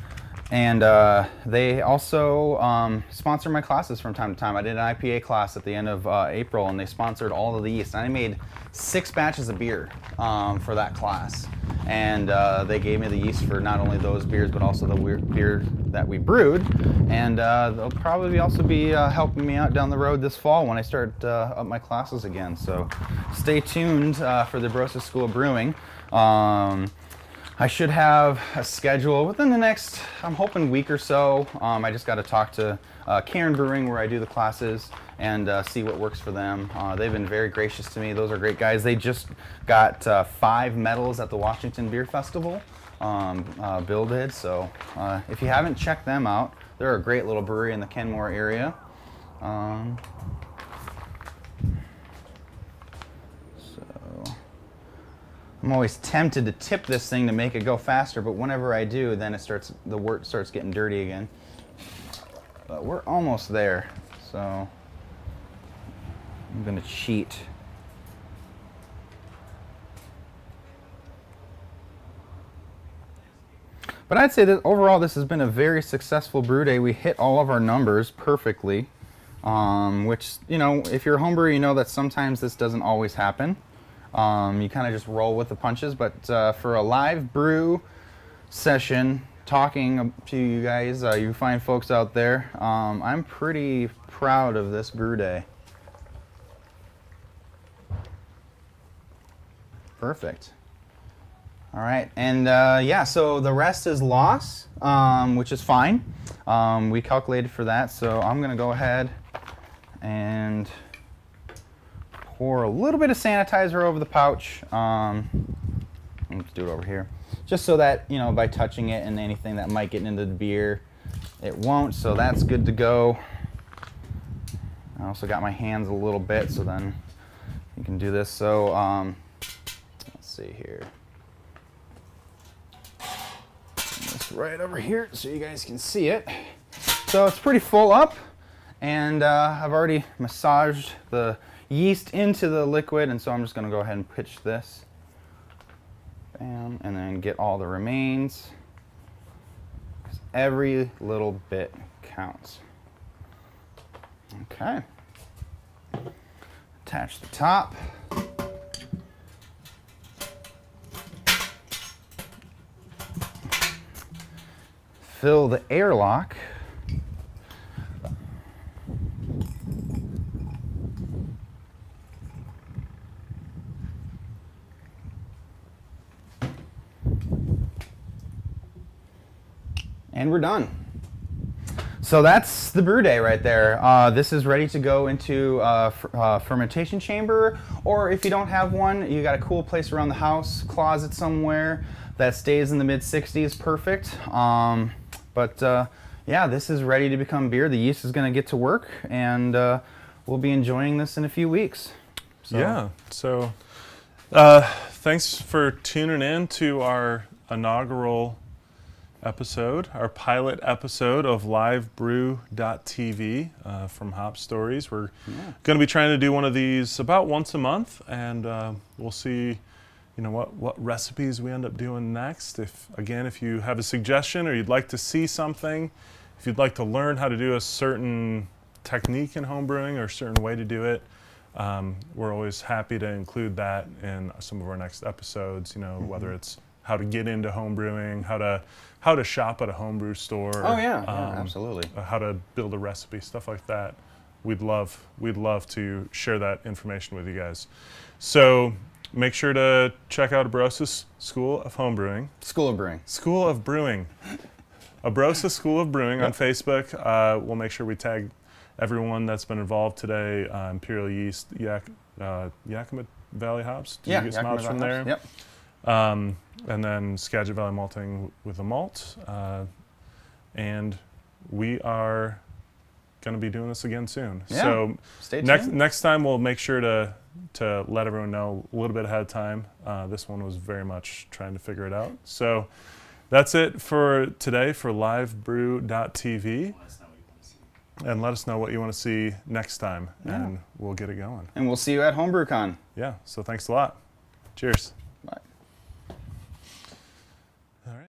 and uh, they also um, sponsor my classes from time to time. I did an IPA class at the end of uh, April, and they sponsored all of the yeast. And I made six batches of beer um, for that class, and uh, they gave me the yeast for not only those beers, but also the beer that we brewed. And uh, they'll probably also be uh, helping me out down the road this fall when I start uh, up my classes again. So stay tuned for the Brosa School of Brewing. Um, I should have a schedule within the next, I'm hoping, week or so. Um, I just got to talk to uh, Cairn Brewing where I do the classes and uh, see what works for them. Uh, they've been very gracious to me. Those are great guys. They just got uh, five medals at the Washington Beer Festival. Um, uh, Bill did. So uh, if you haven't checked them out, they're a great little brewery in the Kenmore area. Um, I'm always tempted to tip this thing to make it go faster, but whenever I do, then it starts the wort starts getting dirty again. But we're almost there, so I'm gonna cheat. But I'd say that overall this has been a very successful brew day. We hit all of our numbers perfectly, um, which, you know, if you're a home brewer, you know that sometimes this doesn't always happen. Um, you kind of just roll with the punches, but uh, for a live brew session, talking to you guys, uh, you fine folks out there, um, I'm pretty proud of this brew day. Perfect. All right, and uh, yeah, so the rest is loss, um, which is fine. Um, we calculated for that, so I'm gonna go ahead and pour a little bit of sanitizer over the pouch. Um, let's do it over here, just so that you know by touching it and anything that might get into the beer, it won't. So that's good to go. I also got my hands a little bit, so then you can do this. So um, let's see here. This right over here so you guys can see it. So it's pretty full up and uh, I've already massaged the yeast into the liquid and so I'm just gonna go ahead and pitch this. Bam, and then get all the remains. Every little bit counts. Okay. Attach the top. Fill the airlock. And we're done. So that's the brew day right there. Uh, this is ready to go into uh, f- uh, fermentation chamber, or if you don't have one, you got a cool place around the house, closet somewhere that stays in the mid 60s, perfect. Um, but uh, yeah, this is ready to become beer. The yeast is going to get to work, and uh, we'll be enjoying this in a few weeks. So- Yeah. So, uh, thanks for tuning in to our inaugural episode, our pilot episode of LiveBrew.tv uh, from Hopstories. We're going to be trying to do one of these about once a month, and uh, we'll see. You know what, what recipes we end up doing next. If again, if you have a suggestion or you'd like to see something, if you'd like to learn how to do a certain technique in homebrewing or a certain way to do it, um, we're always happy to include that in some of our next episodes. You know, whether it's how to get into homebrewing, how to how to shop at a homebrew store. Oh, yeah, yeah, absolutely. uh, How to build a recipe, stuff like that. We'd love we'd love to share that information with you guys. So make sure to check out Abrosis School of Homebrewing. School of Brewing. School of Brewing. Abrosa School of Brewing on Facebook. Uh, we'll make sure we tag everyone that's been involved today. Uh, Imperial Yeast, Yak, uh, Yakima Valley Hops. Did Yeah, you get some Yakima hops from Valley there? hops, Um, and then Skagit Valley malting with the malt. Uh, and we are going to be doing this again soon. Yeah. So Stay next tuned. next time we'll make sure to to let everyone know a little bit ahead of time. Uh, this one was very much trying to figure it out. So that's it for today for livebrew.tv. And let us know what you want to see next time, Yeah. and we'll get it going. And we'll see you at HomebrewCon. Yeah. So thanks a lot. Cheers.